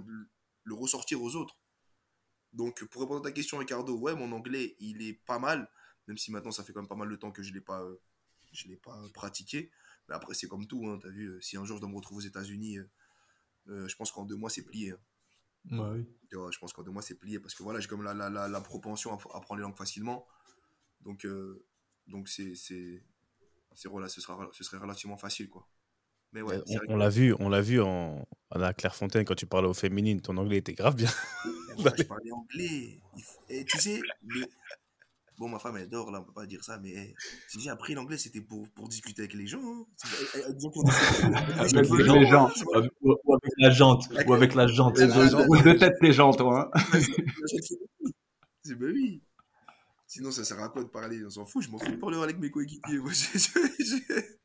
le ressortir aux autres. Donc, pour répondre à ta question, Ricardo, ouais, mon anglais, il est pas mal, même si maintenant, ça fait quand même pas mal de temps que je l'ai pas, euh, je l'ai pas pratiqué. Mais après, c'est comme tout, hein, t'as vu, euh, si un jour je dois me retrouver aux États-Unis, euh, euh, je pense qu'en deux mois, c'est plié. hein. Ouais, oui. Tu je pense qu'en deux mois, c'est plié parce que voilà, j'ai comme la, la, la, la propension à à apprendre les langues facilement. Donc, euh, donc c'est, c'est, c'est, ce, sera, ce serait relativement facile, quoi. Mais ouais, Euh, on l'a vu, on l'a vu en, à la Clairefontaine quand tu parlais aux féminines, ton anglais était grave bien. moi, je parlais anglais. Et tu sais, le- bon, ma femme, elle dort, là, on peut pas dire ça, mais eh, si j'ai appris l'anglais, c'était pour, pour discuter avec les gens. hein. Eh, eh, Avec les les gens. Ou avec, ou avec la jante. Ou avec la jante. Avec la jante. Roule de tête tes gens, toi. hein. C'est bah oui. Sinon, ça sert à quoi de parler? On s'en fout, je m'en fous de parler avec mes coéquipiers.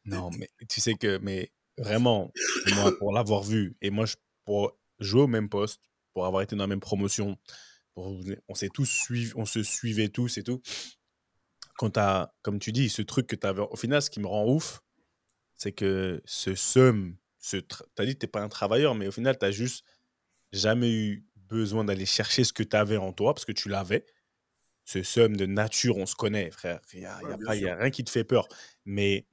Non, mais tu sais que, mais vraiment, moi, pour l'avoir vu, et moi, je, pour jouer au même poste, pour avoir été dans la même promotion, pour- on s'est tous suivi, on se suivait tous et tout. Quand t'as, comme tu dis, ce truc que tu avais, au final, ce qui me rend ouf, c'est que ce somme, ce tu as dit que tu pas un travailleur, mais au final, tu juste jamais eu besoin d'aller chercher ce que tu avais en toi, parce que tu l'avais. Ce somme de nature, on se connaît, frère. Il n'y a, Ouais, y a bien pas- y a rien qui te fait peur. Mais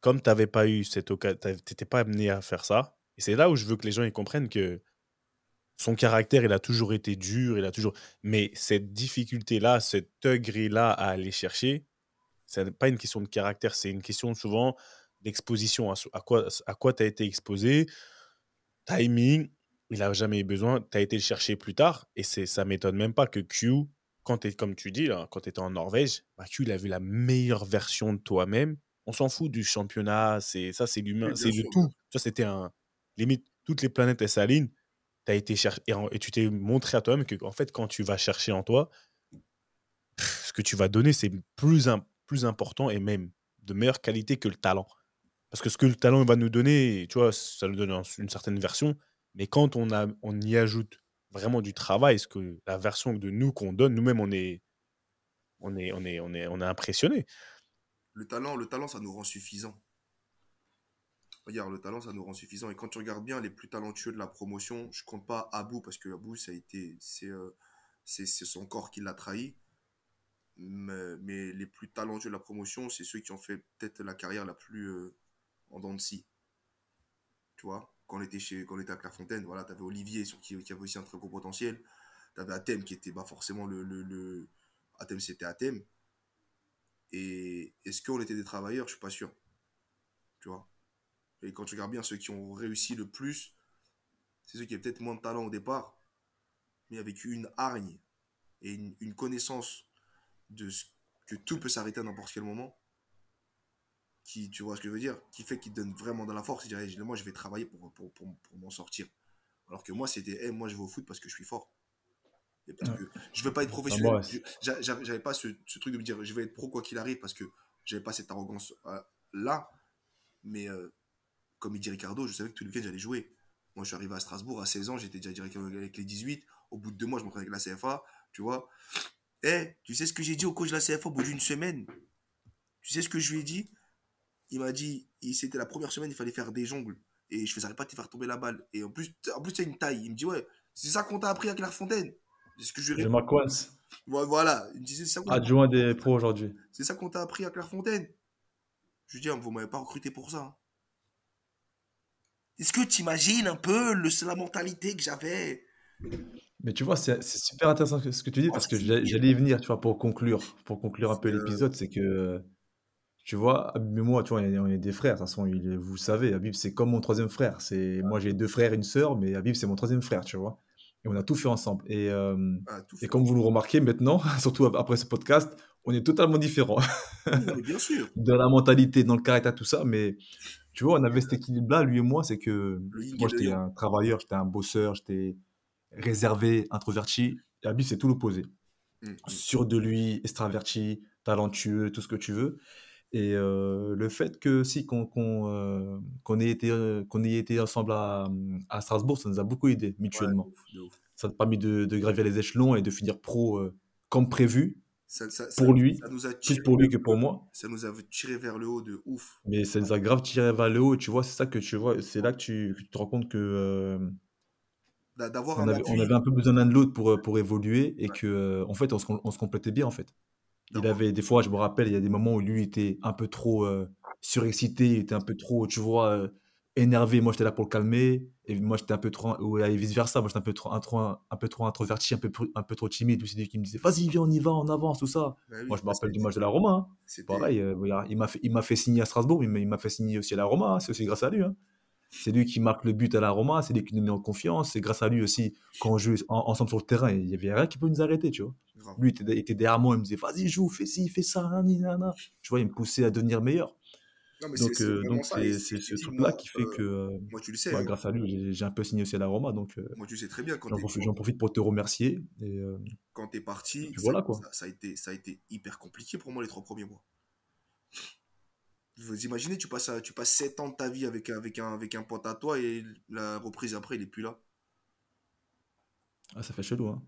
comme tu n'avais pas eu cette occasion, tu n'étais pas amené à faire ça, et c'est là où je veux que les gens ils comprennent que son caractère, il a toujours été dur, il a toujours. Mais cette difficulté-là, cette thuggerie-là à aller chercher, ce n'est pas une question de caractère, c'est une question souvent d'exposition. À, quoi à tu as été exposé, timing, il n'a jamais eu besoin, tu as été le chercher plus tard, et ça m'étonne même pas que Q, quand comme tu dis, là, quand tu étais en Norvège, bah, Q, il a vu la meilleure version de toi-même. On s'en fout du championnat, c'est ça, c'est l'humain, c'est le tout. Ça, c'était un. Limite, toutes les planètes, elles s'alignent. T'as été chercher et, tu t'es montré à toi-même que en fait quand tu vas chercher en toi ce que tu vas donner c'est plus im- plus important et même de meilleure qualité que le talent parce que ce que le talent va nous donner tu vois ça nous donne un- une certaine version mais quand on a on y ajoute vraiment du travail ce que la version de nous qu'on donne nous-mêmes on est on est on est on est on est impressionné Le talent, le talent, ça nous rend suffisant. Regarde, le talent, ça nous rend suffisant. Et quand tu regardes bien les plus talentueux de la promotion, je compte pas Abou parce que Abou, ça a été, c'est, euh, c'est, son corps qui l'a trahi. Mais, mais les plus talentueux de la promotion, c'est ceux qui ont fait peut-être la carrière la plus euh, en dents de scie. Tu vois, quand on était chez, quand on était à voilà, t'avais Olivier qui avait aussi un très gros potentiel. T'avais Athème qui était, bah, forcément le, le, le... Athème, c'était Athème. Et est-ce qu'on était des travailleurs? Je suis pas sûr. Tu vois? Et quand tu regardes bien ceux qui ont réussi le plus, c'est ceux qui avaient peut-être moins de talent au départ, mais avec une hargne et une, connaissance de ce que tout peut s'arrêter à n'importe quel moment. Qui, tu vois ce que je veux dire Qui fait qu'ils donnent vraiment de la force. Ils diraient, moi, je vais travailler pour, m'en sortir. Alors que moi, c'était, hey, moi, je vais au foot parce que je suis fort. Parce que je veux pas être professionnel. J'avais pas ce, ce truc de me dire, je vais être pro quoi qu'il arrive parce que j'avais pas cette arrogance euh, là. Mais euh, comme il dit Ricardo, je savais que tous les week-ends j'allais jouer. Moi, je suis arrivé à Strasbourg à 16 ans, j'étais déjà direct avec les 18. Au bout de deux mois, je m'entraînais avec la CFA, tu vois. Eh, tu sais ce que j'ai dit au coach de la CFA au bout d'une semaine? Tu sais ce que je lui ai dit? Il m'a dit, c'était la première semaine, il fallait faire des jongles. Et je faisais pas de te faire tomber la balle. Et en plus, en plus, c'est une taille. Il me dit, ouais, c'est ça qu'on t'a appris à Clairefontaine. C'est ce que je lui ai Je répondu. m'accoince. Voilà, il me disait, ça Adjoint des pros aujourd'hui. c'est ça qu'on t'a appris à Clairefontaine. Je lui dis, vous m'avez pas recruté pour ça. Est-ce que tu imagines un peu le, la mentalité que j'avais? Mais tu vois, c'est super intéressant ce que tu dis parce que j'allais y venir, tu vois, pour conclure, pour conclure un peu l'épisode, c'est que, tu vois, Habib et moi, tu vois, on est, des frères, de toute façon, vous savez, Habib, c'est comme mon troisième frère. C'est, moi, j'ai deux frères et une sœur, mais Habib, c'est mon troisième frère, tu vois. Et on a tout fait ensemble. Et, euh, Ah, et comme vous le remarquez maintenant, surtout ap- après ce podcast, on est totalement différents. Oui, bien sûr. dans la mentalité, dans le caractère, tout ça. Mais tu vois, on avait cet équilibre-là, lui et moi. C'est que moi, j'étais un travailleur, j'étais un bosseur, j'étais réservé, introverti. Et Habib, c'est tout l'opposé. Mm, mm. Sûr de lui, extraverti, talentueux, tout ce que tu veux. Et euh, le fait que si qu'on qu'on euh, qu'on ait été qu'on ait été ensemble à, à Strasbourg, ça nous a beaucoup aidé Ouais, de mutuellement. ouf, de ouf. Ça nous a permis de, de gravir les échelons et de finir pro euh, comme prévu, Ça, ça- ça- pour lui, nous a plus pour lui que pour moi. Ça nous a tiré vers le haut de ouf. Mais ça nous a grave tiré vers le haut. Tu vois, c'est ça que tu vois. C'est là que tu, que tu te rends compte que D'a- D'avoir on un avait, on avait un peu besoin l'un de l'autre pour, pour évoluer et Ouais. que en fait on se, on se complétait bien en fait. Il avait des fois, je me rappelle, il y a des moments où lui était un peu trop euh, surexcité, il était un peu trop, tu vois, euh, énervé. Moi, j'étais là pour le calmer. Et moi, j'étais un peu trop, ou et vice versa. Moi, j'étais un peu trop, un, peu trop introverti, un peu, un peu trop timide. C'est lui qui me disait, vas-y, viens, on y va, on avance, tout ça. Bah oui, Moi, je me bah, rappelle du match de la Roma. hein. C'était Pareil, euh, il m'a fait, il m'a fait signer à Strasbourg, mais il m'a fait signer aussi à la Roma. hein. C'est aussi grâce à lui. hein. C'est lui qui marque le but à la Roma, c'est lui qui nous met en confiance. C'est grâce à lui aussi, quand on joue en- ensemble sur le terrain, il n'y avait rien qui peut nous arrêter, tu vois. Lui, il était, derrière moi, il me disait, vas-y, joue, fais ci, fais ça, nani, nana. Tu vois, il me poussait à devenir meilleur. Non, Donc, c'est euh, ce truc-là qui fait euh, que, euh, Moi, tu le sais. bah, hein. grâce à lui, j'ai- un peu signé aussi à la Roma. Donc, euh, Moi, tu sais très bien j'en profite, pour te remercier. Et, euh, quand t'es parti, puis ça, voilà, quoi. ça- ça a été, ça a été hyper compliqué pour moi les trois premiers mois. Vous imaginez, tu passes, à- tu passes 7 ans de ta vie avec, un- avec, un, avec un pote à toi et la reprise après, il est plus là. ah, ça fait chelou. Hein.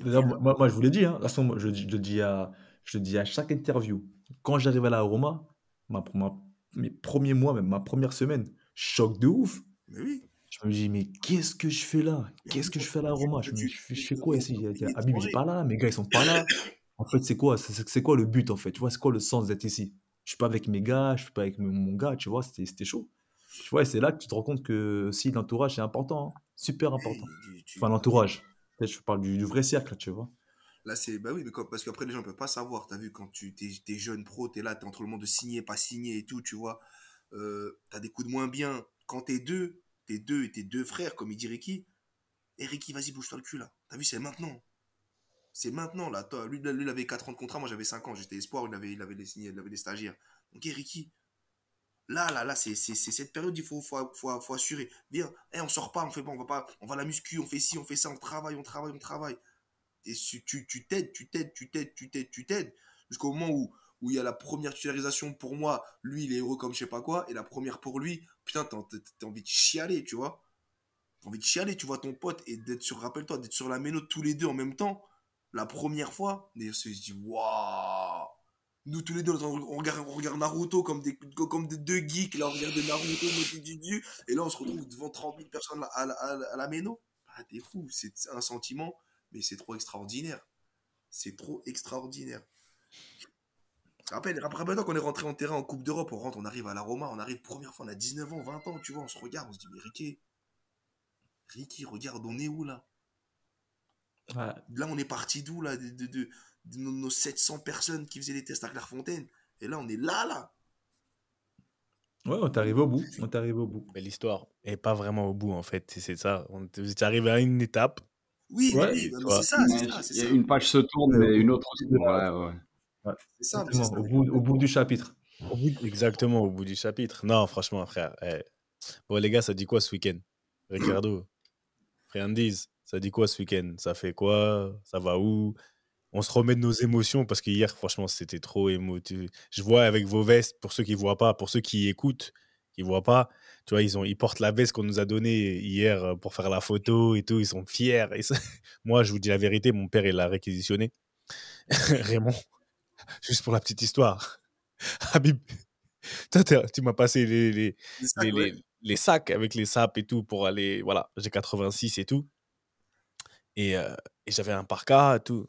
Est moi, moi, je vous l'ai dit, hein. De toute façon, je, dis- je le dis à, je dis à chaque interview. Quand j'arrive à la Roma, ma, ma- mes premiers mois, même ma première semaine, choc de ouf. Mais oui. Je me dis, mais qu'est-ce que je fais là? Qu'est-ce que je fais à la Roma? je, me- je fais, quoi ici? Habib, il est tu- pas là, mes gars, ils sont pas là. En fait, c'est quoi? C'est quoi le but, en fait? Tu vois, c'est quoi le sens d'être ici? Je suis pas avec mes gars, je suis pas avec mon- gars, tu vois, c'était chaud. Tu vois, et c'est là que tu te rends compte que si l'entourage, c'est important, hein. super important. Enfin, l'entourage. Je parle du, vrai cercle, tu vois. Là, c'est. Bah oui, mais parce qu'après, les gens ne peuvent pas savoir. T'as vu, quand tu t'es jeune pro, t'es là, t'es entre le monde de signer, pas signer et tout, tu vois. Euh, t'as des coups de moins bien. Quand t'es deux, t'es deux et t'es deux frères, comme il dit Ricky. Et Ricky, vas-y, bouge-toi le cul, là. T'as vu, c'est maintenant. C'est maintenant, là. Lui, lui, il avait 4 ans de contrat, moi, j'avais 5 ans. J'étais espoir, il avait, il avait les signés, il avait les stagiaires. Donc, Ricky, là, là, là, c'est cette période, il faut, faut, faut, faut assurer. Viens, eh, on sort pas, on fait pas, on va pas, on va la muscu, on fait ci, on fait ça, on travaille, on travaille, on travaille. Et tu t'aides, tu t'aides, tu t'aides, tu t'aides, tu t'aides, jusqu'au moment où où il y a la première titularisation pour moi, lui il est heureux comme je sais pas quoi, et la première pour lui, putain t'as envie de chialer, tu vois, t'as envie de chialer, tu vois ton pote et d'être sur, rappelle-toi, d'être sur la méno tous les deux en même temps, la première fois, on se dit waouh. Nous tous les deux, on regarde, on regarde Naruto comme des, comme des deux geeks. Là, on regarde Naruto, et là, on se retrouve devant 30 000 personnes à, la- à la- à la méno. Ah, t'es fou, c'est un sentiment mais c'est trop extraordinaire. C'est trop extraordinaire. Rappelle, rappelle-toi qu'on est rentré en terrain en Coupe d'Europe, on rentre, on arrive à la Roma, on arrive première fois, on a 19 ans, 20 ans, tu vois, on se regarde, on se dit, mais Ricky, Ricky, regarde, on est où là? Là, on est parti d'où là De, de- de- de nos, nos 700 personnes qui faisaient les tests à Clairefontaine. Et là, on est là, là. Ouais, on est arrivé au bout. On est arrivé au bout. Mais l'histoire est pas vraiment au bout, en fait. C'est- ça. On, vous êtes arrivé à une étape. Oui, Ouais, oui, c'est ça, il y a. Une page se tourne, mais une autre. Ouais, ouais. C'est ça, au, bout, au bout du chapitre. Au bout- exactement, au bout du chapitre. Non, franchement, frère. eh. Bon, les gars, ça dit quoi ce week-end? Ricardo, Friandise, ça dit quoi ce week-end? Ça fait quoi? Ça va où? On se remet de nos émotions parce que hier, franchement, c'était trop émotif. Je vois avec vos vestes, pour ceux qui ne voient pas, pour ceux qui écoutent, qui ne voient pas, tu vois, ils, ont, ils portent la veste qu'on nous a donnée hier euh, pour faire la photo et tout. Ils sont fiers. Et ça- Moi, je vous dis la vérité, mon père, il l'a réquisitionné. Raymond, juste pour la petite histoire. Habib, tu m'as passé les, les, les, ouais. les- les sacs avec les sapes et tout pour aller. Voilà, j'ai 86 et tout. Et, euh, et j'avais un parka et tout.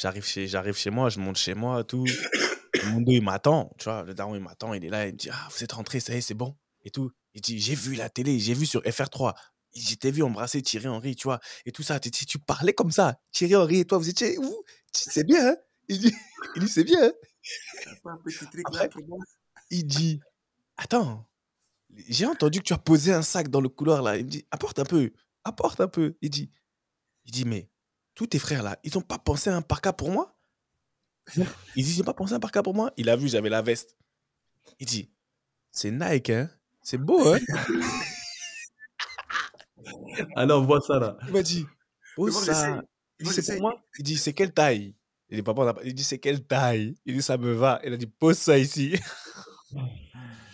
J'arrive chez, j'arrive chez moi, je monte chez moi, tout. Mon dos, il m'attend, tu vois. Le daron, il m'attend, il est là, il me dit Ah, vous êtes rentré, ça y est, c'est bon. Et tout. Il dit J'ai vu la télé, j'ai vu sur FR3. J'étais vu embrasser Thierry Henry, tu vois. Et tout ça. Tu, tu- tu parlais comme ça. Thierry Henry et toi, vous étiez où? C'est bien, hein? Il dit, il dit C'est bien, hein? Après- il dit Attends, j'ai entendu que tu as posé un sac dans le couloir là. Il me dit Apporte un peu, apporte un peu. Il dit, il dit Mais tous tes frères là, ils n'ont pas pensé à un parka pour moi? Il dit, j'ai pas pensé à un parka pour moi? Il a vu, j'avais la veste. Il dit, c'est Nike, hein. C'est beau, hein. Alors, vois ça là. Il m'a dit, oh ça. Il dit, c'est pour moi? Il dit, c'est quelle taille? Il dit, papa, on a pas- il dit, c'est quelle taille? Il dit, ça me va. Il a dit, pose ça ici.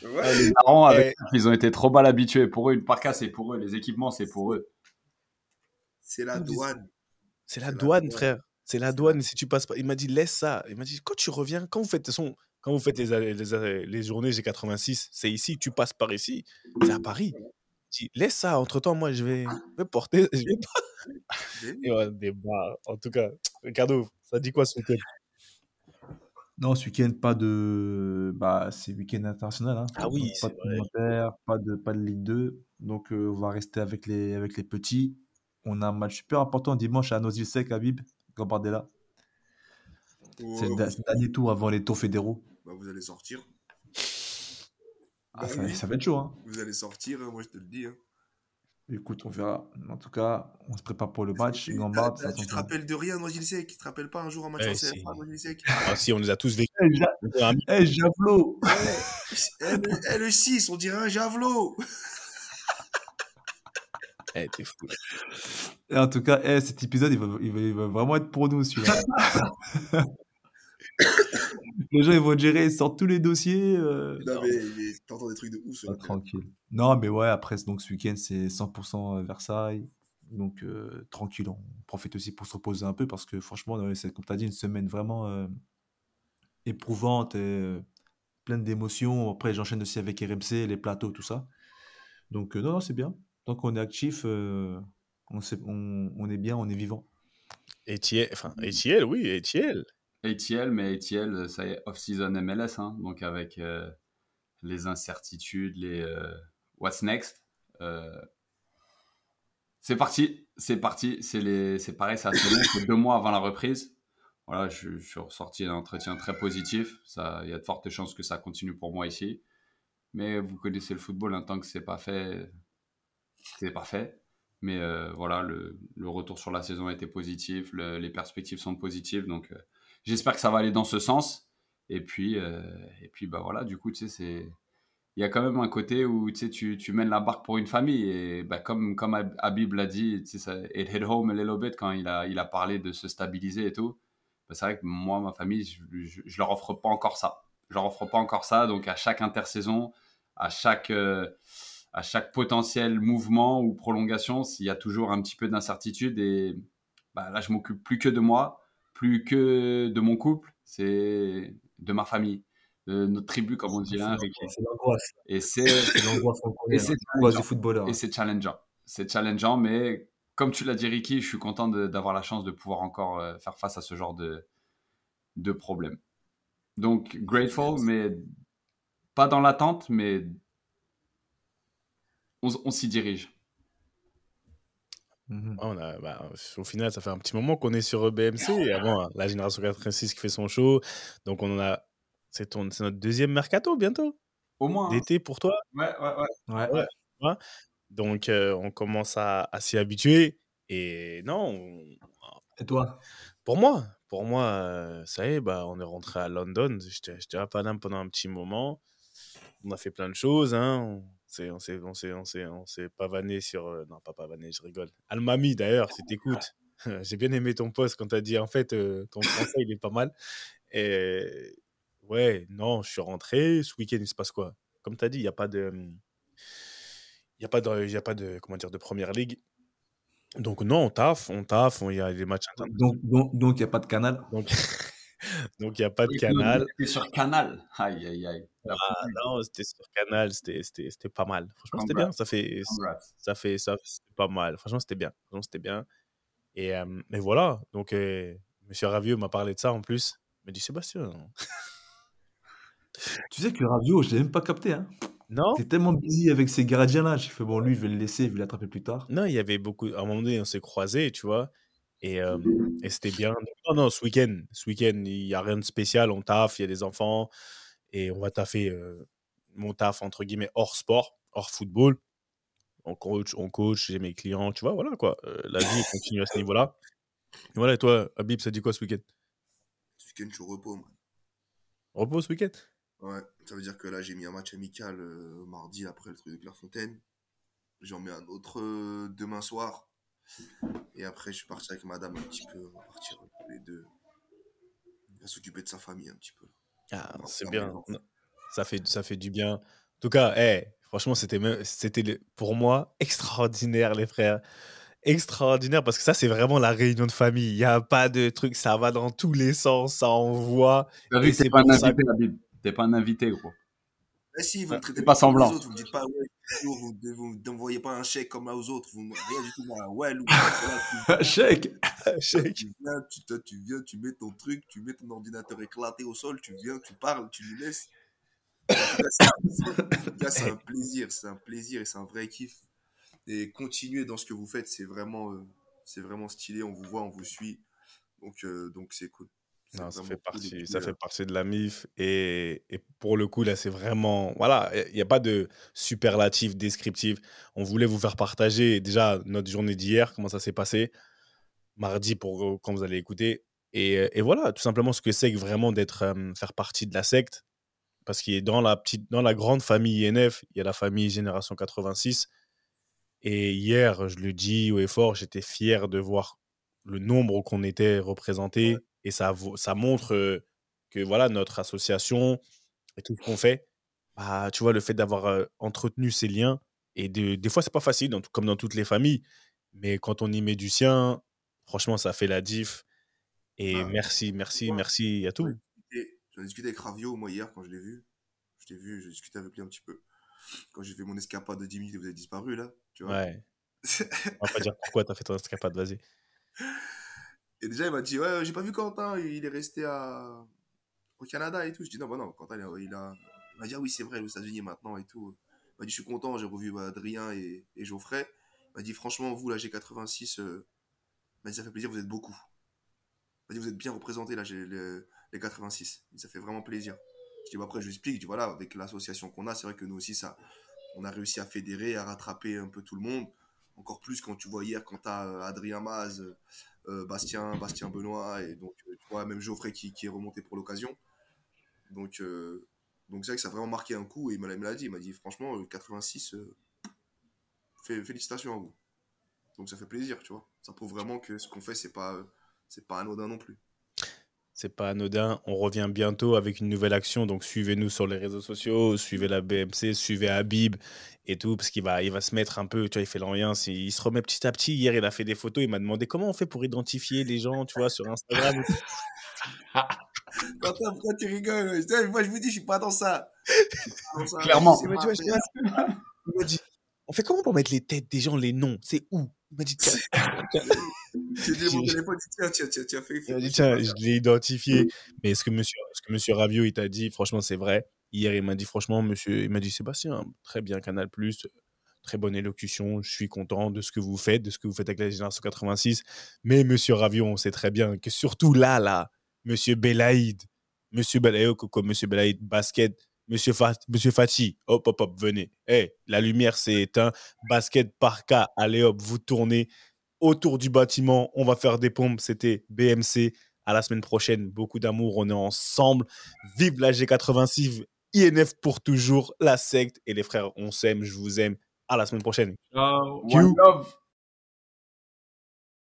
Ouais. Les parents, avec ça, ils ont été trop mal habitués. Pour eux, une parka, c'est pour eux. Les équipements, c'est pour eux. C'est la douane. C'est la douane, frère. C'est la douane. Si tu passes pas. Il m'a dit, laisse ça. Il m'a dit, quand tu reviens, quand vous faites, façon, quand vous faites les, les, les journées G86, c'est ici, tu passes par ici. C'est à Paris. Il dit, laisse ça. Entre temps, moi, je vais, je vais porter. Je vais Et ouais, des barres. En tout cas, Ricardo, ça dit quoi ce week-end? Non, ce week-end, pas de. Bah, c'est week-end international. Hein. Ah oui, pas de vrai. pas de, pas de Ligue 2. Donc, euh, on va rester avec les, avec les petits. On a un match super important dimanche à Noisy-le-Sec, à Bib, Gambardella. C'est le Ouais, da- vous, dernier tour avant les tours fédéraux. bah, vous allez sortir. Ah, Bah ça, oui. ça va être chaud. Hein. Vous allez sortir, hein, moi je te le dis. hein. Écoute, on verra. En tout cas, on se prépare pour le match. que tu- Gambard, tu te rappelles de rien, Noisy-le-Sec. Tu te rappelles pas un jour un match Eh, en si. CFA, Noisy-le-Sec Ah si, on les a tous vécus. Eh, Ja- eh, Javelot Eh, le, eh, le 6, on dirait un javelot Eh, t'es fou. Et En tout cas, eh, cet épisode, il va, il, va, il va vraiment être pour nous, celui-là. les gens, ils vont gérer, ils sortent tous les dossiers. euh, Non, mais, mais t'entends des trucs de ouf terrain. tranquille. Non, mais ouais, après, donc, ce week-end, c'est 100% Versailles. Donc, euh, tranquille, on profite aussi pour se reposer un peu parce que franchement, c'est, comme tu as dit, une semaine vraiment euh, éprouvante et euh, pleine d'émotions. Après, j'enchaîne aussi avec RMC, les plateaux, tout ça. Donc, euh, non, non, c'est bien. Tant qu'on est actif, euh, on, sait- on, on est bien, on est vivant. Etiel, enfin, Etiel, oui, Etiel. ATL, mais ATL, ça y est, off-season MLS, hein, donc avec euh, les incertitudes, les euh, what's next. euh, c'est parti, c'est parti, c'est les, c'est pareil, c'est assez long, c'est deux mois avant la reprise. Voilà, je, je suis ressorti d'un entretien très positif. Ça, il y a de fortes chances que ça continue pour moi ici. Mais vous connaissez le football, un tant que c'est pas fait, c'est pas fait. Mais euh, voilà, le, le retour sur la saison été positif, le- les perspectives sont positives, donc euh, j'espère que ça va aller dans ce sens. Et puis, euh, et puis bah voilà, du coup, tu sais, c'est, il y a quand même un côté où tu tu, mènes la barque pour une famille. Et bah, comme, comme Hab- Habib l'a dit, tu sais, it hit home a little bit quand il a, il a parlé de se stabiliser et tout. Bah, c'est vrai que moi, ma famille, je, je, je leur offre pas encore ça. Je leur offre pas encore ça. Donc, à chaque intersaison, à chaque, à chaque potentiel mouvement ou prolongation, il y a toujours un petit peu d'incertitude. Et bah, là, je m'occupe plus que de moi, plus que de mon couple, c'est de ma famille, de notre tribu, comme on dit là. Ricky. C'est l'angoisse. Et c'est l'angoisse du footballeur. Et c'est challengeant. C'est challengeant, mais comme tu l'as dit, Ricky, je suis content d'avoir la chance de pouvoir encore euh, faire face à ce genre de, de problème. Donc, grateful, mais pas dans l'attente, mais on, s'y dirige. Mhm. Ouais, on a, bah, au final, ça fait un petit moment qu'on est sur BMC. Et avant, hein, la génération 86 qui fait son show. Donc, on en a. C'est notre deuxième mercato bientôt, Au moins. hein. d'été pour toi. Ouais, ouais, ouais. Ouais. Ouais. Donc, euh, on commence à, à s'y habituer. Et non, on- Et toi? Pour moi, pour moi, euh, ça y est, bah, on est rentré à London. J'étais à Paname pendant un petit moment. On a fait plein de choses. Hein. On s'est on s'est- on s'est- on s'est- on s'est pavané sur. euh, non, pas pavané, je rigole. Almami, d'ailleurs, si t'écoutes. J'ai bien aimé ton post quand t'as dit en fait, euh, ton français, il est pas mal. Et ouais, non, je suis rentré. Ce week-end, il se passe quoi? Comme t'as dit, il n'y a pas de. Il n'y a pas de, il y a pas de, comment dire, de première ligue. Donc non, on taffe, on taffe, on- il y a des matchs. Donc, donc, donc, il n'y a pas de canal. Donc, donc il n'y a pas de Et canal. C'était sur Canal. Aïe, aïe, aïe. Ah non, c'était sur canal, c'était pas mal. Franchement, c'était bien. Ça fait, ça fait, ça, c'était pas mal. Franchement, c'était bien. Franchement, c'était bien. Et, euh, et voilà. Donc, euh, Monsieur Ravieux m'a parlé de ça en plus. Il m'a dit Sébastien. Tu sais que Rabiot, je l'ai même pas capté. Hein. Non, T'es tellement busy avec ces gardiens-là. J'ai fait, bon, lui, je vais le laisser, je vais l'attraper plus tard. non, il y avait beaucoup. À un moment donné, on s'est croisés, tu vois. Et, euh, et c'était bien. Non, non, ce week-end, ce week-end, il n'y a rien de spécial. On taffe, il y a des enfants. Et on va taffer euh, mon taf, entre guillemets, hors sport, hors football. On coach, on coach, j'ai mes clients, tu vois, voilà quoi. Euh, la vie continue à ce niveau-là. Et voilà, et toi, Habib, ça dit quoi ce week-end? Ce week-end, je suis au repos, man. Repos ce week-end? Ouais, ça veut dire que là, j'ai mis un match amical mardi après le truc de Clairefontaine. J'en mets un autre demain soir. Et après, je suis parti avec madame un petit peu. On va partir les deux. On va s'occuper de sa famille un petit peu. Ah, c'est bien. Ça fait, ça fait du bien. En tout cas, eh, franchement, c'était même- c'était le- pour moi extraordinaire, les frères. Extraordinaire parce que ça, c'est vraiment la réunion de famille. Il n'y a pas de truc, ça va dans tous les sens, ça envoie. T'as vu que t'es pas ça pas un invité, gros. Eh si, vous me traitez pas semblant. autres. Vous me dites pas, ouais, vous ne n'envoyez pas un chèque comme aux autres. Vous, rien du tout. Moi, ouais, Lou, Chèque Chèque. tu viens, tu, toi, tu viens, tu mets ton truc, tu mets ton ordinateur éclaté au sol, tu viens, tu parles, tu nous laisses. Cas, c'est- un plaisir, c'est un plaisir et c'est un vrai kiff. Et continuez dans ce que vous faites, c'est vraiment, euh, c'est vraiment stylé. On vous voit, on vous suit, donc euh, donc c'est cool. Non, ça fait partie, ça euh, fait partie de la MIF. Et, et pour le coup, là, c'est vraiment. Voilà, il n'y a pas de superlatif descriptif. On voulait vous faire partager déjà notre journée d'hier, comment ça s'est passé, mardi pour euh, quand vous allez écouter. Et, euh, et voilà, tout simplement ce que c'est que vraiment d'être, euh, faire partie de la secte. Parce qu'il est dans la, petite, dans la grande famille INF, il y a la famille Génération 86. Et hier, je le dis haut et fort, j'étais fier de voir le nombre qu'on était représentés. Et ça, montre euh, que voilà, notre association et tout ce qu'on fait, bah, tu vois, le fait d'avoir euh, entretenu ces liens, et de, des fois, c'est pas facile, dans comme dans toutes les familles, mais quand on y met du sien, franchement, ça fait la diff. Et Ah, merci, merci, ouais. merci à tout. J'en ai discuté avec Ravio, moi, hier, quand je l'ai vu. Je t'ai vu, j'ai discuté avec lui un petit peu. Quand j'ai fait mon escapade de 10 minutes vous avez disparu, là. Tu vois. Ouais. On va pas dire pourquoi t'as fait ton escapade, vas-y. Et déjà, il m'a dit, ouais, j'ai pas vu Quentin, il est resté à... au Canada et tout. Je dis, non, bah non, Quentin, il a... Il, m'a dit, ah oui, c'est vrai, aux États-Unis maintenant et tout. Il m'a dit, je suis content, j'ai revu bah, Adrien et... Geoffrey. Il m'a dit, franchement, vous, là, G86, euh... dit, ça fait plaisir, vous êtes beaucoup. Il m'a dit, vous êtes bien représentés, là, j'ai les... les 86. Il dit, ça fait vraiment plaisir. Je dis, bah, après, je lui explique, je dis, voilà, avec l'association qu'on a, c'est vrai que nous aussi, ça, on a réussi à fédérer, à rattraper un peu tout le monde. Encore plus quand tu vois hier, quand tu as Adrien Maz, euh, euh, Bastien, Bastien Benoît, et donc, euh, tu même Geoffrey qui, est remonté pour l'occasion. Donc, euh, donc c'est vrai que ça a vraiment marqué un coup, et il l'a- m'a dit, franchement, le 86, euh, fé- félicitations à vous. Donc ça fait plaisir, tu vois. Ça prouve vraiment que ce qu'on fait, c'est pas, euh, c'est pas anodin non plus. C'est pas anodin. On revient bientôt avec une nouvelle action. Donc suivez-nous sur les réseaux sociaux, suivez la BMC, suivez Habib et tout, parce qu'il va, il va se mettre un peu, tu vois, il fait l'ambiance, il, se remet petit à petit. Hier, il a fait des photos, il m'a demandé comment on fait pour identifier les gens, tu vois, sur Instagram. Quentin, pourquoi tu rigoles? Moi, je vous dis, je suis pas dans ça. Je suis pas dans ça. Clairement. Il m'a dit, on fait comment pour mettre les têtes des gens, les noms? C'est où? Il m'a dit, tiens, J'ai dit mon téléphone, tiens, tiens, tiens, tiens, fais. il m'a dit, tiens, je l'ai identifié. Mais ce que monsieur, ce que monsieur Ravio, il t'a dit, franchement, c'est vrai. Hier, il m'a dit, franchement, monsieur, il m'a dit, Sébastien, très bien, Canal+, très bonne élocution, je suis content de ce que vous faites, de ce que vous faites avec la génération 86. Mais monsieur Ravio, on sait très bien que surtout là, là, monsieur Belaïd, monsieur Belaïd, comme monsieur Belaïd, basket, monsieur, Fa- monsieur Fati, hop, hop, hop, venez. Eh, la lumière s'est éteinte, basket par cas, allez hop, vous tournez autour du bâtiment, on va faire des pompes, c'était BMC. À la semaine prochaine, beaucoup d'amour, on est ensemble. Vive la G86, INF pour toujours, la secte et les frères, on s'aime, je vous aime. À la semaine prochaine. Ciao. One love